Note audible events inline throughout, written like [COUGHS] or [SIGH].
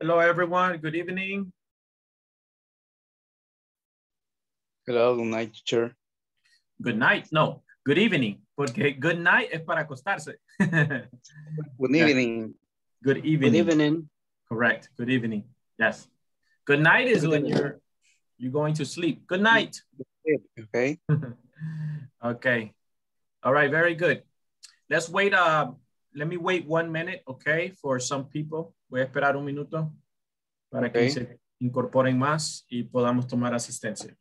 Hello, everyone. Good evening. Hello, good night, teacher. Good night. No, good evening. Porque good night es para acostarse. [LAUGHS] Good evening. Good evening. Good evening. Correct. Good evening. Yes. Good night is Good when evening. you're you're going to sleep. Good night. Okay. [LAUGHS] okay. All right. Very good. Let's wait. Uh, let me wait one minute, okay, for some people. Voy a esperar un minuto para que se incorporen más y podamos tomar asistencia.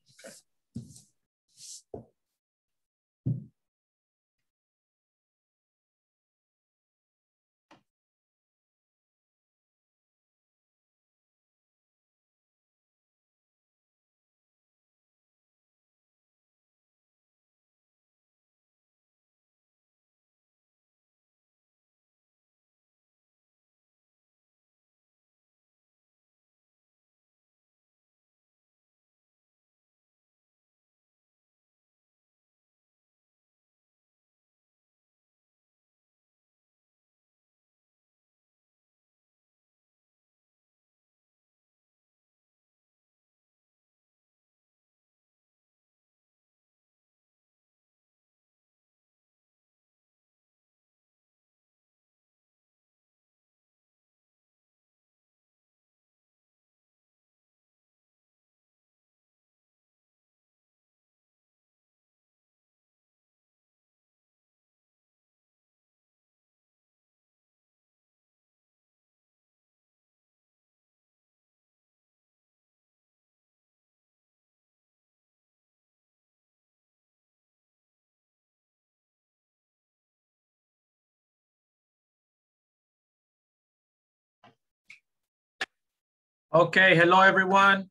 Okay, hello everyone.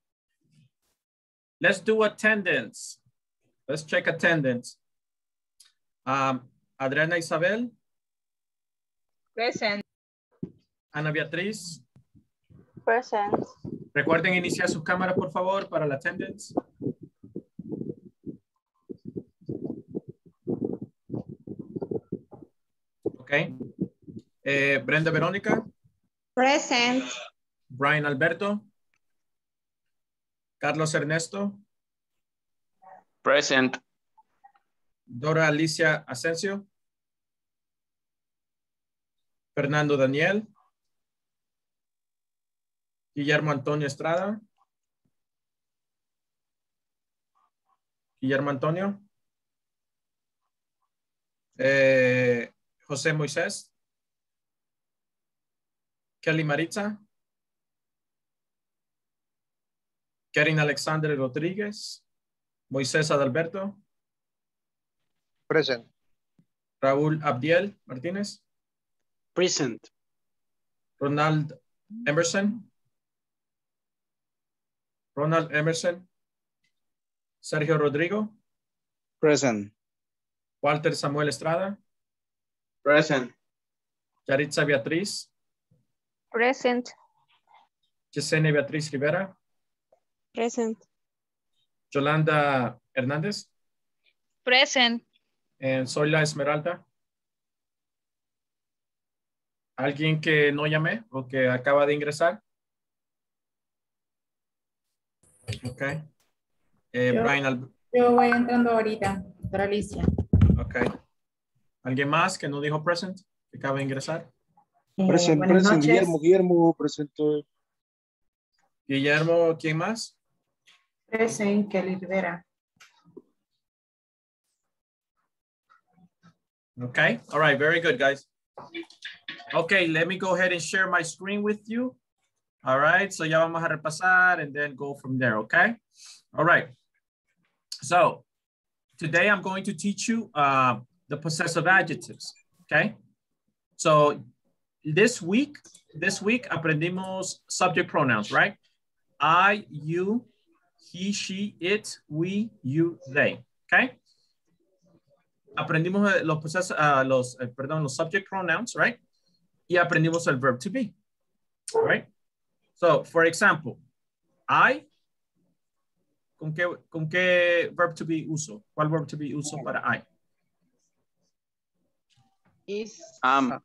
Let's do attendance. Let's check attendance. Um, Adriana Isabel, Present. Ana Beatriz. Present. Recuerden iniciar sus cámaras, por favor, para la attendance. Ok. Eh, Brenda Verónica, Present. Brian Alberto, Carlos Ernesto, Present. Dora Alicia Asensio, Fernando Daniel, Guillermo Antonio Estrada, Guillermo Antonio, Eh, José Moisés, Kelly Maritza, Karen Alexander Rodríguez, Moisés Adalberto, Present. Raúl Abdiel Martínez, Present. Ronald Emerson, Ronald Emerson, Sergio Rodrigo, Present. Walter Samuel Estrada, Present. Yaritza Beatriz, Present. Yesenia Beatriz Rivera, Present. Yolanda Hernández, Present. and Zoila Esmeralda. ¿Alguien que no llamé o que acaba de ingresar? Ok. Eh, Yo. Brian, Al- Yo voy entrando ahorita, doctora Alicia. ok. ¿Alguien más que no dijo present? Que acaba de ingresar. Eh, Present, present, noches. Guillermo, Guillermo, presento. Guillermo, ¿quién más? Present, Kelly Rivera. Okay, all right, very good, guys. Okay, let me go ahead and share my screen with you. All right, so ya vamos a repasar and then go from there, okay? All right. So today I'm going to teach you uh, the possessive adjectives, okay? So this week, this week aprendimos subject pronouns, right? I, you, he, she, it, we, you, they, okay? aprendimos eh, los, procesos, ah, los, eh, perdón, los subject pronouns, right? Y aprendimos el verb to be, right? So, for example, I, ¿con qué, con qué verb to be uso? ¿Cuál verb to be uso para I? Is Am.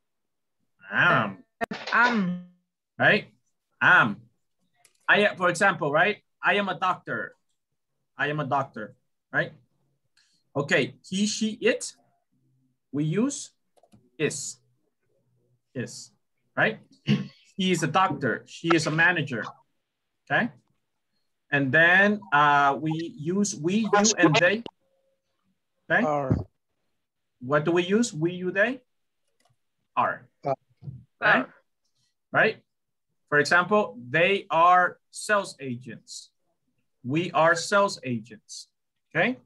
Am, am. right? Am. I, for example, right? I am a doctor. I am a doctor, right? Okay, he, she, it. We use is. Is, right? He is a doctor. She is a manager. Okay. And then uh, we use we, you, and they. Okay. Are. What do we use? We, you, they? Are. Are. Right? Right? For example, they are sales agents. We are sales agents. Okay?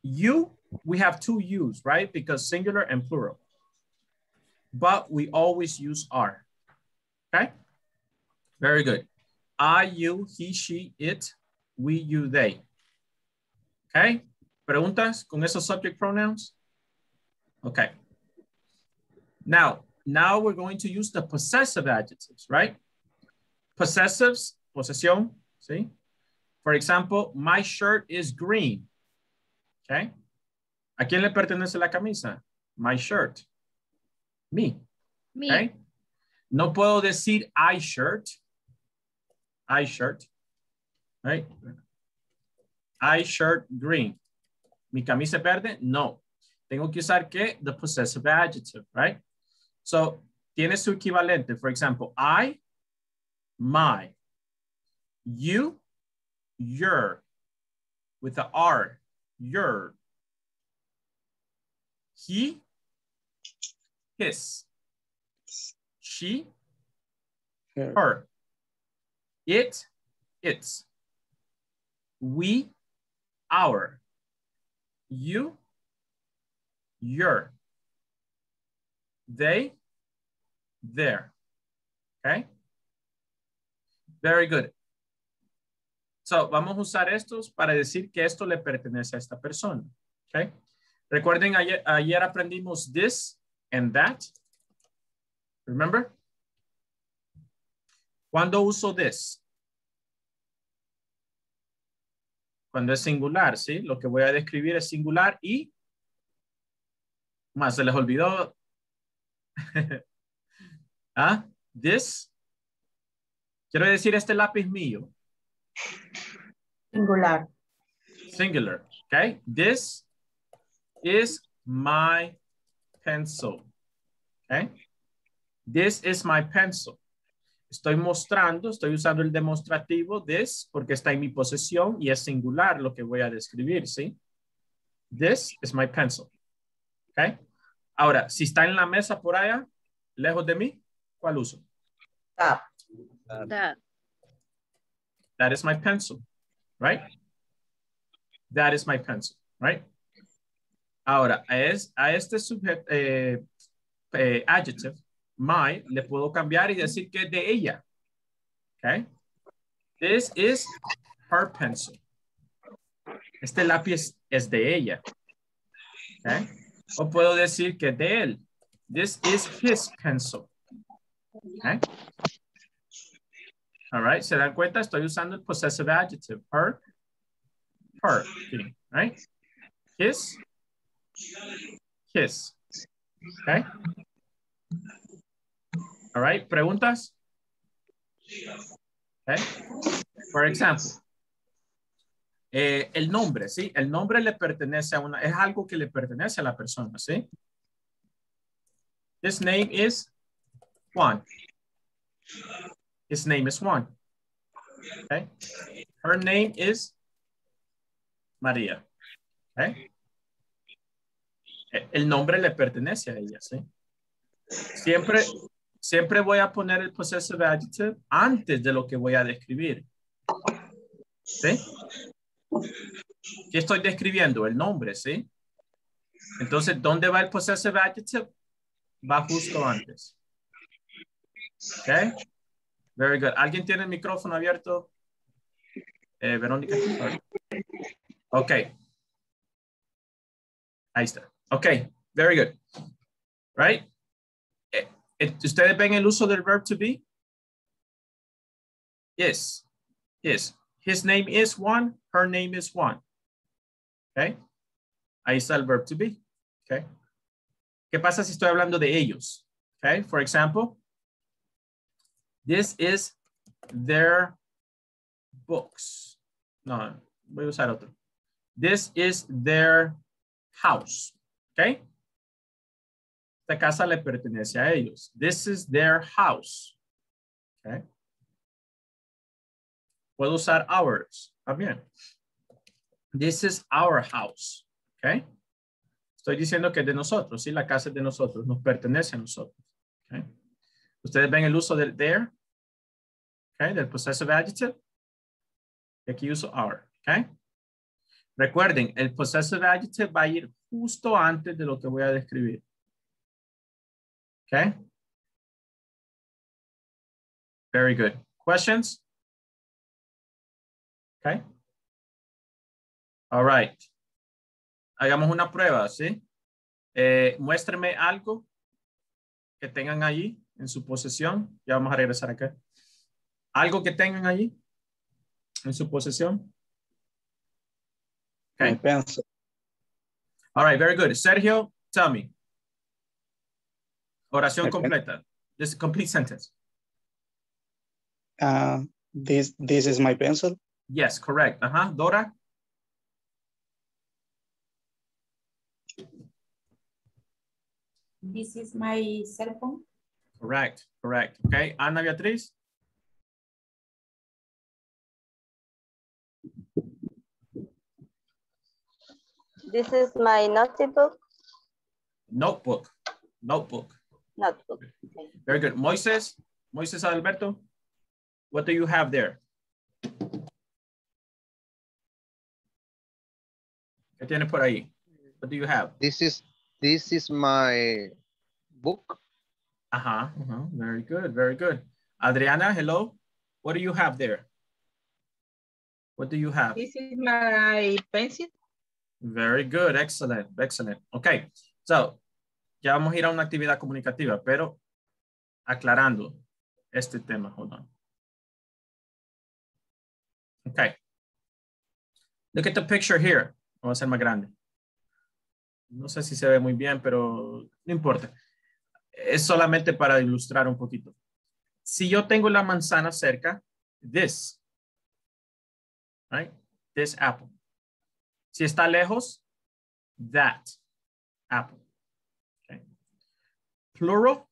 You, we have two U's, right? Because singular and plural. But we always use are. Okay? Very good. I, you, he, she, it, we, you, they. Okay? ¿Preguntas con esos subject pronouns? Okay. Now, now we're going to use the possessive adjectives, right? Possessives, posesión, see? For example, my shirt is green. Okay. ¿A quién le pertenece la camisa? My shirt. Me. Me. Okay. No puedo decir I shirt. I shirt. Right. I shirt green. Mi camisa es verde? No. Tengo que usar que the possessive adjective, right? So, tiene su equivalente. For example, I, my, you, your, with the R, your, he, his, she, Her. her, it, its, we, our, you, your, they, their. Okay? Very good. So, vamos a usar estos para decir que esto le pertenece a esta persona. Okay? Recuerden, ayer, aprendimos this and that. Remember? ¿Cuándo uso this? Cuando es singular, ¿sí? Lo que voy a describir es singular y más se les olvidó. [LAUGHS] ¿Ah? This. Quiero decir este lápiz mío. Singular. Singular. Okay. This is my pencil. Okay. This is my pencil. Estoy mostrando, estoy usando el demostrativo this porque está en mi posesión y es singular lo que voy a describir, ¿sí? This is my pencil. Okay. Ahora, si está en la mesa por allá, lejos de mí, ¿cuál uso? Tap. That. That is my pencil, right? That is my pencil, right? Ahora, a, es, a este sujeto, eh, eh, adjective, my, le puedo cambiar y decir que es de ella. Okay? This is her pencil. Este lápiz es de ella. Okay? O puedo decir que de él. This is his pencil. Okay? All right, ¿se dan cuenta? Estoy usando el possessive adjective. Her, her, right? His, his. Okay? All right, ¿preguntas? Okay. For example, eh, el nombre, ¿sí? El nombre le pertenece a una, es algo que le pertenece a la persona, ¿sí? His name is Juan. His name is Juan. Okay. Her name is María. Okay. El nombre le pertenece a ella, ¿sí? Siempre, siempre voy a poner el possessive adjective antes de lo que voy a describir. ¿Sí? ¿Qué estoy describiendo? El nombre, ¿sí? Entonces, ¿dónde va el possessive adjective? Va justo antes. ¿Ok? Very good. ¿Alguien tiene el micrófono abierto? Eh, Verónica. Ok. Ahí está. Ok. Very good. Right? Eh, eh, ¿Ustedes ven el uso del verb to be? Yes. Yes. His name is one. Her name is one. Okay. Ahí está el verb to be. Okay. ¿Qué pasa si estoy hablando de ellos? Okay. For example, this is their books. No, voy a usar otro. This is their house. ¿Ok? Esta casa le pertenece a ellos. This is their house. ¿Ok? Puedo usar ours también. This is our house. ¿Ok? Estoy diciendo que es de nosotros, ¿sí? La casa es de nosotros, nos pertenece a nosotros. ¿ok? Ustedes ven el uso del there, ¿ok? Del possessive adjective. Aquí uso our, ¿ok? Recuerden, el possessive adjective va a ir justo antes de lo que voy a describir. ¿Ok? Very good. Questions? Okay. All right. Hagamos una prueba, ¿sí? Eh, muéstrame algo que tengan allí en su posesión. Ya vamos a regresar acá. Algo que tengan allí en su posesión. Okay. Pencil. All right, very good. Sergio, tell me. Oración Okay. completa. This complete sentence. Uh, this, this is my pencil. Yes, correct. Uh-huh. Dora? This is my cell phone. Correct, correct. Okay, Ana Beatriz? This is my notebook. Notebook, notebook. Notebook. Okay. Very good. Moises, Moises Alberto, what do you have there? ¿Qué tienes por ahí? What do you have? This is this is my book. Uh-huh, uh-huh. Very good, very good. Adriana, hello. What do you have there? What do you have? This is my pencil. Very good, excellent, excellent. Okay, so ya vamos a ir a una actividad comunicativa, pero aclarando este tema, hold on. Okay. Look at the picture here. Vamos a ser más grande. No sé si se ve muy bien, pero no importa. Es solamente para ilustrar un poquito. Si yo tengo la manzana cerca, this, right? This apple. Si está lejos, that apple. Okay. Plural.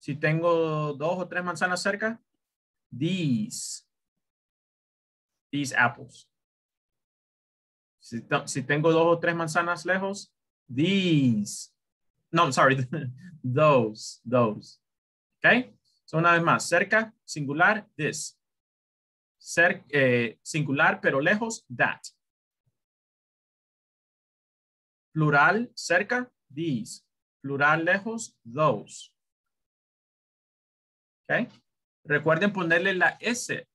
Si tengo dos o tres manzanas cerca, these. These apples. Si, si tengo dos o tres manzanas lejos, these. No, I'm sorry. [LAUGHS] those, those. Okay. So una vez más, cerca, singular, this. Cer- eh, singular, pero lejos, that. Plural, cerca, these. Plural, lejos, those. ¿Ok? Recuerden ponerle la S,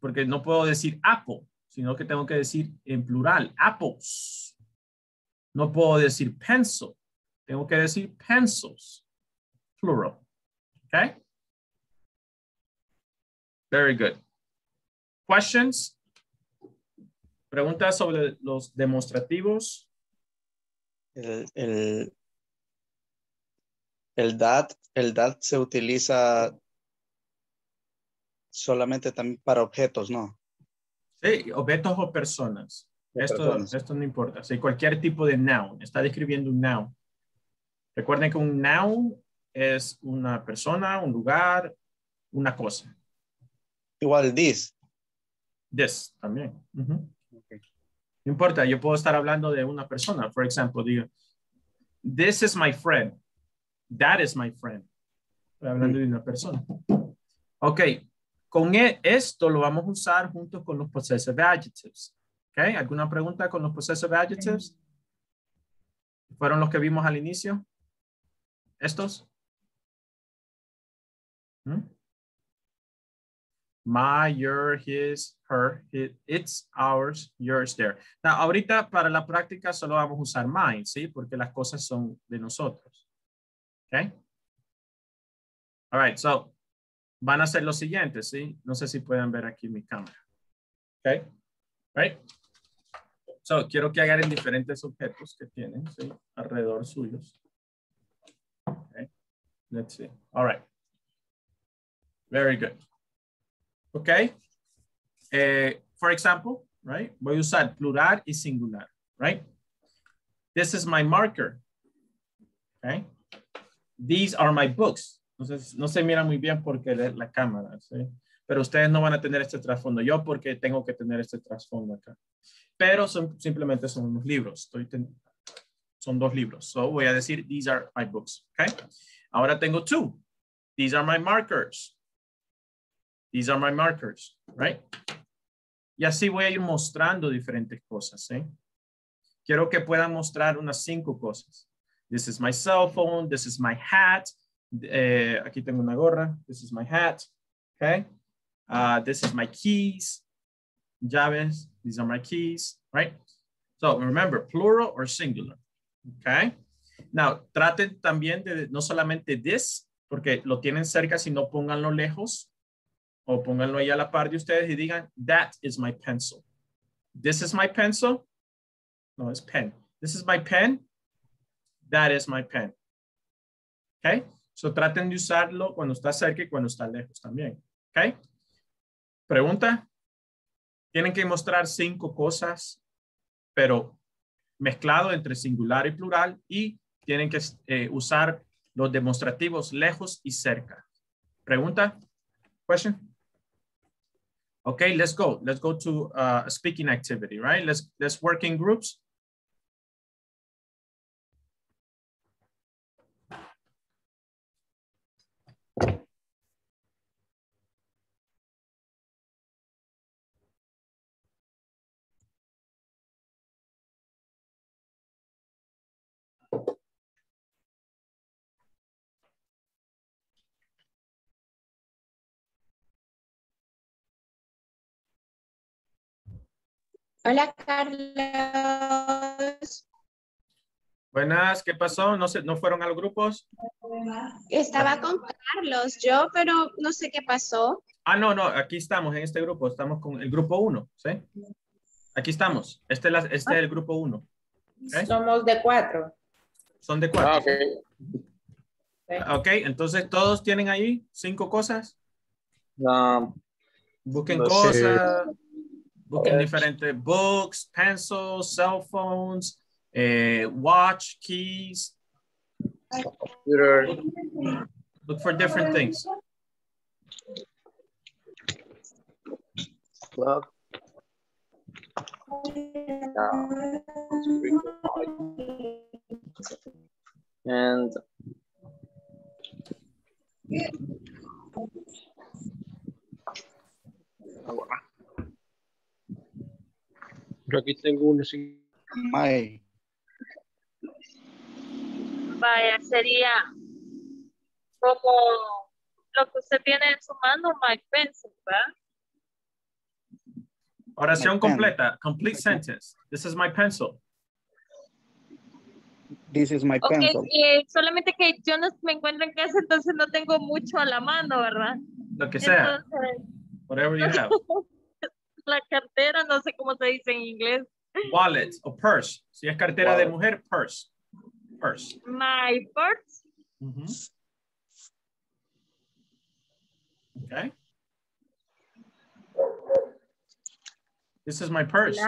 porque no puedo decir apple, sino que tengo que decir en plural, apples. No puedo decir pencil, tengo que decir pencils, plural. ¿Ok? Very good. Questions? Preguntas sobre los demostrativos. El, el, el that, el that se utiliza solamente también para objetos, ¿no? Sí, objetos o personas. O Esto, personas. esto no importa. Sí, cualquier tipo de noun. Está describiendo un noun. Recuerden que un noun es una persona, un lugar, una cosa. Igual this. This también. No importa, yo puedo estar hablando de una persona. Por ejemplo, digo, this is my friend. That is my friend. Estoy hablando de una persona. Ok, con e- esto lo vamos a usar junto con los possessive adjectives. Ok, ¿alguna pregunta con los possessive adjectives? ¿Fueron los que vimos al inicio? ¿Estos? ¿Mm? My, your, his, her, it, it's, ours, yours, there. Now, ahorita para la práctica solo vamos a usar mine, ¿sí? Porque las cosas son de nosotros. ¿Ok? All right, so van a ser los siguientes, ¿sí? No sé si pueden ver aquí mi cámara. ¿Ok? Right? So, quiero que hagan diferentes objetos que tienen, ¿sí? Alrededor suyos. Let's see. All right. Very good. Okay. Eh, for example, right? Voy a usar plural y singular, right? This is my marker. Okay. These are my books. Entonces, no se mira muy bien porque la, la cámara, ¿sí? Pero ustedes no van a tener este trasfondo. Yo porque tengo que tener este trasfondo acá. Pero son, simplemente son unos libros. Estoy son dos libros. So voy a decir, these are my books. Okay. Ahora tengo two. These are my markers. These are my markers, right? Y así voy a ir mostrando diferentes cosas, ¿eh? Quiero que puedan mostrar unas cinco cosas. This is my cell phone. This is my hat. Eh, aquí tengo una gorra. This is my hat. Okay. Uh, this is my keys. Llaves. These are my keys, right? So remember, plural or singular. Okay. Now, traten también de no solamente this, porque lo tienen cerca, sino pónganlo lejos o pónganlo ahí a la par de ustedes y digan, that is my pencil. This is my pencil. No, es pen. This is my pen. That is my pen. Okay. So traten de usarlo cuando está cerca y cuando está lejos también. Okay. Pregunta. Tienen que mostrar cinco cosas, pero mezclado entre singular y plural y tienen que eh, usar los demostrativos lejos y cerca. Pregunta? Question? Okay, let's go. Let's go to uh, a speaking activity, right? Let's, let's work in groups. Hola, Carlos. Buenas, ¿qué pasó? ¿No, se, ¿No fueron a los grupos? Estaba con Carlos, yo, pero no sé qué pasó. Ah, no, no, aquí estamos en este grupo, estamos con el grupo 1, ¿sí? Aquí estamos, este es, la- este es el grupo 1. Somos de cuatro. Son de cuatro. ok, entonces todos tienen ahí cinco cosas. Busquen no sé. Cosas, busquen diferentes books, pencils, cell phones, eh, watch, keys. Computer. Look for different things. Clock. And Yo aquí tengo uno sin My, Vaya, sería como lo que usted tiene en su mano, my pencil, ¿verdad? Oración completa, complete sentence. This is my pencil. this is my Ok, pencil. eh, solamente que yo no me encuentro en casa, entonces no tengo mucho a la mano, ¿verdad? Lo que sea, Entonces, whatever you have. [LAUGHS] la cartera, no sé cómo se dice en inglés. Wallet o purse. Si es cartera de mujer, purse. Purse. My purse. Okay. This is my purse.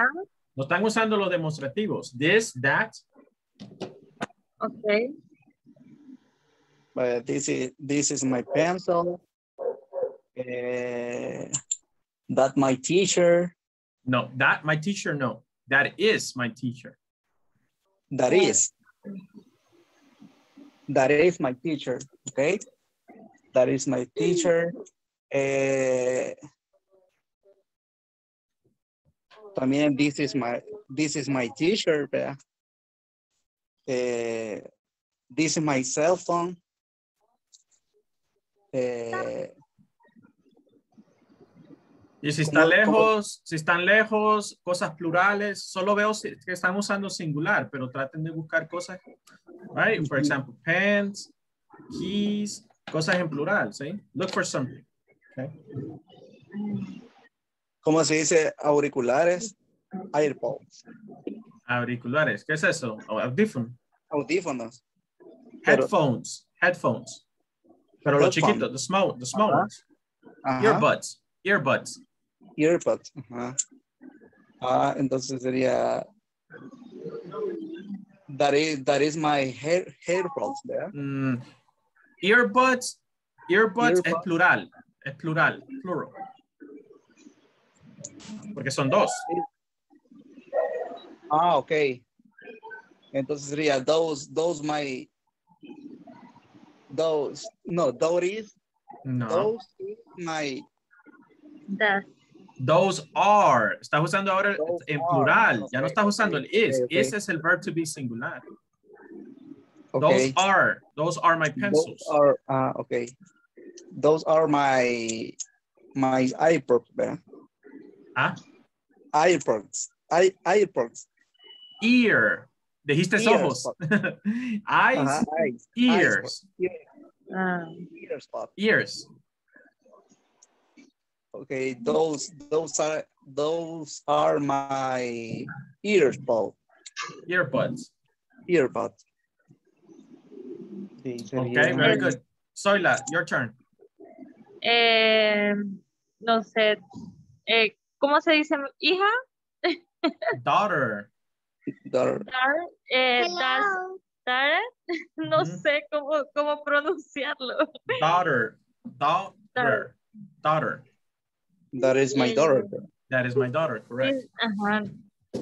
No están usando los demostrativos. This, that. Ok. But this is this is my pencil. Eh, that my teacher. No, that my teacher, no. That is my teacher. That is. That is my teacher. Okay. That is my teacher. Eh, también this is my this is my teacher. Eh, this is my cell phone. Eh, Y si ¿Cómo- está lejos, si están lejos, cosas plurales, solo veo si- que están usando singular, pero traten de buscar cosas, right? For example, pens, keys, cosas en plural, ¿sí? Look for something. Okay. ¿Cómo se dice auriculares? AirPods. Auriculares, ¿qué es eso? Audífono. Audífonos. Pero- Headphones, headphones. Pero los chiquitos, the small, the small ones. Earbuds. Earbuds. Earbuds. Ajá. Ah, entonces sería. That is, that is my hair, AirPods, ¿verdad? Mm, earbuds. Earbuds es plural. Es plural. Plural. Porque son dos. Ah, ok. Entonces sería those, those my, those, no, those is, No. those is my, That. Those are. Estás usando ahora Those en are. plural. Ya no estás usando el is. ok, ok. Is es el verb to be singular. Those are. Those are my Those pencils. are, ah, okay. Those are my, my iPods, ¿verdad? Ah, iPods, I, iPods. ear. Dijiste Ears, ojos. [LAUGHS] Eyes, ears, eyes, Ah, ears, pod. ears. Okay, those, those are, those are my ears, pod, Earbuds. earbuds. Okay, very good. Soyla, your turn. eh, no sé. Eh, ¿Cómo se dice hija? [LAUGHS] Daughter. Daughter. Dar, eh, das, dar, [LAUGHS] no Ujú. sé cómo, cómo pronunciarlo. Daughter. Daughter. Daughter. That is my daughter. That is my daughter, correct. Ajá.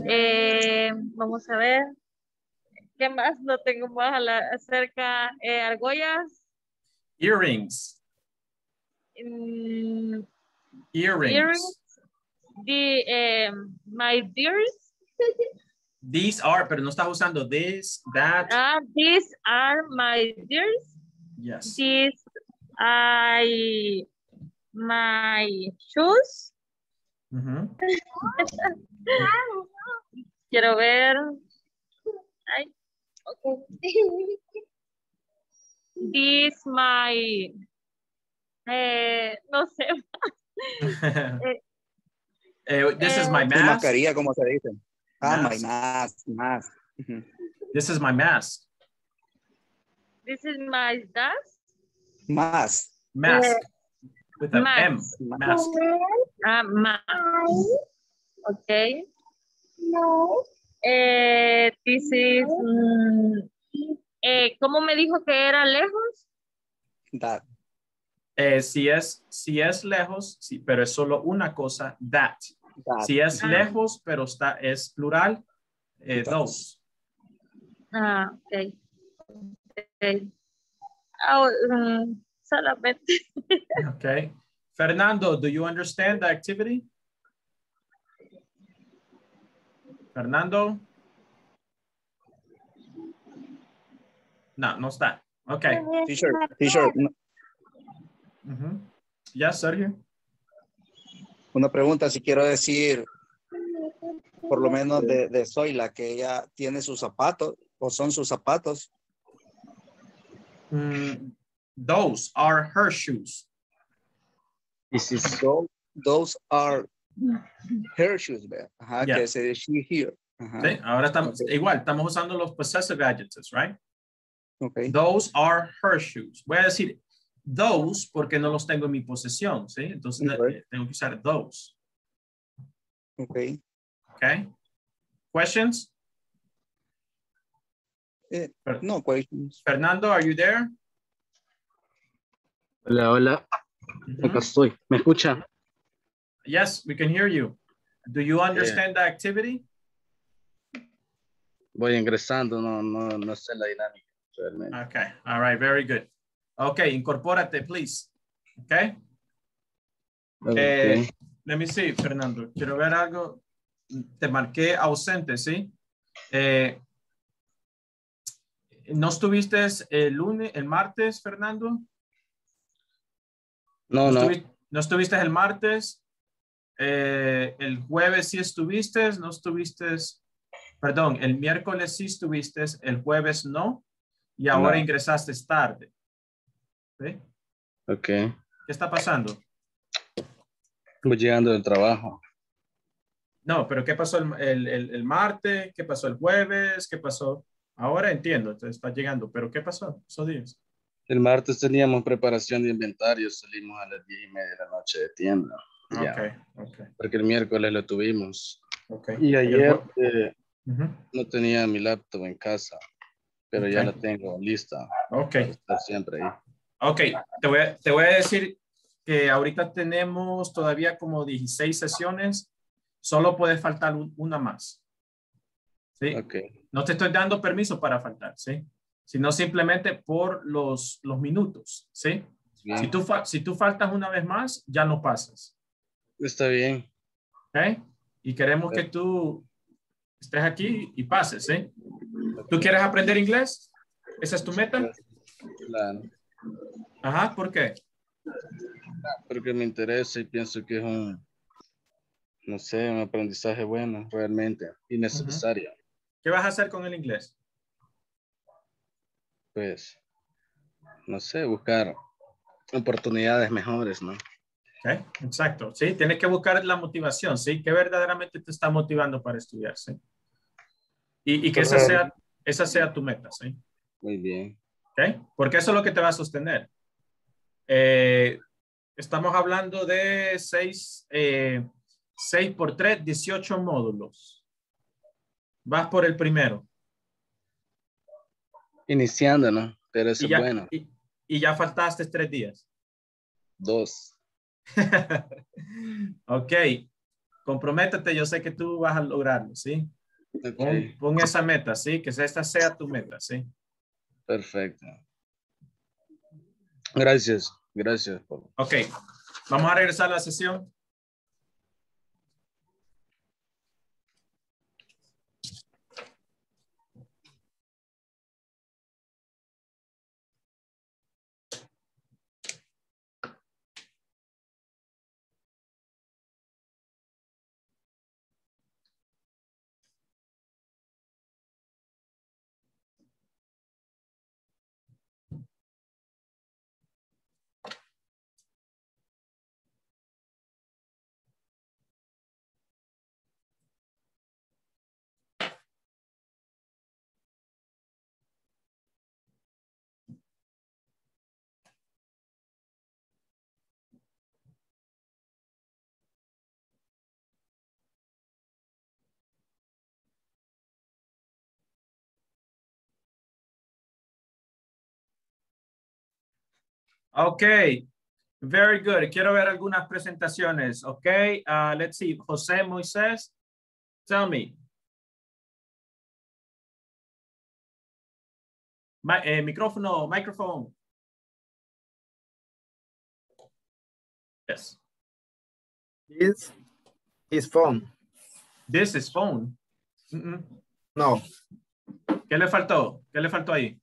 Eh, vamos a ver. ¿Qué más? No tengo más a la, acerca. Eh, argollas. Earrings. mm, Earrings. Earrings. The, eh, my dears. These are, pero no estás usando this, that. Ah, these are my dears. Yes. These are my shoes. Ujú. Quiero ver. Ay, ok. This my. Eh, no sé. [LAUGHS] Eh, this is my Tu mask. mascarilla, ¿cómo se dice? Ah, my Mask. mask, mask. Ujú. This is my mask. This is my desk. Mask. Mask. With an M. Mask. Mask. Ah, ma. Ok. No. Eh, this is. mm, eh, ¿Cómo me dijo que era lejos? That. Eh, si es, si es lejos, sí, pero es solo una cosa, that. that. Si es Ah. lejos, pero está, es plural, eh, those. Ah, ok. Ok. Ah, mm, solamente. [LAUGHS] Okay. Fernando, do you understand the activity? Fernando? No, no está. Okay. Teacher, teacher, no- Ujú. Yes, Sergio. una pregunta, si quiero decir, por lo menos de, de Zoila, que ella tiene sus zapatos, o son sus zapatos. Mm, those are her shoes. This is Those, those are her shoes, ¿verdad? Ajá, Yeah. que se she here. Ajá, ¿sí? Ahora estamos, Ok. igual, estamos usando los possessive adjectives, right? ok. Those are her shoes. Voy a decir those porque no los tengo en mi posesión, ¿sí? Entonces Ok. eh, tengo que usar those, ok. okay? Questions? Eh, no questions. Fernando, are you there? Hola, hola. Acá estoy. ¿Me escucha? Yes, we can hear you. Do you understand the activity? Voy ingresando, no, no, no sé la dinámica realmente. Okay, all right, very good. Okay, incorpórate, please. Okay, eh, Ok. let me see, Fernando. Quiero ver algo. Te marqué ausente, ¿sí? Eh, ¿No estuviste el lunes, el martes, Fernando? No, no, estuvi- no estuviste el martes. Eh, el jueves sí estuviste, no estuviste. Perdón, el miércoles sí estuviste, el jueves no. Y ahora No. ingresaste tarde. ¿Sí? ok. ¿Qué está pasando? Voy llegando del trabajo. No, pero ¿qué pasó el, el- el- el martes? ¿Qué pasó el jueves? ¿Qué pasó? Ahora entiendo, entonces está llegando, pero ¿qué pasó esos días? El martes teníamos preparación de inventario, salimos a las diez y media de la noche de tienda. Ya. Ok, ok, Porque el miércoles lo tuvimos. ok. Y ayer eh, Ujú, no tenía mi laptop en casa, pero ya la tengo lista Ok, siempre ahí. ok. Te voy, a, te voy a decir que ahorita tenemos todavía como 16 sesiones. Solo puede faltar un- una más. ¿Sí? No te estoy dando permiso para faltar, ¿sí? Sino simplemente por los, los minutos, ¿sí? bien. Si tú, si tú faltas una vez más, ya no pasas, Está bien. ¿ok? Y queremos que tú estés aquí y pases, ¿sí? ¿Tú quieres aprender inglés? ¿Esa es tu meta? Claro. Ajá, ¿por qué? Porque me interesa y pienso que es un, no sé, un aprendizaje bueno, realmente, y necesario. ¿Qué vas a hacer con el inglés? Pues, no sé, buscar oportunidades mejores, ¿no? Exacto, ¿sí? Tienes que buscar la motivación, ¿sí? ¿Qué verdaderamente te está motivando para estudiar, ¿sí? Y, y que esa sea, esa sea tu meta, ¿sí? Muy bien. ¿ok? Porque eso es lo que te va a sostener. Eh, estamos hablando de 6 por 3, 18 módulos. Vas por el primero. Iniciando, ¿no? Pero eso es bueno. y, y ya faltaste tres días. Dos. [LAUGHS] ok. Comprométete, yo sé que tú vas a lograrlo, ¿sí? Ok, Pon, pon esa meta, ¿sí? Que esta sea tu meta, ¿sí? perfecto. Gracias, gracias. Ok. Vamos a regresar a la sesión. Ok. Very good. Quiero ver algunas presentaciones. Ok. Uh, let's see. José Moisés. Tell me. Mi- eh, micrófono, microphone. Yes. This is phone. This is phone. No, ¿Qué le faltó? ¿Qué le faltó ahí?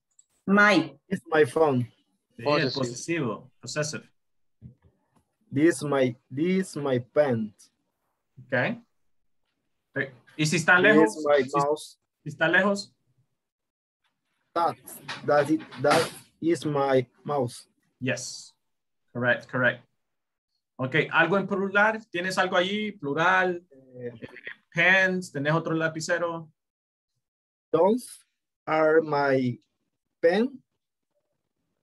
My. it's my phone. Sí, el Possessive. This my this my pen. Ok. Eh, ¿Y si está This lejos? my Si, mouse. si está lejos? That that it that is my mouse. Yes. Correct, correct. Ok, algo en plural. ¿Tienes algo allí? Plural. Eh, Pens. ¿Tenés otro lapicero? those are my pen.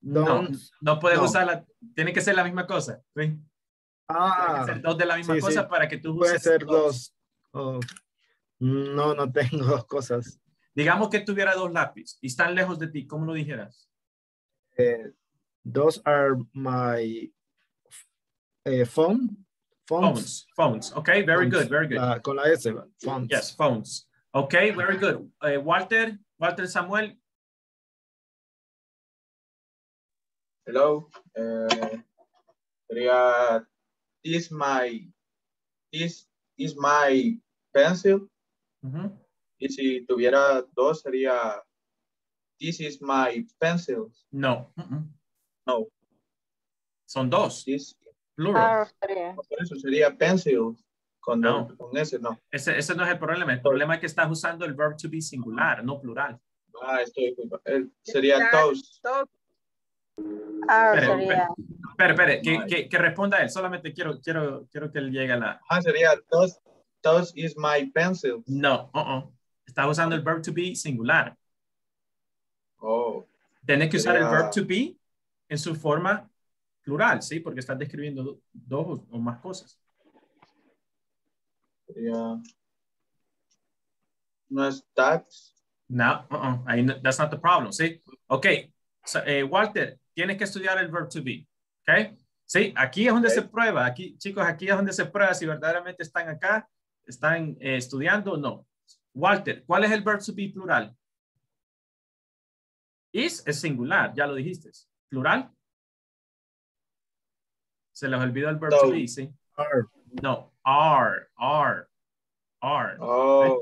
No, Don't- no puedes no. usarla. Tiene que ser la misma cosa. ¿sí? Ah, ser dos de la misma sí, cosa sí. para que tú puede uses ser dos. Oh, no, no tengo dos cosas. Digamos que tuviera dos lápices y están lejos de ti. ¿Cómo lo dijeras? Eh, those are my eh, phone. Phones. Phones. Phones. Ok, very Phones. good, very good. Ah, con la S. Phones. Yes, phones. Ok, very good. Eh, Walter, Walter Samuel. Hello. Eh, sería this my this is my pencil. Y si tuviera dos sería this is my pencil. No. No, Son dos. this Plural. Ah, sería. por eso sería pencil con, No. con ese no. Ese, ese no es el problema. El problema es que estás usando el verb to be singular, no plural. Ah, estoy eh, sería toast. Ah, Espere, sería. Espera, espera, que, que, que responda él. Solamente quiero, quiero, quiero que él llegue a la... Ah, sería toast. Toast is my pencil. No, uh-uh. Estás usando el verb to be singular. Oh, Tienes que usar el Sería- verb to be en su forma plural, ¿sí? Porque estás describiendo do- dos o más cosas. Sería... No es tax. No, uh-uh, ahí no- that's not the problem, ¿sí? Ok, so, eh, Walter, tienes que estudiar el verb to be, ¿ok? Sí, aquí es donde se prueba, aquí, chicos, aquí es donde se prueba si verdaderamente están acá, están eh, estudiando o no. Walter, ¿cuál es el verb to be plural? Is es singular, ya lo dijiste. ¿Plural? Se les olvidó el verb to No. be, ¿sí? Are. No, are, are, are. Oh,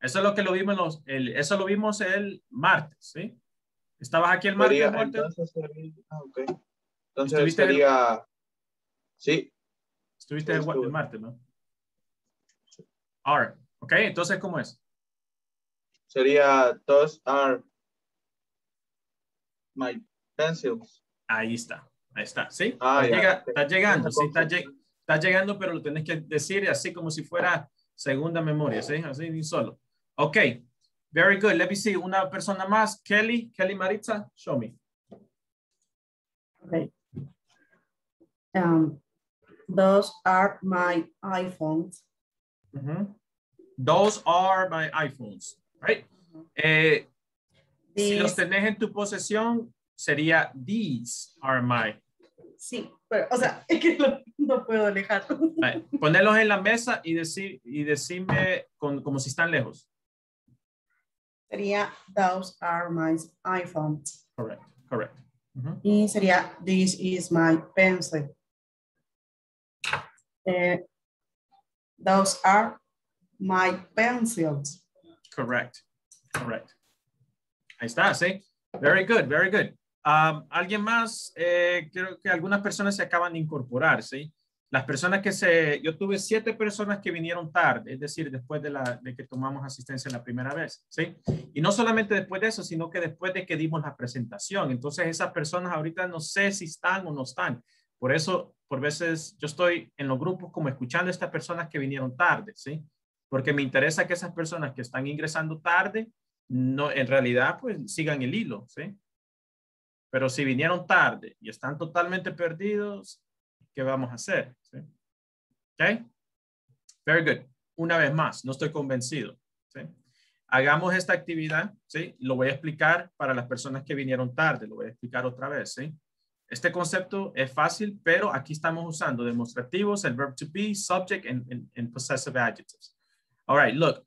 Eso es lo que lo vimos, los, el, eso lo vimos el martes, ¿sí? ¿Estabas aquí el martes, entonces ah, ok. Entonces ¿Estuviste el- sería, sí, Estuviste el, el martes, ¿no? Are, ¿ok? Entonces, ¿cómo es? sería, those are my pencils. Ahí está, ahí está, ¿sí? Ah, Estás ya, llega- ok. estás llegando, sí, estás, lleg- estás llegando, pero lo tenés que decir así como si fuera segunda memoria, ¿sí? Así ni solo. Ok, very good. Let me see, una persona más. Kelly, Kelly Maritza, show me. Okay. Um, those are my iPhones. Ujú. Those are my iPhones, right? Eh, si los tenés en tu posesión, sería these are my. Sí, pero, o sea, [LAUGHS] es que lo- no puedo alejar. Right. Ponerlos en la mesa y, decir, y decirme con, como si están lejos. Sería, those are my iPhones. Correct, correct. Y sería, this is my pencil. Eh, those are my pencils. Correct, correct. Ahí está, sí. Very good, very good. Um, ¿Alguien más? Eh, creo que algunas personas se acaban de incorporar, ¿sí? Las personas que se... Yo tuve siete personas que vinieron tarde, es decir, después de, la, de que tomamos asistencia la primera vez, ¿sí? Y no solamente después de eso, sino que después de que dimos la presentación. Entonces, esas personas ahorita no sé si están o no están. Por eso, por veces, yo estoy en los grupos como escuchando a estas personas que vinieron tarde, ¿sí? Porque me interesa que esas personas que están ingresando tarde, no, en realidad, pues sigan el hilo, ¿sí? Pero si vinieron tarde y están totalmente perdidos, ¿qué vamos a hacer? ¿Sí? ¿Ok? Very good. Una vez más, no estoy convencido. Hagamos esta actividad, ¿sí? Lo voy a explicar para las personas que vinieron tarde, lo voy a explicar otra vez, ¿sí? Este concepto es fácil, pero aquí estamos usando demostrativos, el verb to be, subject, and possessive adjectives. All right, look.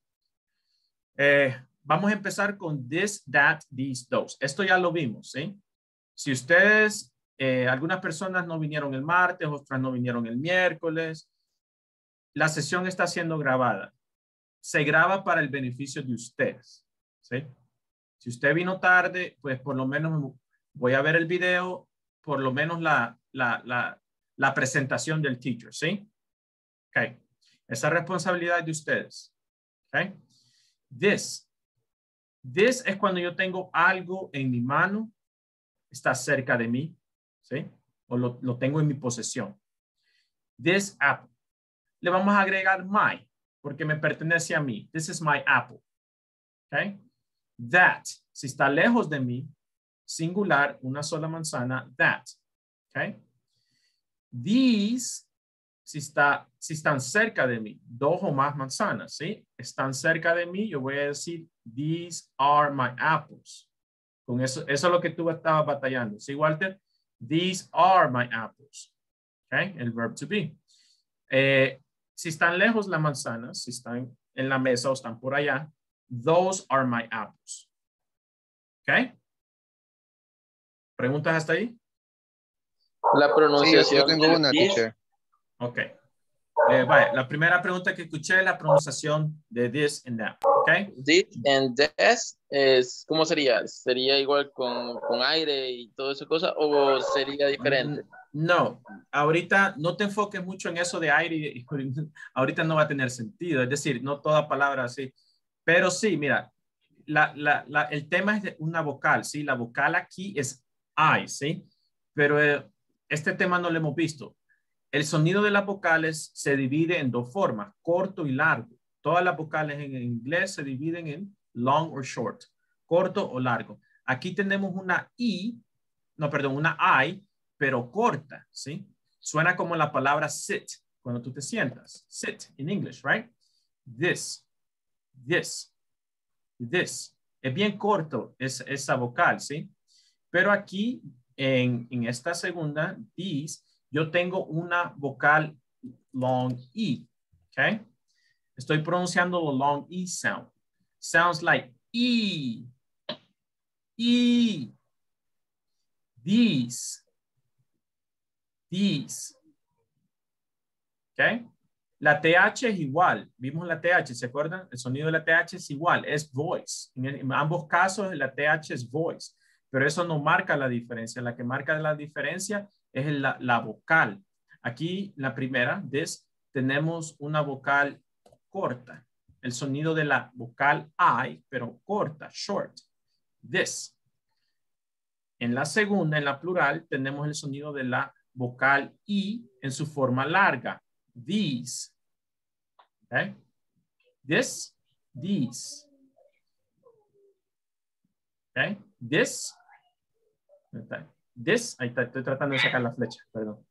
Eh, vamos a empezar con this, that, these, those. Esto ya lo vimos, ¿sí? Si ustedes, eh, algunas personas no vinieron el martes, otras no vinieron el miércoles, la sesión está siendo grabada. Se graba para el beneficio de ustedes, ¿sí? Si usted vino tarde, pues por lo menos voy a ver el video, por lo menos la, la, la, presentación del teacher, ¿sí? Ok. Esa responsabilidad de ustedes. Ok. This. This es cuando yo tengo algo en mi mano, está cerca de mí, ¿sí? O lo, lo tengo en mi posesión. This apple. Le vamos a agregar my, porque me pertenece a mí. This is my apple. ¿Ok? That, si está lejos de mí, singular, una sola manzana, that. ¿Ok? These, si, está, si están cerca de mí, dos o más manzanas, ¿sí? Están cerca de mí, yo voy a decir, these are my apples. Con eso, eso es lo que tú estabas batallando. ¿Sí, Walter? These are my apples. ¿Ok? El verb to be. Eh, si están lejos las manzanas, si están en la mesa o están por allá, those are my apples. ¿Ok? ¿Preguntas hasta ahí? La Sí, yo pronunciación. tengo una, teacher. Ok. Eh, vaya, la primera pregunta que escuché es la pronunciación de this and that. ¿Ok? this and this es, ¿cómo sería? ¿Sería igual con, con aire y toda esa cosa o sería diferente? No, ahorita no te enfoques mucho en eso de aire. y- [LAUGHS] ahorita no va a tener sentido. Es decir, no toda palabra así. Pero sí, mira, el tema es de una vocal, ¿sí? La vocal aquí es I, ¿sí? Pero eh, este tema no lo hemos visto. El sonido de las vocales se divide en dos formas, corto y largo. Todas las vocales en inglés se dividen en long or short, corto o largo. Aquí tenemos una I, no, perdón, una I, pero corta, ¿sí? Suena como la palabra sit, cuando tú te sientas. Sit in English, right? this, this, this. Es bien corto es, esa vocal, ¿sí? Pero aquí, en, en esta segunda, these, yo tengo una vocal long E, ¿ok? Estoy pronunciando the long E sound. Sounds like E, E, these, these. ¿Ok? La TH es igual. Vimos la TH, ¿se acuerdan? El sonido de la TH es igual, es voice. En, ambos casos la TH es voice, pero eso no marca la diferencia. La que marca la diferencia es la, la vocal. Aquí, la primera, this, tenemos una vocal corta. El sonido de la vocal I, pero corta, short. This. En la segunda, en la plural, tenemos el sonido de la vocal I en su forma larga. These. Okay. This, these. Okay. This. This. Ahí está, estoy tratando de sacar la flecha, perdón.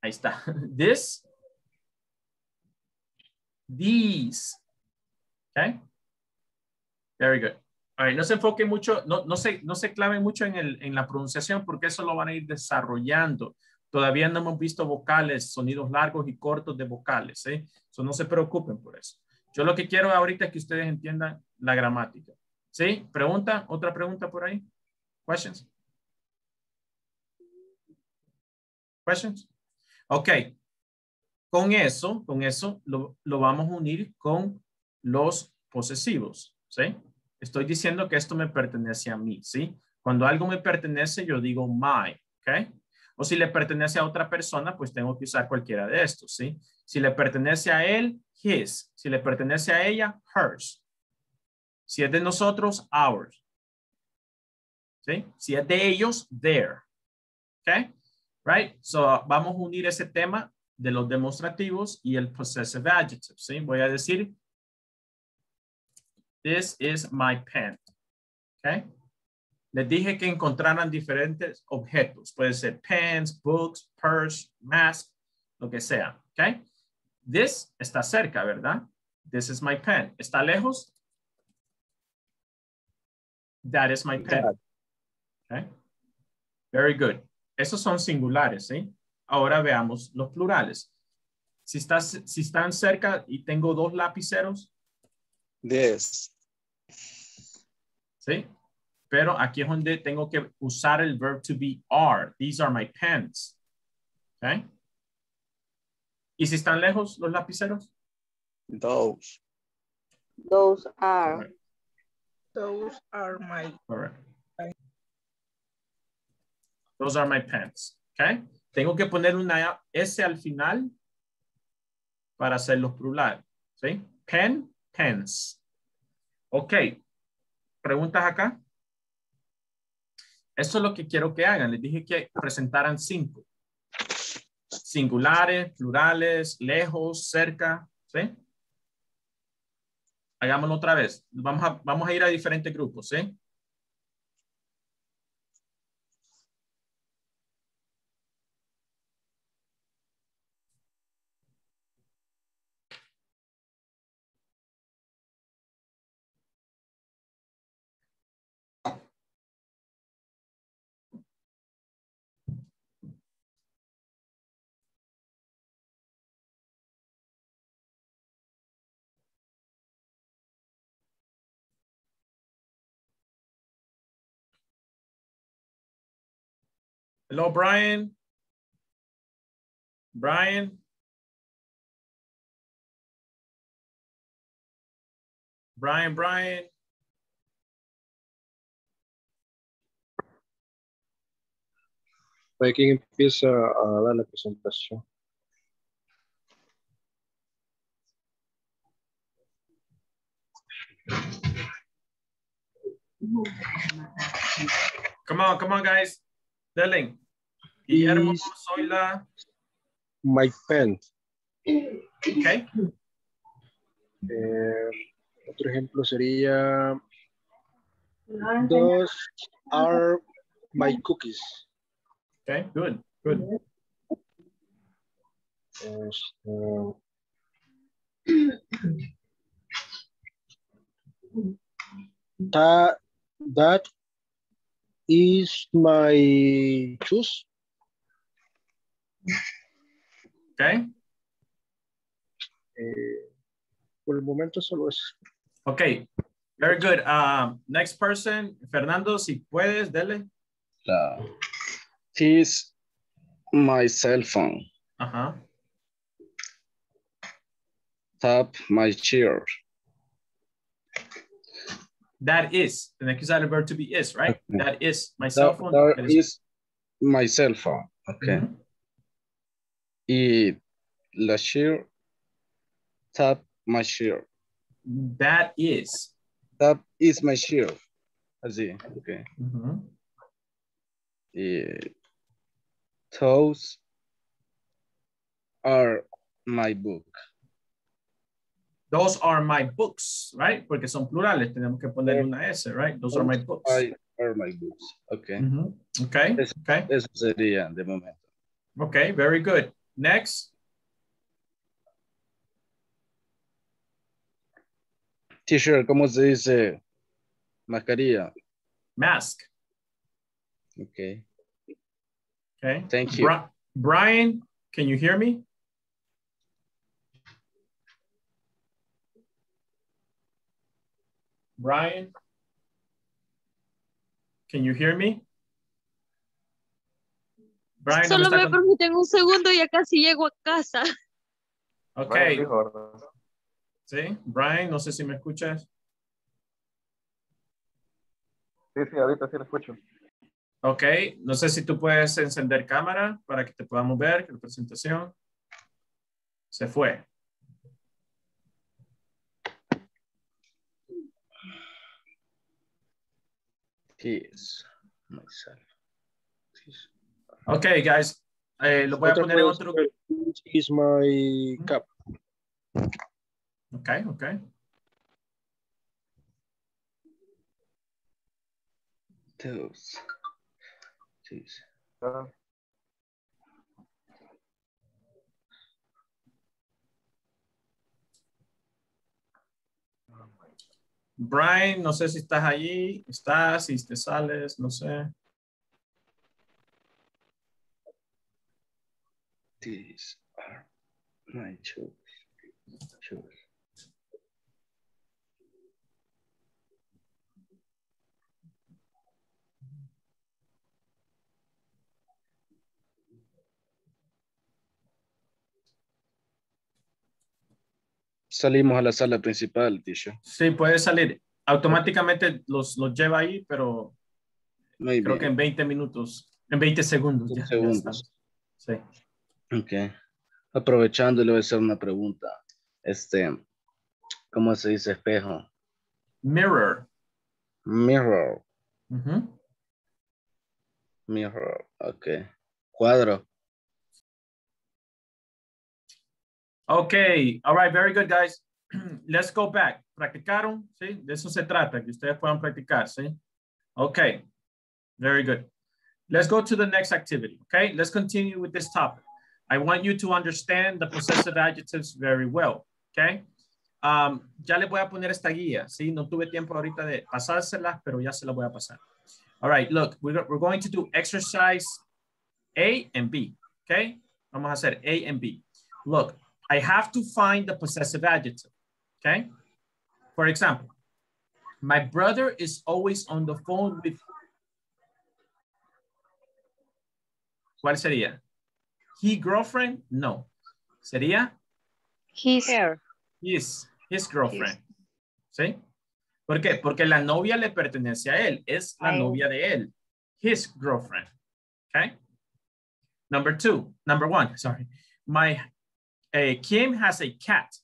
Ahí está. [LAUGHS] This. These. Okay. Very good no se enfoque mucho, no, no, se, no se clave mucho en, el, en la pronunciación porque eso lo van a ir desarrollando. Todavía no hemos visto vocales, sonidos largos y cortos de vocales. ¿eh? So, no se preocupen por eso. Yo lo que quiero ahorita es que ustedes entiendan la gramática. ¿Sí? ¿Pregunta? ¿Otra pregunta por ahí? ¿Questions? ¿Questions? Ok. Con eso, con eso lo, lo vamos a unir con los posesivos. ¿Sí? Estoy diciendo que esto me pertenece a mí, ¿sí? Cuando algo me pertenece, yo digo my, ¿ok? O si le pertenece a otra persona, pues tengo que usar cualquiera de estos, ¿sí? Si le pertenece a él, his. Si le pertenece a ella, hers. Si es de nosotros, ours. ¿Sí? Si es de ellos, their. ¿Ok? Right? So, vamos a unir ese tema de los demostrativos y el possessive adjective, ¿sí? Voy a decir This is my pen. Okay. Les dije que encontraran diferentes objetos. Puede ser pens, books, purse, mask, lo que sea. Okay. This está cerca, ¿verdad? This is my pen. ¿Está lejos? That is my pen. Okay. Very good. Esos son singulares, ¿sí? Ahora veamos los plurales. Si, estás, si están cerca y tengo dos lapiceros. This. ¿sí? Pero aquí es donde tengo que usar el verb to be are. These are my pens. ¿Okay? ¿Y si están lejos los lapiceros? Those. Those are. Those are my. Correct. Those are my pens. Okay. Tengo que poner una S al final para hacer los plurales. ¿Sí? Pen, pens. Ok. ¿Preguntas acá? Eso es lo que quiero que hagan. Les dije que presentaran cinco. Singulares, plurales, lejos, cerca. ¿Sí? Hagámoslo otra vez. Vamos a, vamos a ir a diferentes grupos. Hello, Brian. Brian. Brian, Brian. ¿Para quién empieza a dar la presentación? Come on, come on, guys. Telling. Guillermo. My friend. Okay. Eh, otro ejemplo sería... Those are my cookies. Okay, good, good. Uh, [COUGHS] that, that is my shoes. Okay. Eh, por el momento solo es. Okay. Very good. Um, next person, Fernando, si puedes, dele. La, his my cell phone. Ajá. Tap my chair. That is. Usar el verb to be is, right? Okay. That is my cell phone. that That is- my cell phone. Okay. Mhm. Y la chair. Tap my chair. That is. That is my chair. Así, okay. Mhm. Y those are my book. Those are my books, right? Porque son plurales, tenemos que poner una S, right? Those are my books. I are my books. Okay. Mhm. Okay, Eso, okay, eso sería de momento. okay, very good. Next, T-shirt, ¿cómo se dice? Mascarilla. mask, Okay. okay? Thank you. Bri- Brian, can you hear me? Brian, can you hear me? Brian, ¿dónde Solo me permiten un segundo, ya casi llego a casa. Ok. Sí, Brian, no sé si me escuchas. Sí, sí, ahorita sí lo escucho. Ok, no sé si tú puedes encender cámara para que te podamos ver, la presentación se fue. His myself. Ok, guys, eh, lo voy a poner en otro. is my cap. Ok, ok. Those. These. Ah, Brian, no sé si estás allí, estás, si te sales, no sé. These are my shoes. Salimos a la sala principal, teacher. Sí, puedes salir. Automáticamente los, los lleva ahí, pero Muy creo bien. que en 20 minutos, en 20 segundos. ya- segundos. Sí. Ok. Aprovechando, le voy a hacer una pregunta. Este, ¿cómo se dice espejo? Mirror. Mirror. Ujú. Mirror. Ok. Cuadro. Okay, all right, very good, guys. [CLEARS THROAT] Let's go back. ¿Practicaron? ¿Sí? De eso se trata, que ustedes puedan practicar, ¿sí? Okay, very good. Let's go to the next activity, okay? Let's continue with this topic. I want you to understand the possessive adjectives very well, okay? Um, ya les voy a poner esta guía, ¿sí? No tuve tiempo ahorita de pasárselas, pero ya se la voy a pasar. All right, look, we're, we're going to do exercise A and B, okay? Vamos a hacer A and B. Look, I have to find the possessive adjective, okay? For example, my brother is always on the phone with. ¿Cuál sería? He girlfriend? No. Sería His. his, his girlfriend. ¿Sí? ¿Por qué? Porque la novia le pertenece a él. Es la A él. novia de él. His girlfriend. Okay? Number two, number one, sorry. My, Kim has a cat.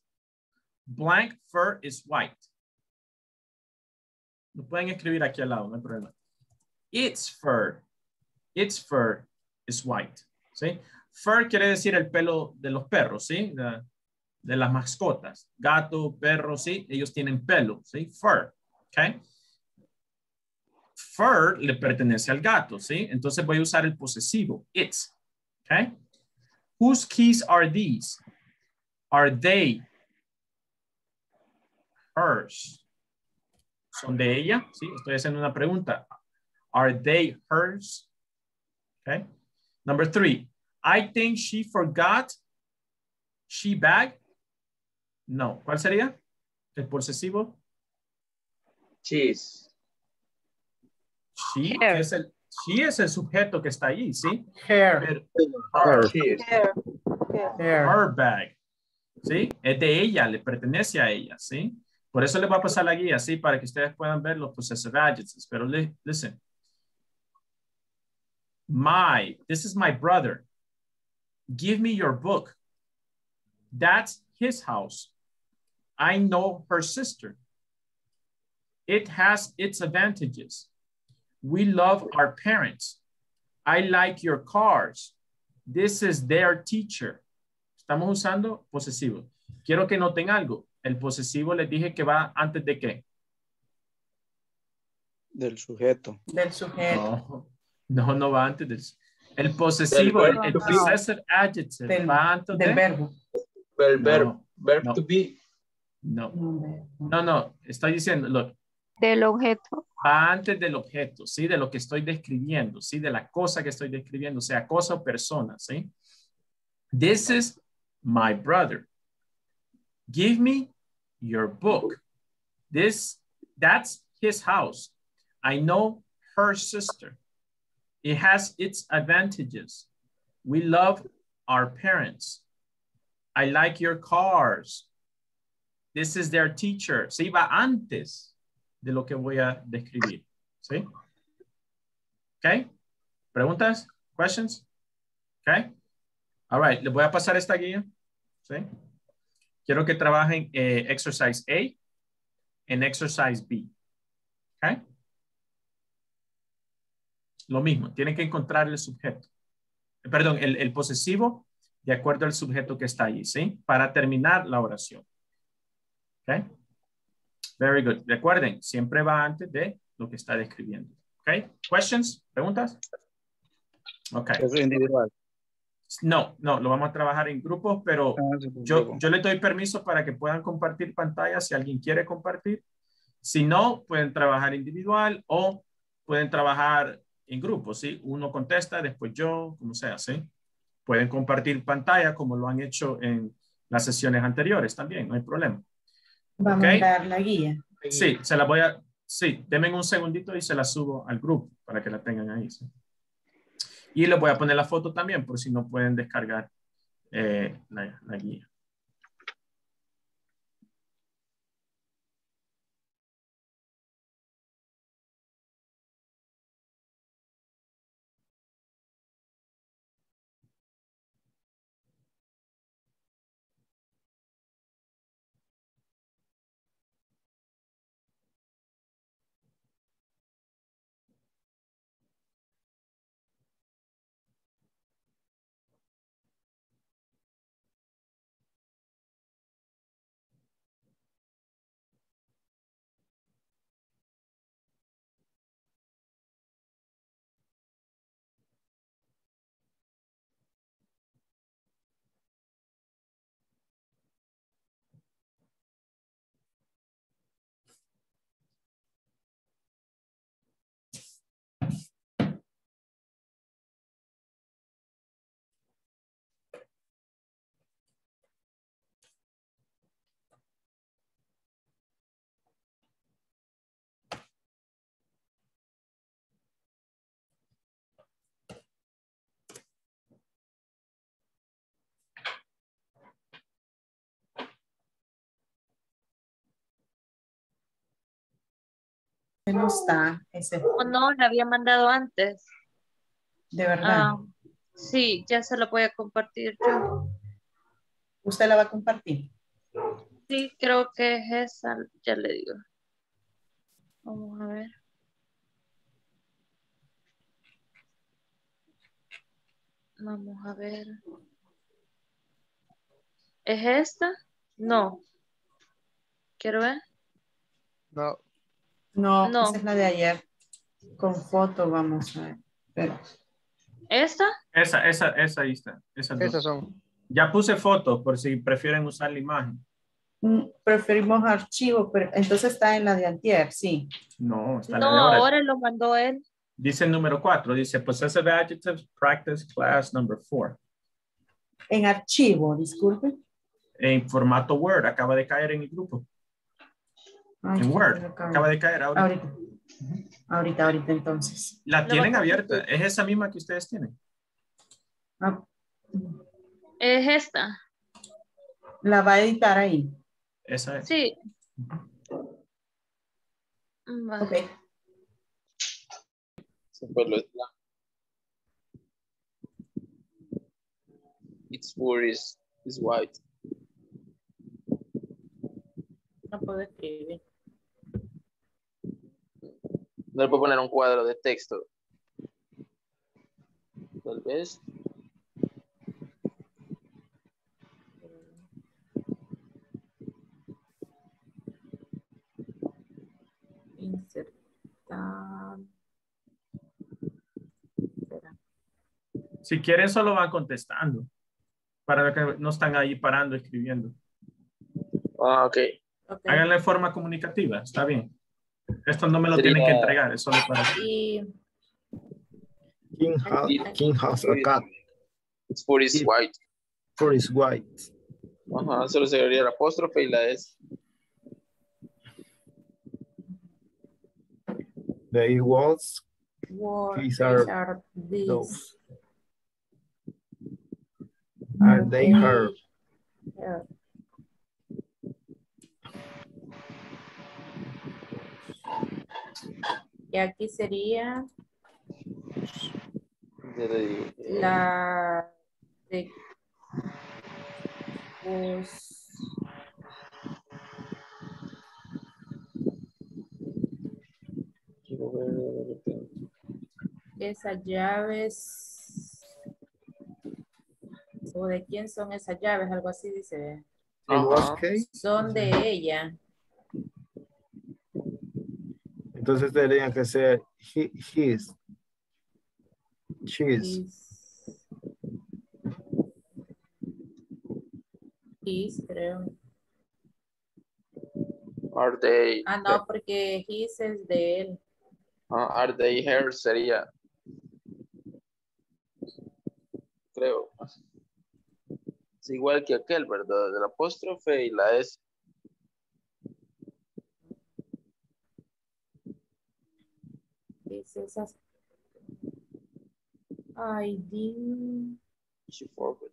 Blank fur is white. Lo pueden escribir aquí al lado, no hay problema. Its fur, its fur is white. ¿Sí? Fur quiere decir el pelo de los perros, ¿sí? De, de las mascotas. Gato, perro, ¿sí? Ellos tienen pelo, ¿sí? Fur, ¿ok? Fur le pertenece al gato, ¿sí? Entonces voy a usar el posesivo, its, ¿ok? Whose keys are these? Are they hers? ¿Son de ella? Sí, estoy haciendo una pregunta. Are they hers? Okay. Number three, I think she forgot she bag. No, ¿cuál sería? El posesivo. She's. She es el, she es el sujeto que está ahí, ¿sí? Hair. Pero- her, She's. Hair. her bag. ¿Sí? Es de ella, le pertenece a ella, ¿sí? Por eso les voy a pasar la guía, ¿sí? Para que ustedes puedan ver los possessive adjectives. Pero li- listen. My, this is my brother. Give me your book. That's his house. I know her sister. It has its advantages. We love our parents. I like your cars. This is their teacher. Estamos usando posesivo. Quiero que noten algo. El posesivo les dije que va antes de qué. Del sujeto. Del sujeto. No, no, no va antes del. El posesivo, el, verbo el possessive adjective Del- va antes Del de. verbo. Verb, verb, No, verb no. to be. No, no, no. Estoy diciendo, look, Del objeto. va antes del objeto, ¿sí? De lo que estoy describiendo, ¿sí? De la cosa que estoy describiendo, sea cosa o persona, ¿sí? This is my brother. Give me your book. This, that's his house. I know her sister. It has its advantages. We love our parents. I like your cars. This is their teacher. Se iba antes de lo que voy a describir. ¿Sí? ¿Ok? ¿Preguntas? ¿Questions? ¿Ok? All right. Le voy a pasar esta guía. ¿Sí? Quiero que trabajen eh, exercise A en exercise B. ¿Ok? Lo mismo. Tienen que encontrar el sujeto. Eh, Perdón, el, el posesivo de acuerdo al sujeto que está ahí. ¿Sí? Para terminar la oración. ¿Ok? Very good. Recuerden, siempre va antes de lo que está describiendo. ¿Ok? Questions? ¿Preguntas? Ok. Es individual. No, no, lo vamos a trabajar en grupos, pero Ah, sí, yo, yo les doy permiso para que puedan compartir pantalla si alguien quiere compartir. Si no, pueden trabajar individual o pueden trabajar en grupos, ¿sí? Uno contesta, después yo, como sea, ¿sí? Pueden compartir pantalla como lo han hecho en las sesiones anteriores también, no hay problema. Vamos a dar la guía. Sí, se la voy a, sí, denme un segundito y se la subo al grupo para que la tengan ahí. ¿sí? Y les voy a poner la foto también por si no pueden descargar eh, la, la guía. No está ese. O no, la había mandado antes. De verdad. Ah, sí, ya se lo voy a compartir yo. ¿Usted la va a compartir? Sí, creo que es esa, ya le digo. Vamos a ver. Vamos a ver. ¿Es esta? No. Quiero ver. No. No, No. esa es la de ayer. Con foto vamos a ver. ¿Esta? Esa, esa, esa ahí está. Esas dos. Esas son. Ya puse fotos por si prefieren usar la imagen. Mm, Preferimos archivo, pero entonces está en la de antier, sí. No, está en No, la de ahora. ahora lo mandó él. Dice el número cuatro, dice possessive adjectives, practice class number four. En archivo, disculpe. En formato Word, acaba de caer en el grupo. Ay, En Word, acaba- acaba de caer ahorita. Ahorita. Ahorita, ahorita entonces. La tienen abierta, es esa misma que ustedes tienen. Ah, Es esta. La va a editar ahí. Esa es. Sí. Mm, va. Ok. Se fue lo islam. Its fur is, is white. No puedo escribir. No le puedo poner un cuadro de texto. Tal vez. Insertar. Espera. Si quieren, solo van contestando. Para que no están ahí parando, escribiendo. Ah, ok. Ok. Háganlo en forma comunicativa, está bien. Esto no me lo Sería- tienen que entregar, es solo para... Y King, ha- King has a cat. Its fur is white. For is white. Ajá, solo se agregaría el apóstrofe y la S. They was what These these are are these. those. Are they her? her? Y aquí sería digo. la de pues, esas llaves o de quién son esas llaves, algo así dice. Son de ella. Entonces tendrían que ser he, his. She's. His, creo. Are they, Ah, no, porque his es de él. ah, are they her sería. Creo. Es igual que aquel, ¿verdad? Del apóstrofe y la S. Dice esas. I did. She forgot.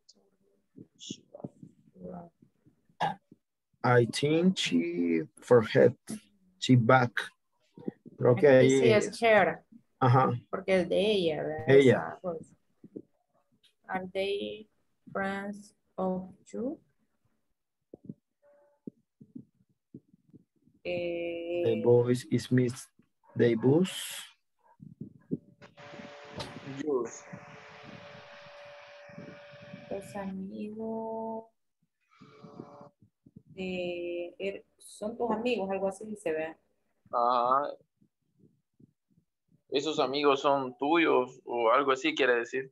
She- I think she forget. She back. Creo que ahí Sí, es es. her, Ajá. porque es de ella, ¿verdad? Ella. Esa cosa. Are they friends of you? The Eh, voice is Miss Davis. Yours. los amigos de, er- son tus amigos, algo así dice, ¿verdad? Ajá. Esos amigos son tuyos o algo así quiere decir.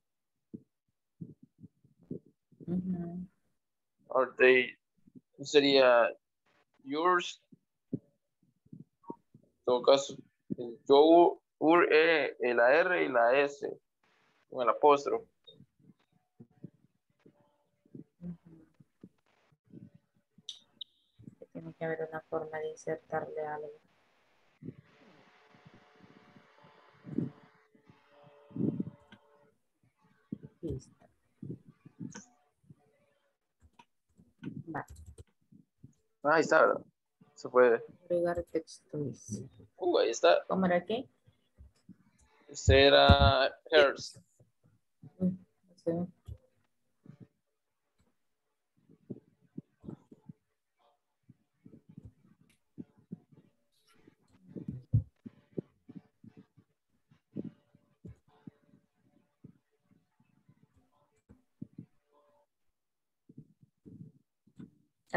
Are they, sería yours. En todo caso, el yo, ur, e, la R y la S, con el apóstrofe. Tiene que haber una forma de insertarle algo. Listo. Va, Ah, ahí está, ¿verdad? Se puede. agregar texto. Uh, ahí está. ¿Cómo era qué? Será hers.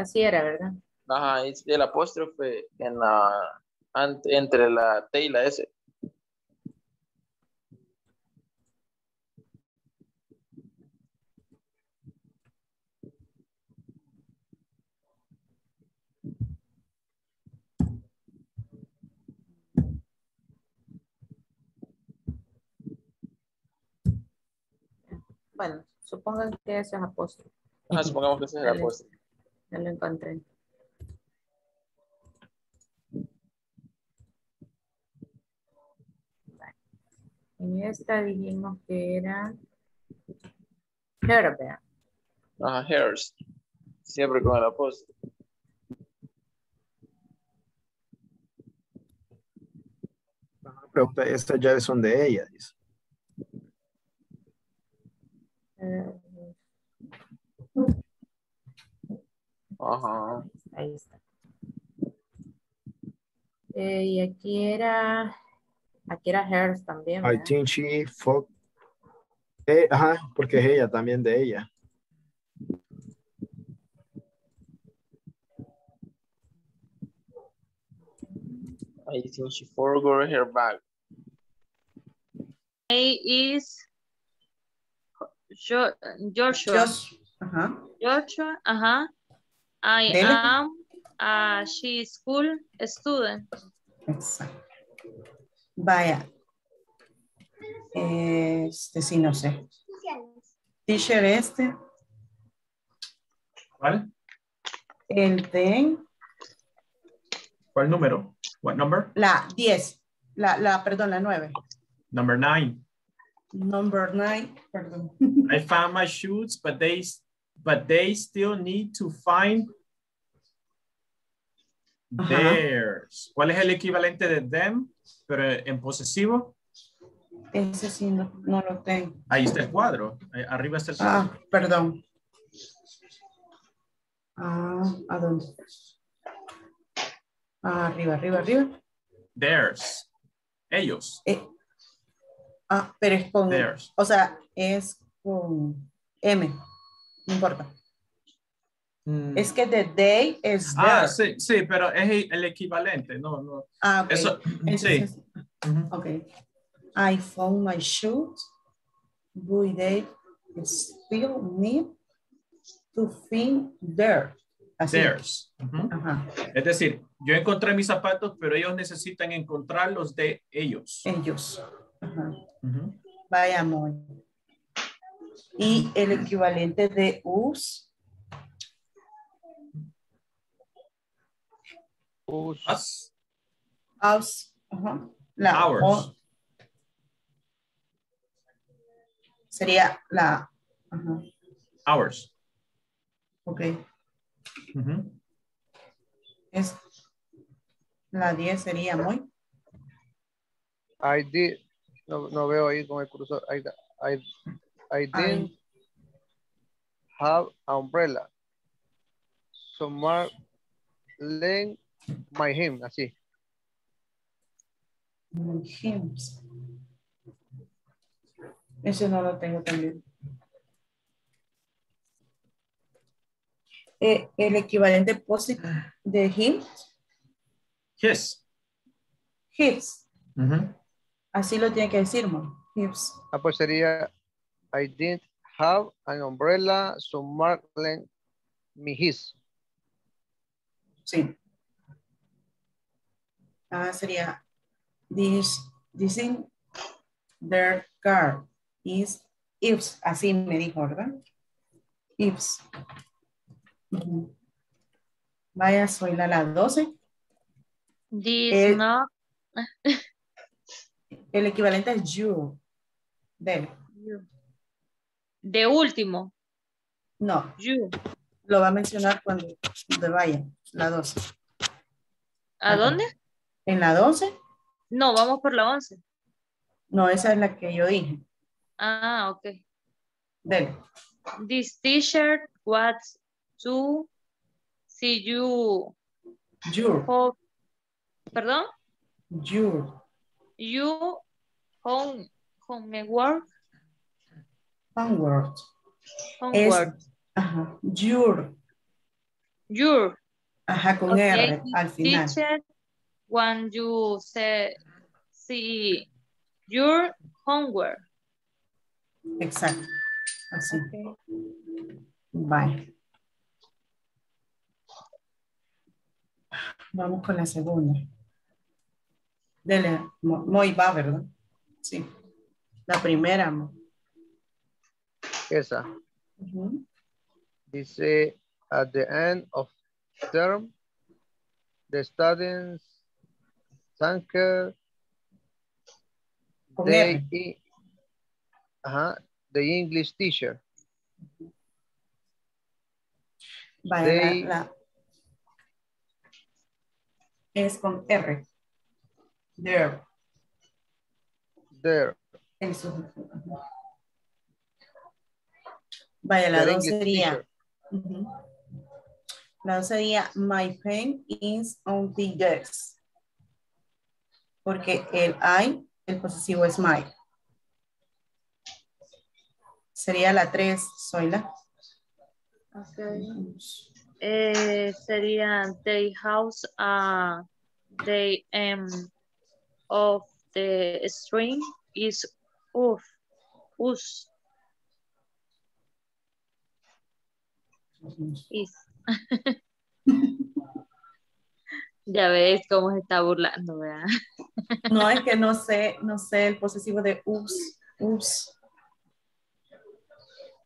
así era, ¿verdad? Ajá, es el apóstrofe en la, entre la T y la S. Bueno, supongan que ese es apóstol. Ah, supongamos que ese es el apóstol. Ya lo encontré. Vale. En esta dijimos que era Herbert. Ajá, hairs. Siempre con el apóstol. Pero estas llaves son de ella, dice. Eh, Ajá. ahí está. Eh, y aquí era, aquí era hers también. I ¿verdad? think she fuck. Eh, ajá, porque es ella también de ella. I think she forgot her bag. A is Jo- Joshua. Josh. Ajá. Joshua, ajá. I Dele. am a she school student. Exacto. Vaya. Este sí, no sé. Teacher este, ¿Cuál? el de ¿Cuál número? What number? la 10, la, la, perdón, la 9. Number nine. Number 9, perdón. I found my shoes, but they but they still need to find Ajá. theirs. ¿Cuál es el equivalente de them, pero en posesivo? Ese sí no, no lo tengo. Ahí está el cuadro. Arriba está el cuadro. Ah, perdón. Ah, ¿a dónde? Ah, arriba, arriba, arriba. Theirs. Ellos. Eh, ah, pero es con, Theirs. o sea, es con M, no importa. Mm. Es que the day es Ah, there. sí, sí, pero es el equivalente. No, no. Ah, ok. Eso, sí. Entonces, ok. I found my shoes, but they still need to find there. Así. Theirs. Ujú. Ajá. Es decir, yo encontré mis zapatos, pero ellos necesitan encontrar los de ellos. Ellos. Ajá. Ujú. Vaya muy. Y el equivalente de us, Us. us. La Ours. o- sería la, ajá, Ours. ok. Ujú. Es la 10 sería muy. I did. No, no veo ahí con el cursor. I, I, I didn't have an umbrella. So Mark lent my him, así. Hymns. Ese no lo tengo también. Eh, el equivalente positivo de him, His. hips. Ujú. Así lo tiene que decir, mo. Hips. Ah, pues sería I didn't have an umbrella, so Mark lent me his. Sí. Ah, sería this, this in their car is ifs. Así me dijo, ¿verdad? Ifs. Vaya, soy la, la 12. This Eh, not El equivalente es you. Dele. De último. No, You. lo va a mencionar cuando, cuando vaya, la 12. ¿A Ajá. dónde? En la 12, No, vamos por la 11. no, esa es la que yo dije. Ah, ok. Dele. This t-shirt was to see you. Your, ho- Perdón? your, You home, homework, onward. Es, homework. ajá, your, Your. ajá, con Okay, R al final. Teacher, when you say, see your homework. Exacto. Así. Okay. Bye. Vamos con la segunda. Dele, Mo- Moy va, ¿verdad? Sí. La primera, Mo. Esa. Mm-hmm. Dice, at the end of term, the students thank they, R. ajá, uh-huh, the English teacher. Vaya, They- la, la- es con R. There. There. El sujeto. ajá. Vaya, la dos sería. La dos sería, my pen is on the desk. Porque el I, el posesivo es my. Sería la tres, Zoila. Okay. Eh, sería they house uh, the um, of the string is of us is [LAUGHS] ya ves cómo se está burlando ¿verdad? No, es que no sé, no sé el posesivo de us. Us.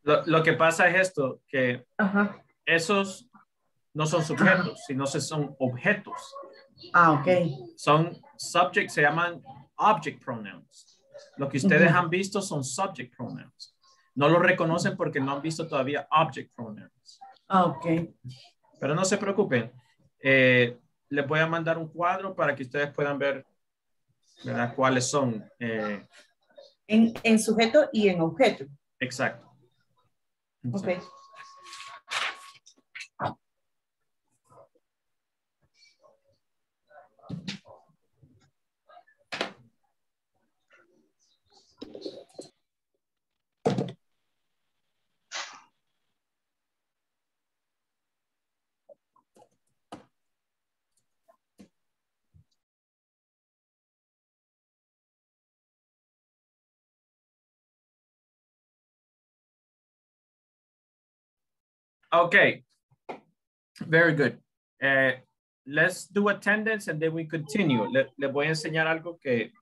Lo, lo que pasa es esto, que Ajá. esos no son sujetos, sino se son objetos. Ah, ok. Son subject, se llaman object pronouns. Lo que ustedes han visto son subject pronouns. No lo reconocen porque no han visto todavía object pronouns. Ah, ok. Pero no se preocupen. Eh, les voy a mandar un cuadro para que ustedes puedan ver ¿verdad? cuáles son. eh, En, en sujeto y en objeto. exacto. Ok. Okay. Very good. Eh, let's do attendance and then we continue. Le- les voy a enseñar algo que,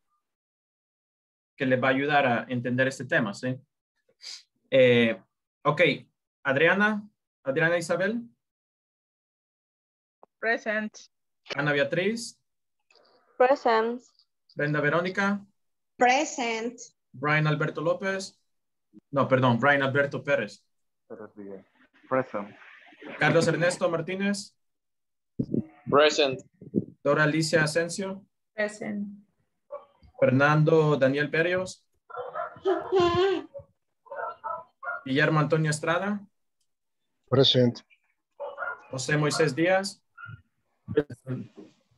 que les va a ayudar a entender este tema, ¿sí? Eh, ok. Adriana, Adriana Isabel, Present. Ana Beatriz, Present. Brenda Verónica, Present. Brian Alberto López. No, perdón, Brian Alberto Pérez. Present. Carlos Ernesto Martínez, Present. Dora Alicia Asensio, Present. Fernando Daniel Berrios, Guillermo Antonio Estrada, Present. José Moisés Díaz,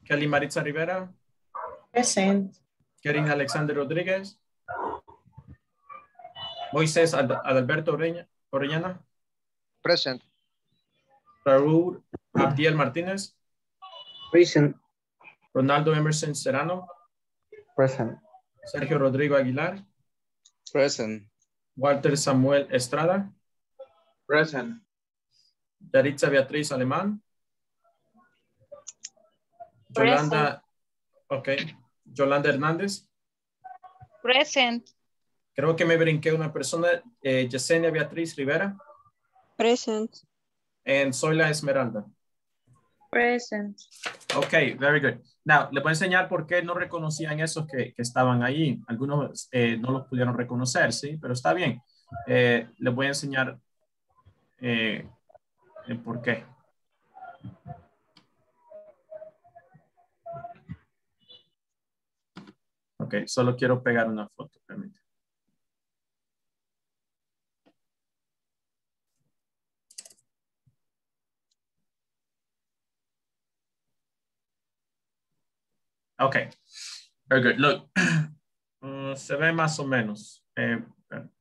Kelly Maritza Rivera, Present. Kerin Alexander Rodríguez, Moisés Ad- Adalberto Orellana, Present. Raúl Abdiel Martínez, Present. Ronaldo Emerson Serrano, Present. Sergio Rodrigo Aguilar, Present. Walter Samuel Estrada, Present. Yaritza Beatriz Alemán, Yolanda, ok, Yolanda Hernández, present creo que me brinqué una persona, eh, Yesenia Beatriz Rivera, Present. and Zoila Esmeralda. present Ok, very good. Now, les voy a enseñar por qué no reconocían esos que, que estaban ahí. Algunos eh, no los pudieron reconocer, ¿sí? Pero está bien. Eh, les voy a enseñar eh, el por qué. Ok, solo quiero pegar una foto, permítame. Ok, very good. Look, uh, [CLEARS THROAT] se ve más o menos. Eh,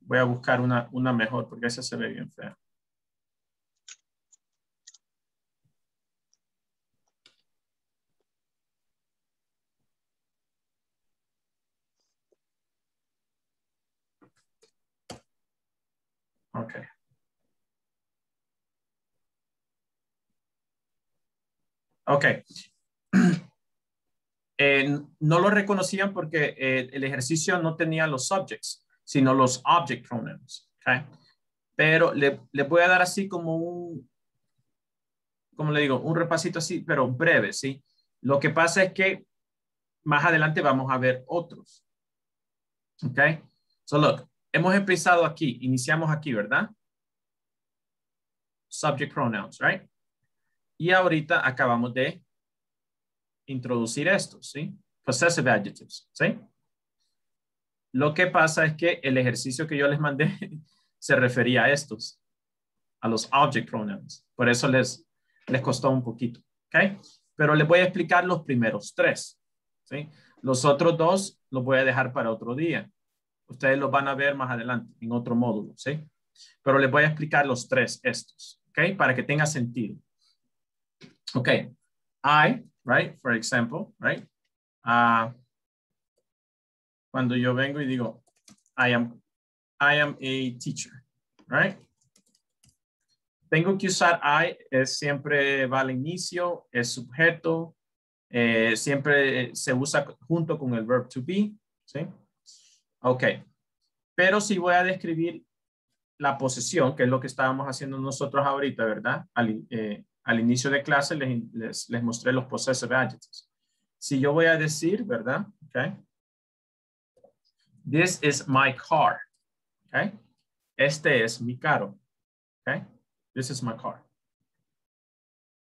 voy a buscar una, una mejor porque esa se ve bien fea. Ok. Ok. Eh, no lo reconocían porque eh, el ejercicio no tenía los subjects, sino los object pronouns. Okay? pero le, le voy a dar así como un, como le digo, un repasito así, pero breve, ¿sí? Lo que pasa es que más adelante vamos a ver otros. ¿Ok? So look, hemos empezado aquí, iniciamos aquí, ¿verdad? Subject pronouns, right? Y ahorita acabamos de introducir estos, ¿sí? Possessive adjectives, ¿sí? Lo que pasa es que el ejercicio que yo les mandé [LAUGHS] se refería a estos, a los object pronouns. Por eso les, les costó un poquito, ¿ok? Pero les voy a explicar los primeros tres, ¿sí? Los otros dos los voy a dejar para otro día. Ustedes los van a ver más adelante en otro módulo, ¿sí? Pero les voy a explicar los tres estos, ¿ok? Para que tenga sentido. Ok, I, right, for example, right? Uh, cuando yo vengo y digo, I am, I am a teacher, right? Tengo que usar I, es siempre va al inicio, es sujeto, eh, siempre se usa junto con el verb to be, ¿sí? Ok, pero si voy a describir la posesión, que es lo que estábamos haciendo nosotros ahorita, ¿verdad? Al, eh, al inicio de clase les, les, mostré los possessive adjectives. Si yo voy a decir, ¿verdad? Okay. This is my car. Okay. Este es mi carro. Okay. This is my car.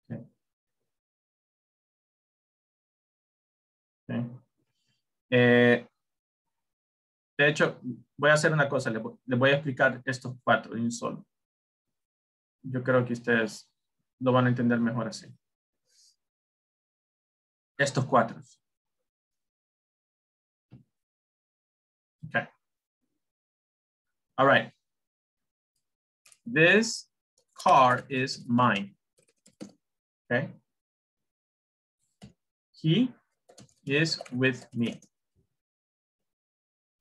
Okay. okay. Eh, de hecho, voy a hacer una cosa. Les voy, les voy a explicar estos cuatro en solo. Yo creo que ustedes lo van a entender mejor así. Estos cuatro. Okay. All right. This car is mine. Okay. He is with me.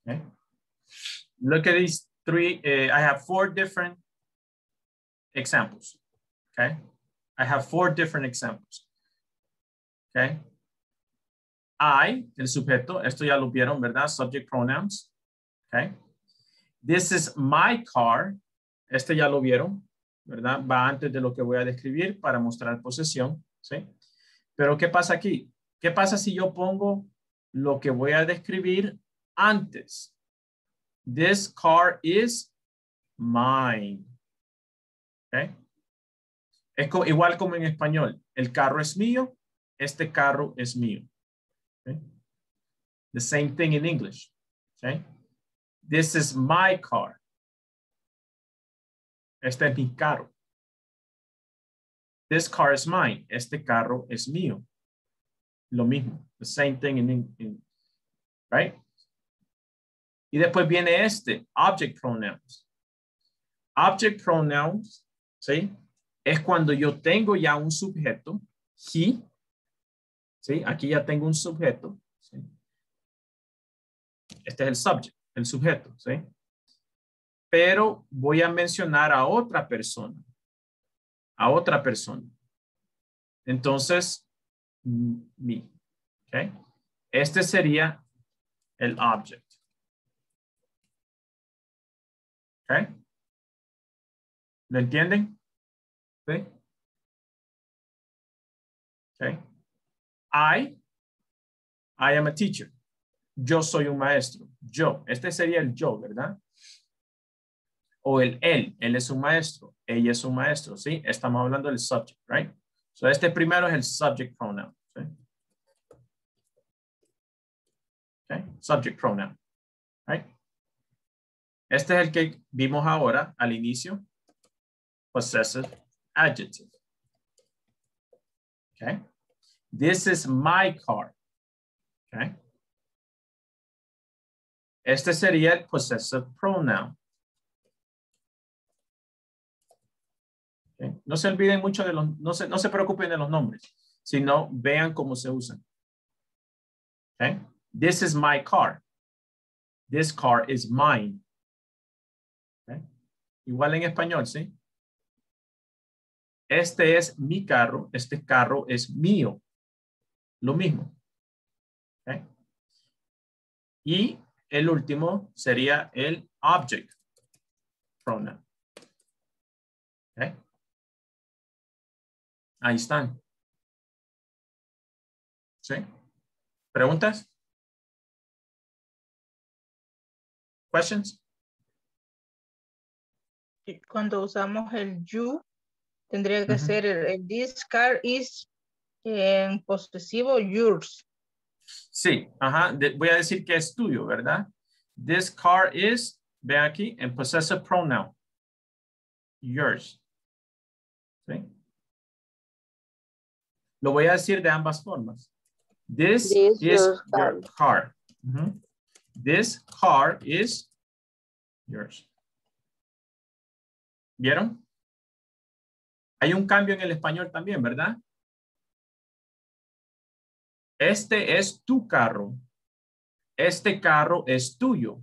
Okay. Look at these three. Uh, I have four different examples. Okay. I have four different examples. Okay. I, el sujeto, esto ya lo vieron, ¿verdad? Subject pronouns. Okay. This is my car. Este ya lo vieron, ¿verdad? Va antes de lo que voy a describir para mostrar posesión, ¿sí? Pero ¿qué pasa aquí? ¿Qué pasa si yo pongo lo que voy a describir antes? This car is mine. Okay. Es igual como en español. El carro es mío. Este carro es mío. The same thing in English. Okay. This is my car. Este es mi carro. This car is mine. Este carro es mío. Lo mismo. The same thing in, in right? Y después viene este, object pronouns. Object pronouns, ¿sí? Es cuando yo tengo ya un sujeto, he, ¿sí? Aquí ya tengo un sujeto, ¿sí? Este es el subject, el sujeto, ¿sí? Pero voy a mencionar a otra persona, a otra persona. Entonces, me, ¿ok? Este sería el object. ¿Ok? ¿Lo entienden? ¿Sí? ¿Ok? I, I am a teacher. Yo soy un maestro. Yo. Este sería el yo, ¿verdad? O el él. Él es un maestro. Ella es un maestro. ¿Sí? Estamos hablando del subject, right? So este primero es el subject pronoun. ¿sí? Okay. Subject pronoun. Right? Este es el que vimos ahora al inicio. Possessive adjective. Okay. This is my car. Okay. Este sería el possessive pronoun. Okay. No se olviden mucho de los, no se, no se preocupen de los nombres, sino vean cómo se usan. Okay. This is my car. This car is mine. Okay. Igual en español, ¿sí? Este es mi carro, este carro es mío. Lo mismo. Okay. Y el último sería el object pronoun. ¿Ok? Ahí están. ¿Sí? ¿Preguntas? Questions? Cuando usamos el you, tendría que ser el, el this car is en posesivo yours. Sí, ajá. de- voy a decir que es tuyo, ¿verdad? This car is, ve aquí, en possessive pronoun. Yours. ¿Sí? Lo voy a decir de ambas formas. This, This is your your car. This car is yours. ¿Vieron? Hay un cambio en el español también, ¿verdad? Este es tu carro. Este carro es tuyo.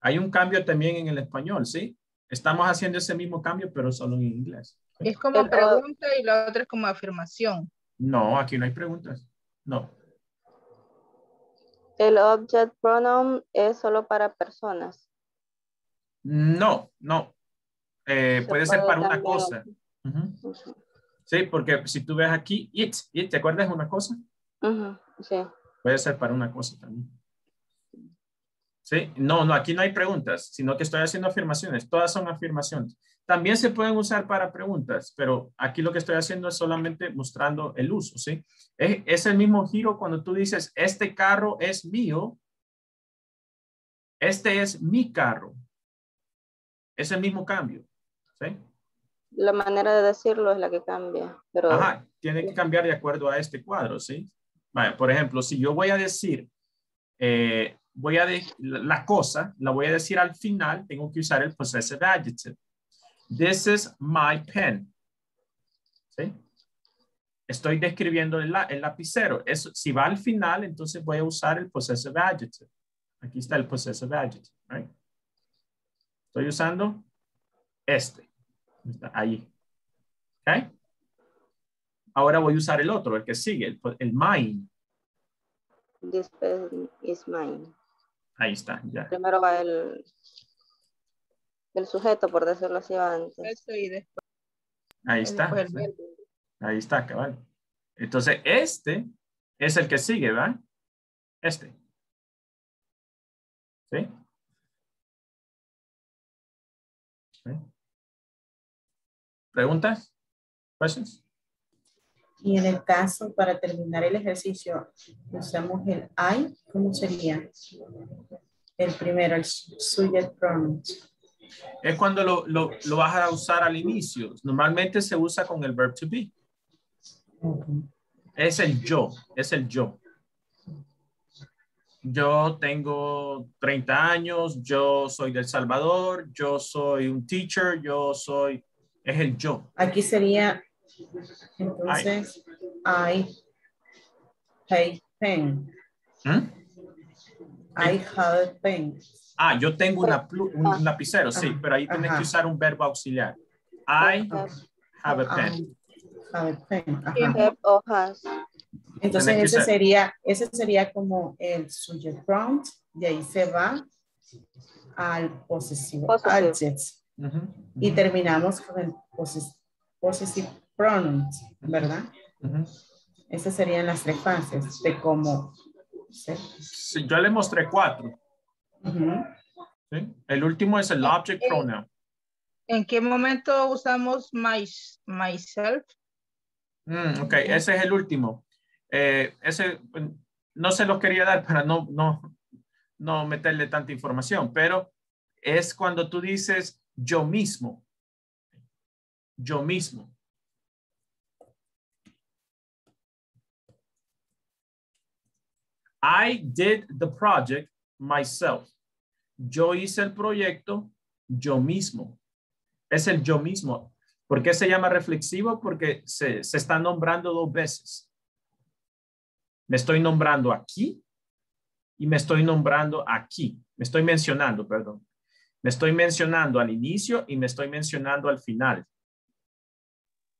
Hay un cambio también en el español, ¿sí? Estamos haciendo ese mismo cambio, pero solo en inglés. Es como pregunta y la otra es como afirmación. No, aquí no hay preguntas. No. El object pronoun es solo para personas. No, no. Eh, Se puede ser para una cambiar. Sí, porque si tú ves aquí, it, it, ¿te acuerdas de una cosa? Sí. Puede ser para una cosa también. Sí, no, no, aquí no hay preguntas, sino que estoy haciendo afirmaciones. Todas son afirmaciones. También se pueden usar para preguntas, pero aquí lo que estoy haciendo es solamente mostrando el uso, ¿sí? Es, es el mismo giro cuando tú dices, este carro es mío, este es mi carro. Es el mismo cambio, ¿sí? La manera de decirlo es la que cambia. Pero Ajá, tiene que cambiar de acuerdo a este cuadro, ¿sí? Por ejemplo, si yo voy a decir, eh, voy a la cosa, la voy a decir al final, tengo que usar el possessive adjective. This is my pen. ¿Sí? Estoy describiendo el, el lapicero. Eso, si va al final, entonces voy a usar el possessive adjective. Aquí está el possessive adjective. right? Estoy usando este. Está ahí. ¿Ok? Ahora voy a usar el otro, el que sigue, el, el mine. this pen is mine. Ahí está, ya. Primero va el, el sujeto, por decirlo así, va antes. Eso y después, Ahí y está. después. Ahí está, cabal. Entonces, este es el que sigue, ¿va? Este. ¿Sí? ¿Preguntas? ¿Questions? Y en el caso, para terminar el ejercicio, usamos el I, ¿cómo sería? El primero, el subject pronoun. Es cuando lo, lo, lo vas a usar al inicio. Normalmente se usa con el verb to be. Es el yo, es el yo. Yo tengo 30 años, yo soy del Salvador, yo soy un teacher, yo soy, es el yo. Aquí sería, entonces, I pay pen. ¿Mm? I have a pen. Ah, yo tengo una un, un lapicero, sí, pero ahí tienes que usar un verbo auxiliar. I have a pen. I have a pen. Ajá. Has. Entonces ese ser. sería, ese sería como el subject pronoun, de ahí se va al posesivo Ujú, Y terminamos con el possess- possessive pronouns, ¿verdad? ujú. Esas serían las tres fases de cómo. ¿sí? Sí, yo le mostré cuatro. ¿sí? El último es el object pronoun. ¿En qué momento usamos my, myself? Mm, ok, ese es el último. Eh, ese mm, no se los quería dar para no, no, no meterle tanta información, pero es cuando tú dices yo mismo. Yo mismo. I did the project myself. Yo hice el proyecto yo mismo. Es el yo mismo. ¿Por qué se llama reflexivo? Porque se, se está nombrando dos veces. Me estoy nombrando aquí y me estoy nombrando aquí. Me estoy mencionando, perdón. Me estoy mencionando al inicio y me estoy mencionando al final.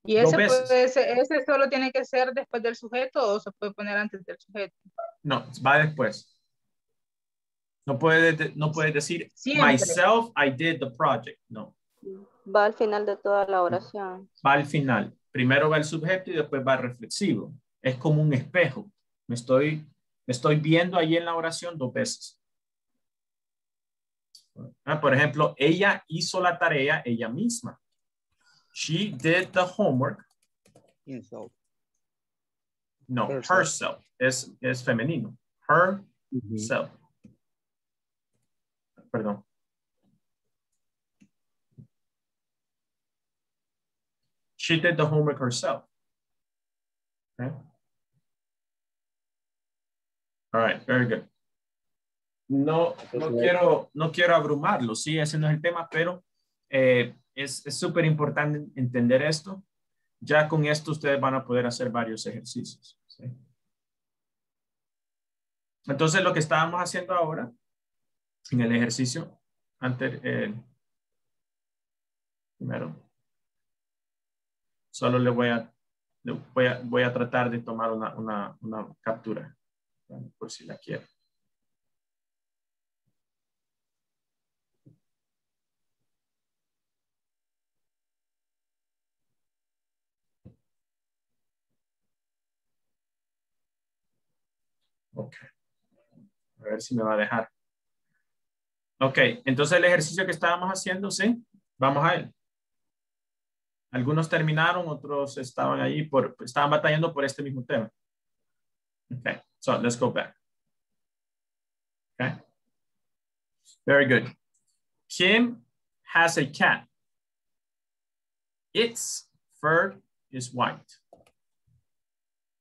¿Y ese, puede ser- ese solo tiene que ser después del sujeto o se puede poner antes del sujeto? No, va después. No puedes no puedes decir Siempre. myself, I did the project. No. Va al final de toda la oración. Va al final. Primero va el sujeto y después va el reflexivo. Es como un espejo. Me estoy, me estoy viendo ahí en la oración dos veces. Ah, por ejemplo, ella hizo la tarea ella misma. She did the homework. Himself. No, Herself. herself. Es, es femenino. Herself. Perdón. She did the homework herself. Okay. All right, very good. No, no quiero, no quiero abrumarlo, sí, ese no es el tema, pero eh, es es súper importante entender esto. Ya con esto ustedes van a poder hacer varios ejercicios. ¿sí? Entonces, lo que estábamos haciendo ahora, en el ejercicio antes, eh, primero, solo le voy a, le voy a, voy a tratar de tomar una, una, una captura, por si la quiero. Ok. A ver si me va a dejar. Ok, entonces el ejercicio que estábamos haciendo, ¿sí? Vamos a él. Algunos terminaron, otros estaban ahí, por, estaban batallando por este mismo tema. Okay, so let's go back. Okay. Very good. Kim has a cat. Its fur is white.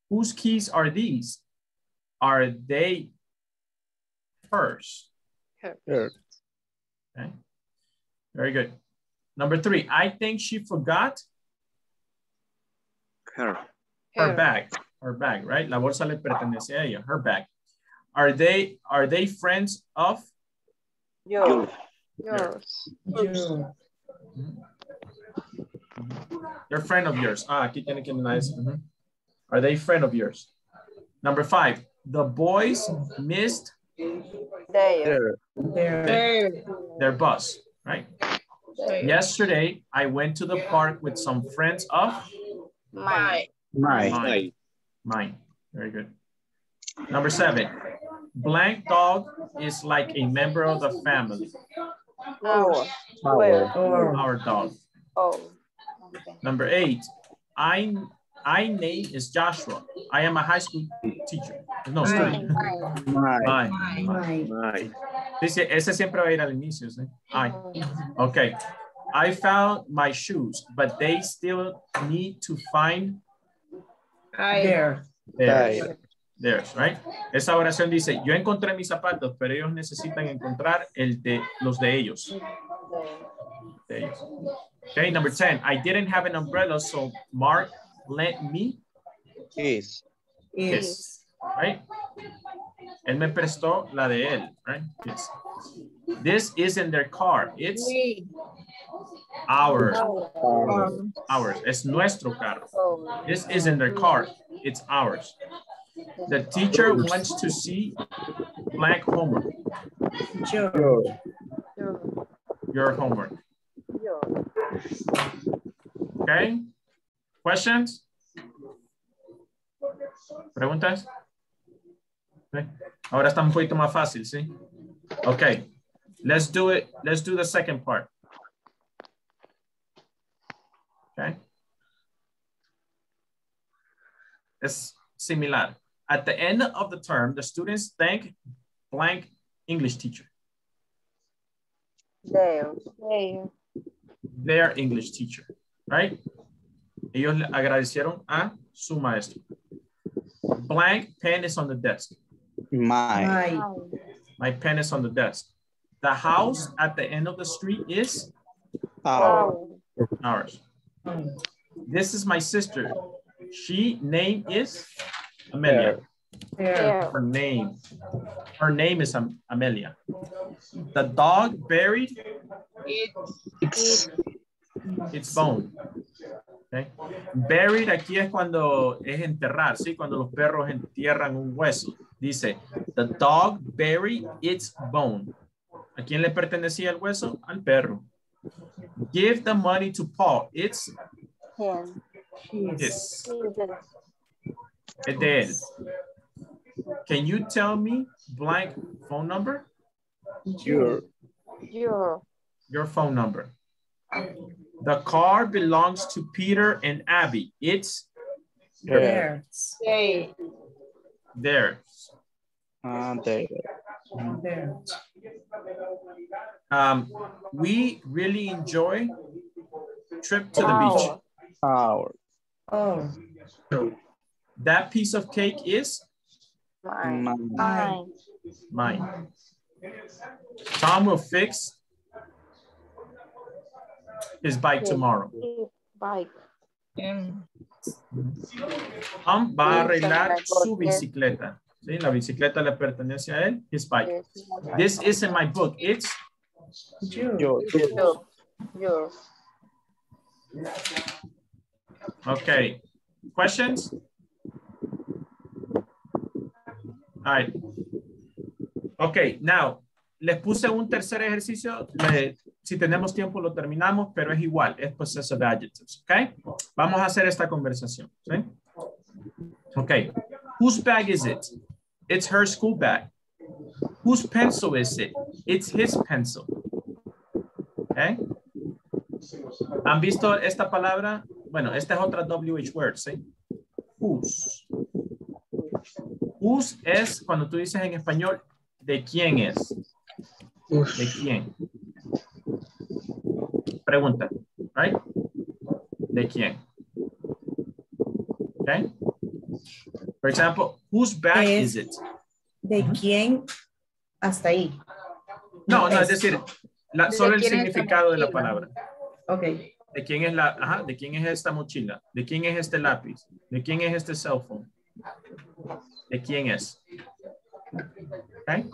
Whose keys are these? Are they hers? Her. Okay. Very good. Number three, I think she forgot Her. her bag. Her bag, right? La bolsa le pertenece a ella, her bag. Are they are they friends of? Yours. Yours. Yo. They're friend of yours. Ah, aquí tiene que nice. Mhm. Are they friend of yours? Number five, the boys missed There. their, their bus, right? Yesterday, I went to the park with some friends of Mine. mine. Mine. Very good. Number seven, blank dog is like a member of the family. Our. Or. Our dog. Oh. Number eight, I, I name is Joshua. I am a high school teacher. No, student. My. Mine. Mine. My. Dice, ese siempre va a ir al inicio, ¿sí? I. Okay. I found my shoes, but they still need to find There. theirs. Theirs, right? Esa oración dice, yo encontré mis zapatos, pero ellos necesitan encontrar el de los de ellos. De ellos. Okay, number 10. I didn't have an umbrella, so Mark lent me Is. his. Right? Él me prestó la de él, right? Yes. This isn't their car. It's our, ours. Es nuestro carro. This isn't their car. It's ours. The teacher wants to see blank homework. Yo. Your homework. Okay? Questions? ¿Preguntas? Okay. Ahora está un poquito más fácil, ¿sí? Okay. Let's do it. Let's do the second part. Okay. It's similar. At the end of the term, the students thank blank English teacher. There. their English teacher, right? Ellos le agradecieron a su maestro. Blank pen is on the desk. My. My. My pen is on the desk. The house at the end of the street is Our. ours. This is my sister. She name is Amelia. There. Her name. Her name is Am- Amelia. The dog buried It's. its bone. Okay. Buried aquí es cuando es enterrar, ¿sí? Cuando los perros entierran un hueso. Dice, the dog buried its bone. ¿A quién le pertenecía el hueso? Al perro. Give the money to Paul. It's Him. his. His. Es de él. Can you tell me blank phone number? Your. Your. Your phone number. The car belongs to Peter and Abby. It's there. They. theirs. Ah, there. Theirs. Um, we really enjoy trip to the beach. Our. Oh. So that piece of cake is Mine. Mine. Mine. mine. Tom will fix his bike tomorrow. Bike. Tom va a arreglar su bicicleta. ¿sí? La bicicleta le pertenece a él, his bike. This is in my book. It's You. Yo. Your. Yours. okay. Questions? All right. Okay, now, les puse un tercer ejercicio. Le- si tenemos tiempo lo terminamos, pero es igual, es possessive adjectives, ¿ok? Vamos a hacer esta conversación, ¿sí? Ok. Whose bag is it? It's her school bag. Whose pencil is it? It's his pencil. ¿Ok? ¿Han visto esta palabra? Bueno, esta es otra WH word, ¿sí? Whose. Whose es cuando tú dices en español, ¿de quién es? ¿De quién? Pregunta, right? ¿De quién? Okay. For example, whose bag Es- is it? ¿De quién hasta ahí? No, no, es es- decir, la- ¿De solo el significado de la mochila? palabra. Ok. ¿De quién es la, ajá, de quién es esta mochila? ¿De quién es este lápiz? ¿De quién es este cell phone? ¿De quién es? Okay.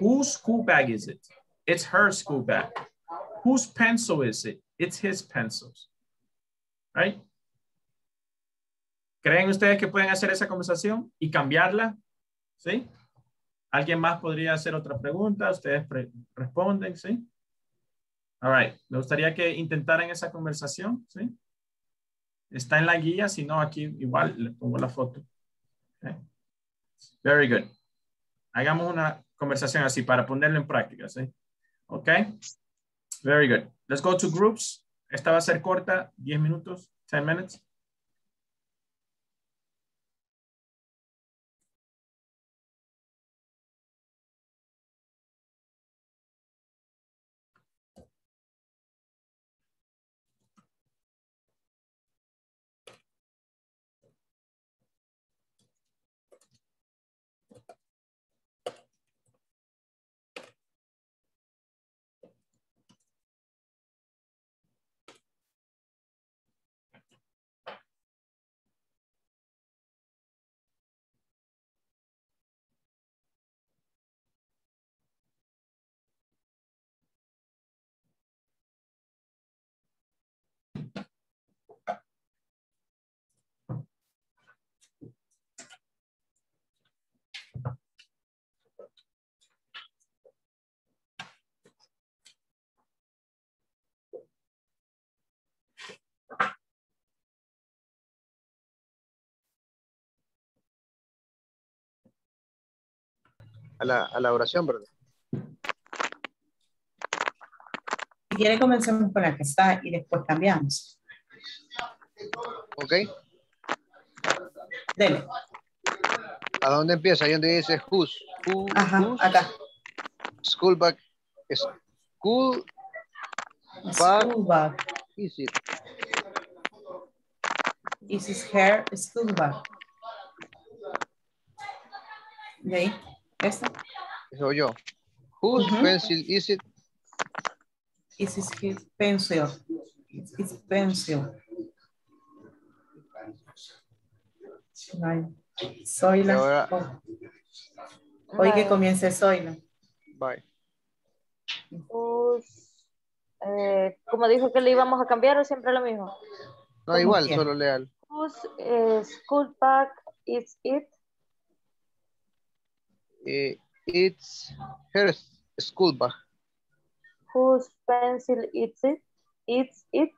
Whose school bag is it? It's her school bag. Whose pencil is it? It's his pencils. Right? ¿Creen ustedes que pueden hacer esa conversación y cambiarla? ¿Sí? ¿Alguien más podría hacer otra pregunta? Ustedes responden, ¿sí? All right. Me gustaría que intentaran esa conversación, ¿sí? Está en la guía, si no, aquí igual le pongo la foto. Very good. Hagamos una conversación así para ponerlo en práctica, ¿sí? Ok. Very good. Let's go to groups. Esta va a ser corta, 10 minutos, 10 minutes. A la, a la oración, ¿verdad? Si quiere, comencemos con la que está y después cambiamos. Ok. Dele. ¿A dónde empieza? Ahí donde dice whose. Who, Ajá, acá. School bag. School. School bag. Is it? Is her school bag. ¿De ahí? ¿Esta? Soy yo. Whose pencil is it? Is his pencil. It's his pencil. Vale. Zoila. Y ahora-. Hoy que comience Zoila. Bye. Whose, eh, como dijo que le íbamos a cambiar o siempre lo mismo. No, igual, solo leal. Whose eh, school bag is it? Eh, it's her school bag. Whose pencil is it? It's it.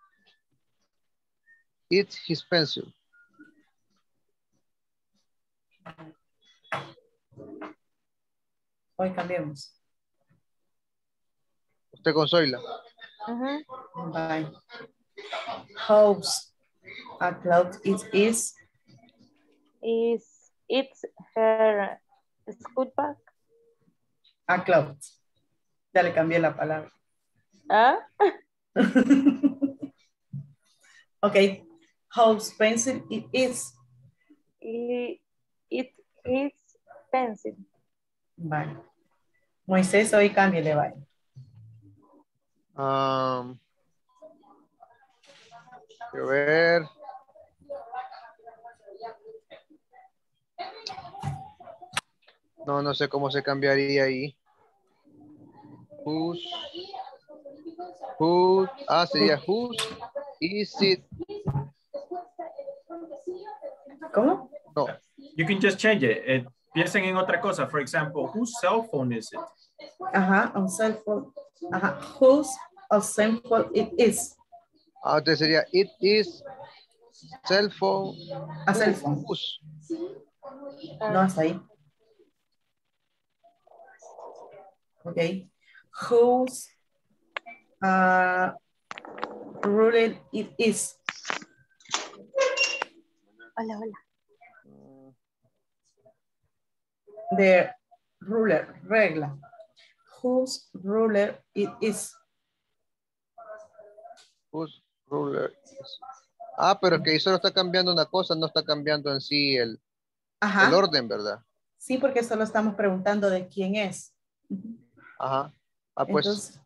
It's his pencil. Hoy cambiemos. Usted con Zoila. Bye. House. A cloud it is. Is it's her school bag? A cloud. Ya le cambié la palabra. ¿Ah? [LAUGHS] okay. House pencil it is. It, it is pencil. Vale. Moisés, hoy cámbiale, vaya. Um, quiero ver. No, no sé cómo se cambiaría ahí. Who's, who, ah, sería whose is it? ¿Cómo? No. You can just change it. Eh, piensen en otra cosa. For example, whose cell phone is it? Ajá, on cell phone. Ajá, whose of cell phone it is. Ah, entonces sería it is cell phone. A cell phone. Whose. No, hasta ahí. Ok. Whose uh, ruler it is. Hola, hola. The ruler, regla. Whose ruler it is. Whose ruler is- Ah, pero que solo está cambiando una cosa, no está cambiando en sí el, Ajá. el orden, ¿verdad? Sí, porque solo estamos preguntando de quién es. Ajá. Ah, pues Entonces,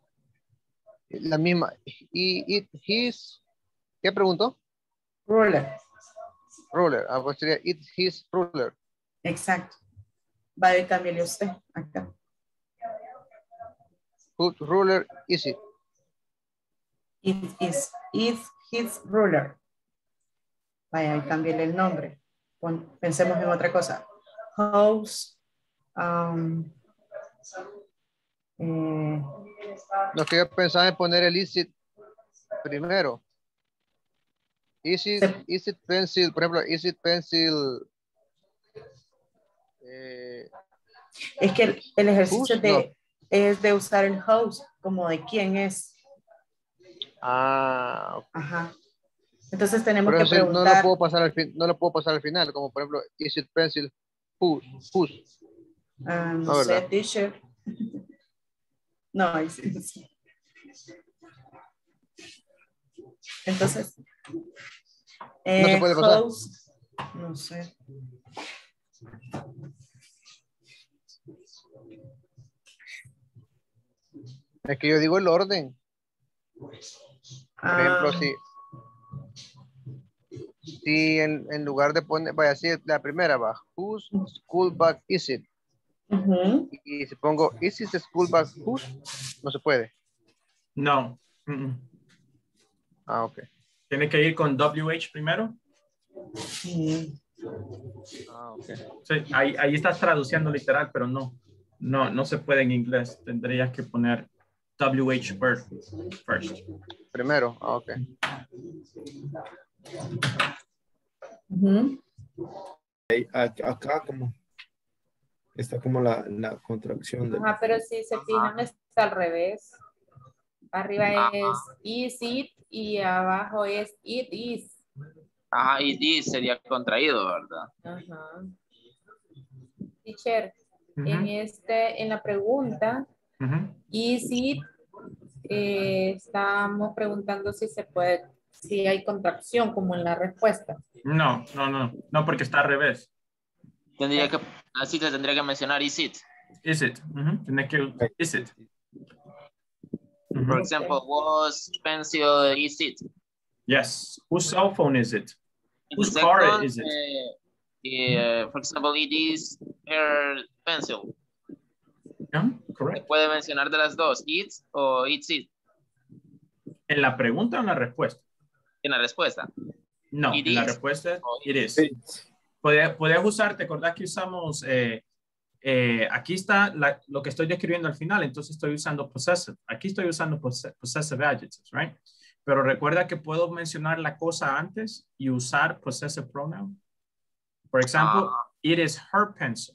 la misma. Y it, his, ¿qué preguntó? ruler. Ruler. Ah, pues sería it, his ruler. Exacto. Vaya, cámbiale usted acá. Whose ruler is it? It is, is his ruler. Vaya, cámbiale el nombre. Pon- pensemos en otra cosa. House. um, eh, No, que yo pensaba en poner el is it primero. Is it, is it pencil, por ejemplo, is it pencil? eh, es que el, el ejercicio de, es de usar el house como de quién es. ah, ok. Ajá. Entonces tenemos Pero que ese no lo preguntar. puedo pasar al fin, no lo puedo pasar al final, como por ejemplo, is it pencil? Whose? Whose? ah, no No, sé, ¿verdad? teacher. No, ahí sí, no sé. Entonces. No se puede pasar. no sé. Es que yo digo el orden. Por ejemplo, Ah. si, si en, en lugar de poner, vaya, si la primera va, whose school bag is it? Ujú. Y si pongo, is the school whose? No se puede. No. Mm, mm. Ah, ok. Tiene que ir con WH primero. Ah, ok. Sí, ahí, ahí estás traduciendo literal, pero no. No, no se puede en inglés. Tendrías que poner WH word first. Primero, ah, ok. Ac- Acá como está como la, la contracción de Ajá, pero si se fijan está al revés. Arriba es is it y abajo es it is. Ajá, y this sería contraído, ¿verdad? Ajá. Teacher, en este, en la pregunta, Ujú. is it, eh, estamos preguntando si se puede, si hay contracción como en la respuesta. No, no, no. No, porque está al revés. Tendría que, así te tendría que mencionar is it. Is it? Ujú. Tienes que. Is it? For example, was pencil is it? Yes. Whose cell phone is it? Whose car is it? eh, for example, it is her pencil. Yeah, correct. puede mencionar de las dos, it o it's it, ¿En la pregunta o en la respuesta? en la respuesta. No, It en la respuesta it is. Puedes, puedes usar, ¿te acordás que usamos, eh, eh, aquí está la- lo que estoy describiendo al final, entonces estoy usando possessive. Aquí estoy usando posse- possessive adjectives, right? Pero recuerda que puedo mencionar la cosa antes y usar possessive pronoun. Por ejemplo, it is her pencil.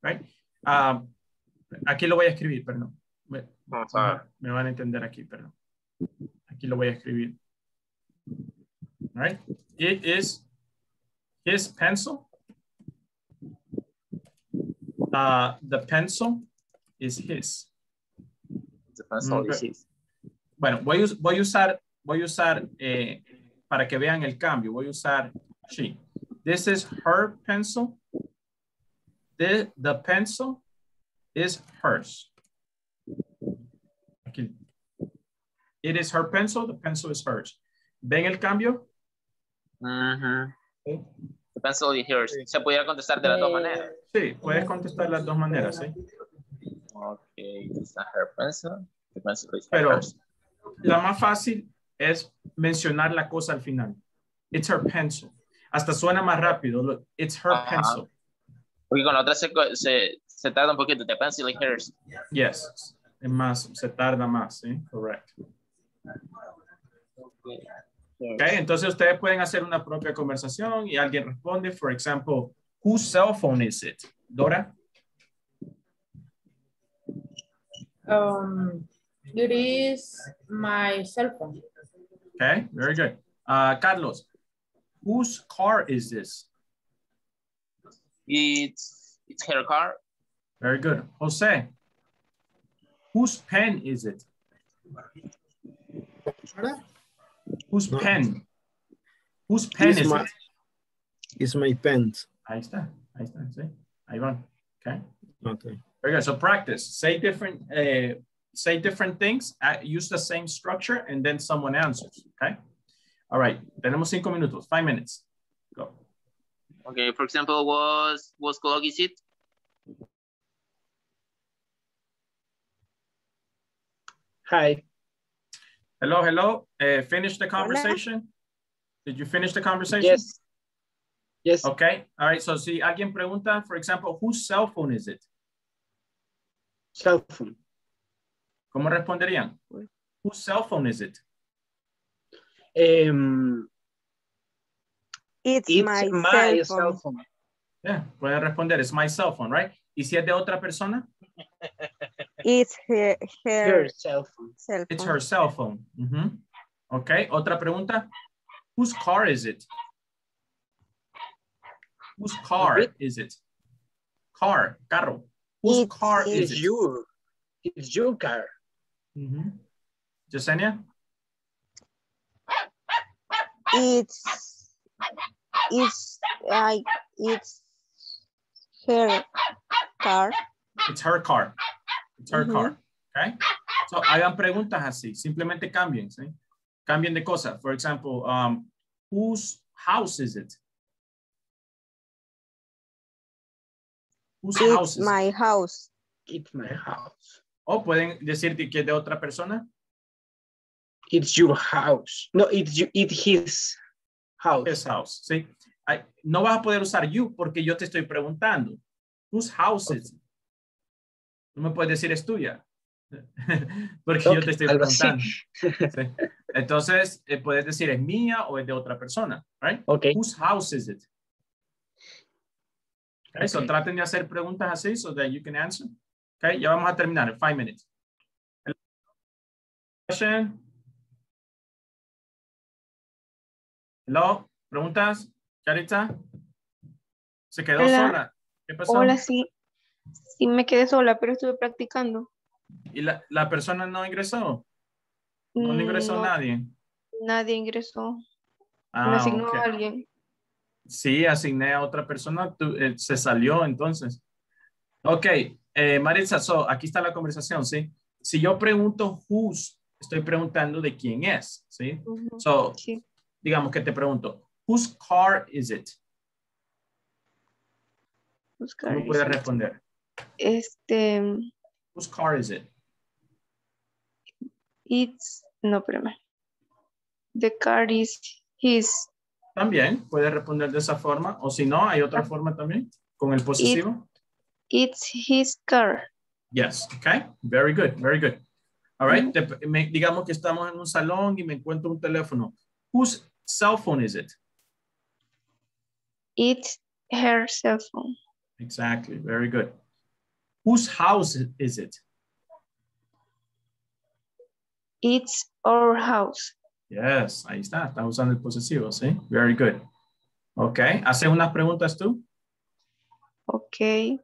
Right? Ah, aquí lo voy a escribir, perdón. Me, Vamos a ver. me van a entender aquí, perdón. Aquí lo voy a escribir. Right? It is his pencil. Uh, the pencil is his. The pencil Mm, is his. Bueno, voy voy a usar, voy a usar eh, para que vean el cambio, voy a usar she. This is her pencil. The, the pencil is hers. Aquí. It is her pencil, the pencil is hers. ¿Ven el cambio? Ujú. The pencil is hers. Se pudiera contestar de las dos maneras. Sí, puedes contestar las dos maneras, ¿sí? Okay, it's not her pencil. The pencil is Pero la más fácil es mencionar la cosa al final. It's her pencil. Hasta suena más rápido. Look, it's her Ajá. pencil. Porque con la otra se, se, se tarda un poquito. The pencil is hers. Yes. Es más, se tarda más, ¿sí? Correct. Ok, entonces ustedes pueden hacer una propia conversación y alguien responde, for example, whose cell phone is it? Dora? Um, it is my cell phone. Okay, very good. Uh, Carlos, whose car is this? It's, it's her car. Very good. Jose, whose pen is it? Whose No. pen? Whose pen It's is my- it? It's my pen. Ahí está, ahí está, sí. Ahí van. Okay. Okay. Very good. So practice. Say different. Uh, say different things. Uh, use the same structure, and then someone answers. Okay. All right. Tenemos cinco minutos. Five minutes. Go. Okay, for example, was was clock is it? Hi. Hello. Hello. Uh, finish the conversation. Did you finish the conversation? Yes. Yes. Okay. All right. So si alguien pregunta, for example, whose cell phone is it? Cell phone. ¿Cómo responderían? Whose cell phone is it? Um, It's, it's my, my cell cell phone. phone. Yeah, pueden responder. It's my cell phone, right? ¿Y si es de otra persona? [LAUGHS] It's her, her, Her cell phone. cell phone. It's her cell phone. Ujú. Ok, otra pregunta. Whose car is it? Whose car is it? Car, carro. Whose It's- car is It's it? your, it's your car. Ujú. Yesenia? It's, it's, I, it's her car. It's her car. Ujú. car. Okay? So, hagan preguntas así. Simplemente cambien, ¿sí? Cambien de cosa. For example, um, whose house is it? Whose house It's is it? my house. It's my house. O pueden decir que es de otra persona. It's your house. No, it's you, it's his house. His house, ¿sí? No vas a poder usar you porque yo te estoy preguntando. Whose house is it? No me puedes decir es tuya. [LAUGHS] porque yo te estoy preguntando. Sí. Entonces, eh, puedes decir es mía o es de otra persona, right? Okay. Whose house is it? Okay, so Okay. traten de hacer preguntas así so that you can answer. Okay, ya vamos a terminar en five minutes. Question? Hello, preguntas, Carita. Se quedó Hola. sola. ¿Qué pasó? Hola, sí. Sí me quedé sola, pero estuve practicando. ¿Y la, la persona no ingresó? No Mm, ingresó no, nadie. Nadie ingresó. Me Ah, asignó ok. a alguien. Sí, asigné a otra persona, tú- eh, se salió entonces. Ok, eh, Maritza, so, aquí está la conversación, ¿sí? Si yo pregunto whose, estoy preguntando de quién es, ¿sí? Ujú, So, Sí. digamos que te pregunto, whose car is it? Buscar ¿Cómo puedes ese. responder? Este, Whose car is it? it's, no, espérame. The car is his. También puedes responder de esa forma, o si no, hay otra forma también, con el posesivo. It's his car. Yes, okay, very good, very good. All right. Te- me- digamos que estamos en un salón y me encuentro un teléfono. Whose cell phone is it? It's her cell phone. Exactly. Very good. Whose house is it? It's our house. Yes, ahí está. Está usando el posesivo, ¿sí? Very good. Ok. ¿Haces unas preguntas tú? Okay.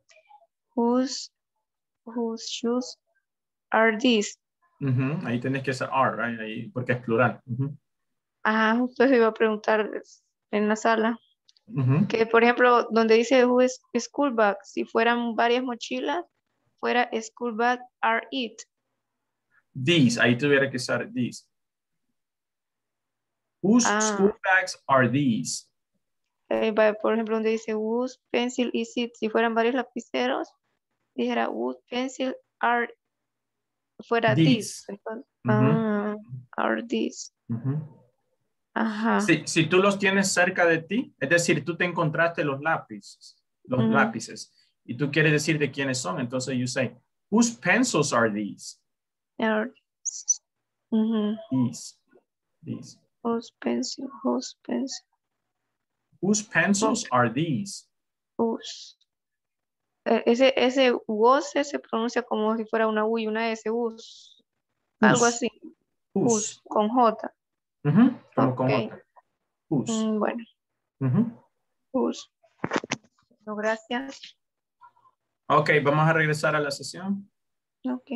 Whose whose shoes are these? Ahí tienes que hacer are, right? Ahí, porque es plural. Ujú, Ah, justo iba a preguntar en la sala. Que por ejemplo, donde dice who is school bag, si fueran varias mochilas, fuera school bag are it. These, ahí tuviera que usar these. Whose Ah. school bags are these? Eh, por ejemplo, donde dice whose pencil is it, si fueran varios lapiceros, dijera whose pencil are fuera These. these. Entonces, Ujú. ah, are these. Ajá. Si, si tú los tienes cerca de ti, es decir, tú te encontraste los lápices, los lápices, y tú quieres decir de quiénes son, entonces you say, whose pencils are these? These. These. These. Whose pencil, whose pencil, Whose pencils are these? whose. Eh, Ese, ese was se pronuncia como si fuera una U y una S, whose. Algo Whose. así. Whose. Whose, con J. Ujú, Como con Ok. J. Whose. Mm, bueno, Ujú. whose. No, gracias. Ok, vamos a regresar a la sesión. Ok.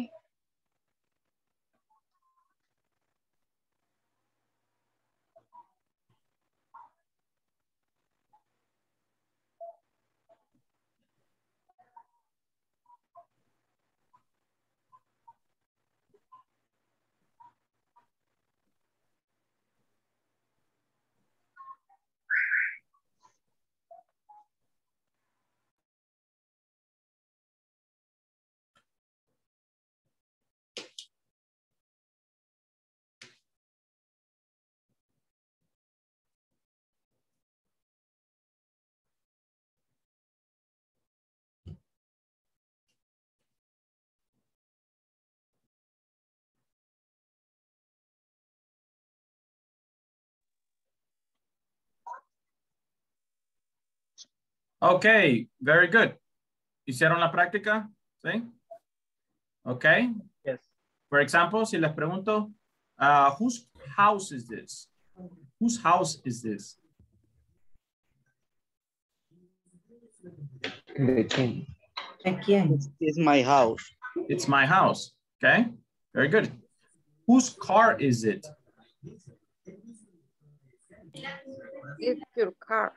Ok, very good. ¿Hicieron la práctica? ¿Sí? Ok. Yes. For example, si les pregunto, uh, whose house is this? Whose house is this? ¿De quién? ¿De quién? It's my house. It's my house. Okay, very good. Whose car is it? It's your car.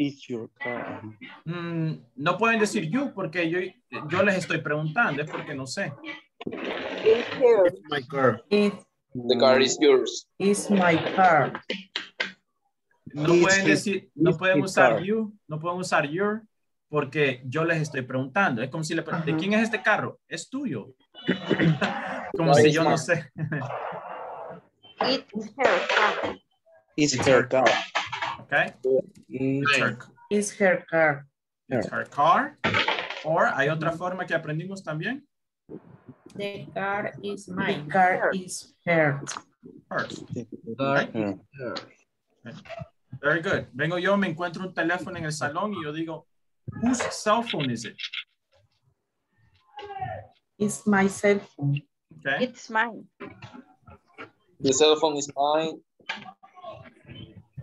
It's your car. Mm, no pueden decir you porque yo, yo les estoy preguntando, es porque no sé. It's. My car. It The car is yours. is my car. No It's pueden his- decir, no it's pueden usar car. you, no pueden usar your porque yo les estoy preguntando. Es como si le pregun- ¿de quién es este carro? Es tuyo. [COUGHS] como si yo no sé. [LAUGHS] It's her car. It's her car. Okay? It's her, It's her car. it's her car. Or hay otra forma que aprendimos también. The car is The mine. car is her. Hers. Her. Very good. Vengo yo, me encuentro un teléfono en el salón y yo digo, whose cell phone is it? It's my cell phone. Okay. It's mine. The cell phone is mine.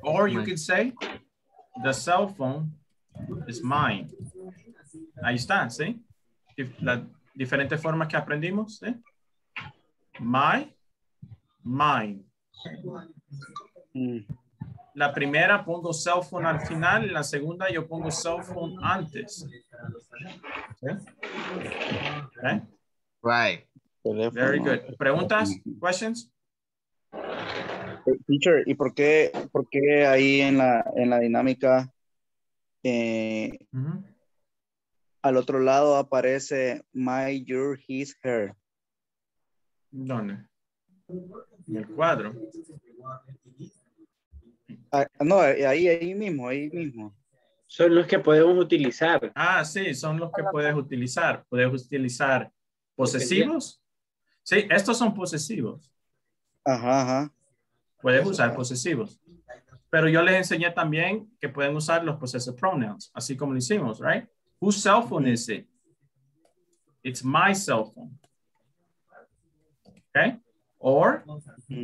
Or you could say, the cell phone is mine. Ahí está, ¿sí? Dif- Las diferentes formas que aprendimos, ¿sí? My, mine. Mm. La primera pongo cell phone al final la segunda yo pongo cell phone antes. ¿Sí? Okay. Right. Very good. ¿Preguntas? ¿Questions? Eh, Teacher, ¿y por qué, por qué ahí en la, en la dinámica eh, al otro lado aparece my, your, his, her? ¿Dónde? En el cuadro. Ah, no, ahí, ahí mismo, ahí mismo. Son los que podemos utilizar. Ah, sí, son los que puedes utilizar. Puedes utilizar posesivos, Sí, estos son posesivos. Ajá, ajá. Puedes usar posesivos. Pero yo les enseñé también que pueden usar los possessive pronouns, así como lo hicimos, right? Whose cell phone is it? It's my cell phone. Okay? Or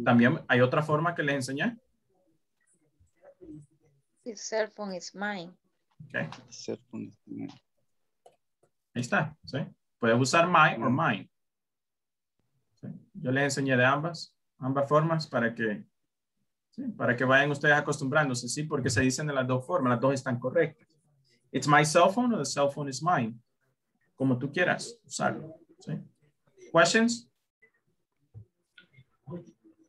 también hay otra forma que les enseñé. His cell phone is mine. Okay. Cell phone. Ahí está, ¿sí? Puedes usar my o mine. ¿Sí? Yo les enseñé de ambas, ambas formas para que, para que vayan ustedes acostumbrándose, ¿sí? Porque se dicen de las dos formas, las dos están correctas. It's my cell phone or the cell phone is mine. Como tú quieras usarlo, ¿sí? Questions?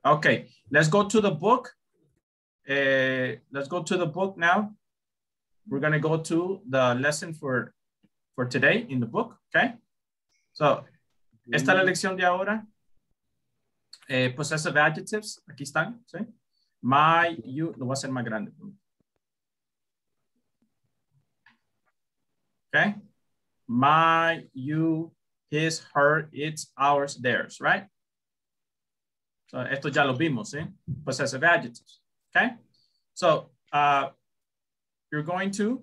Okay, let's go to the book. Uh, let's go to the book now. We're to go to the lesson for, for today in the book, okay? So, esta es la lección de ahora. Eh, possessive adjectives, aquí están, ¿sí? My, you, lo voy a hacer más grande. Okay? My, you, his, her, its, ours, theirs, right? So, esto ya lo vimos, ¿sí? Possessive adjectives, okay? So, uh, you're going to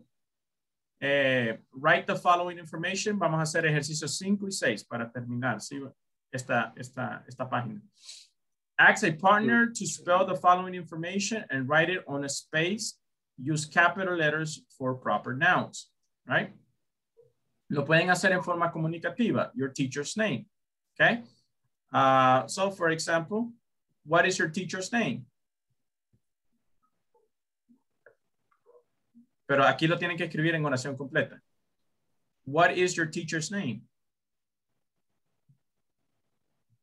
uh, write the following information. Vamos a hacer ejercicios 5 y 6 para terminar ¿sí? esta, esta, esta página. Ask a partner to spell the following information and write it on a space. Use capital letters for proper nouns, right? Lo pueden hacer en forma comunicativa, your teacher's name, okay? Uh, so, for example, what is your teacher's name? Pero aquí lo tienen que escribir en oración completa. What is your teacher's name?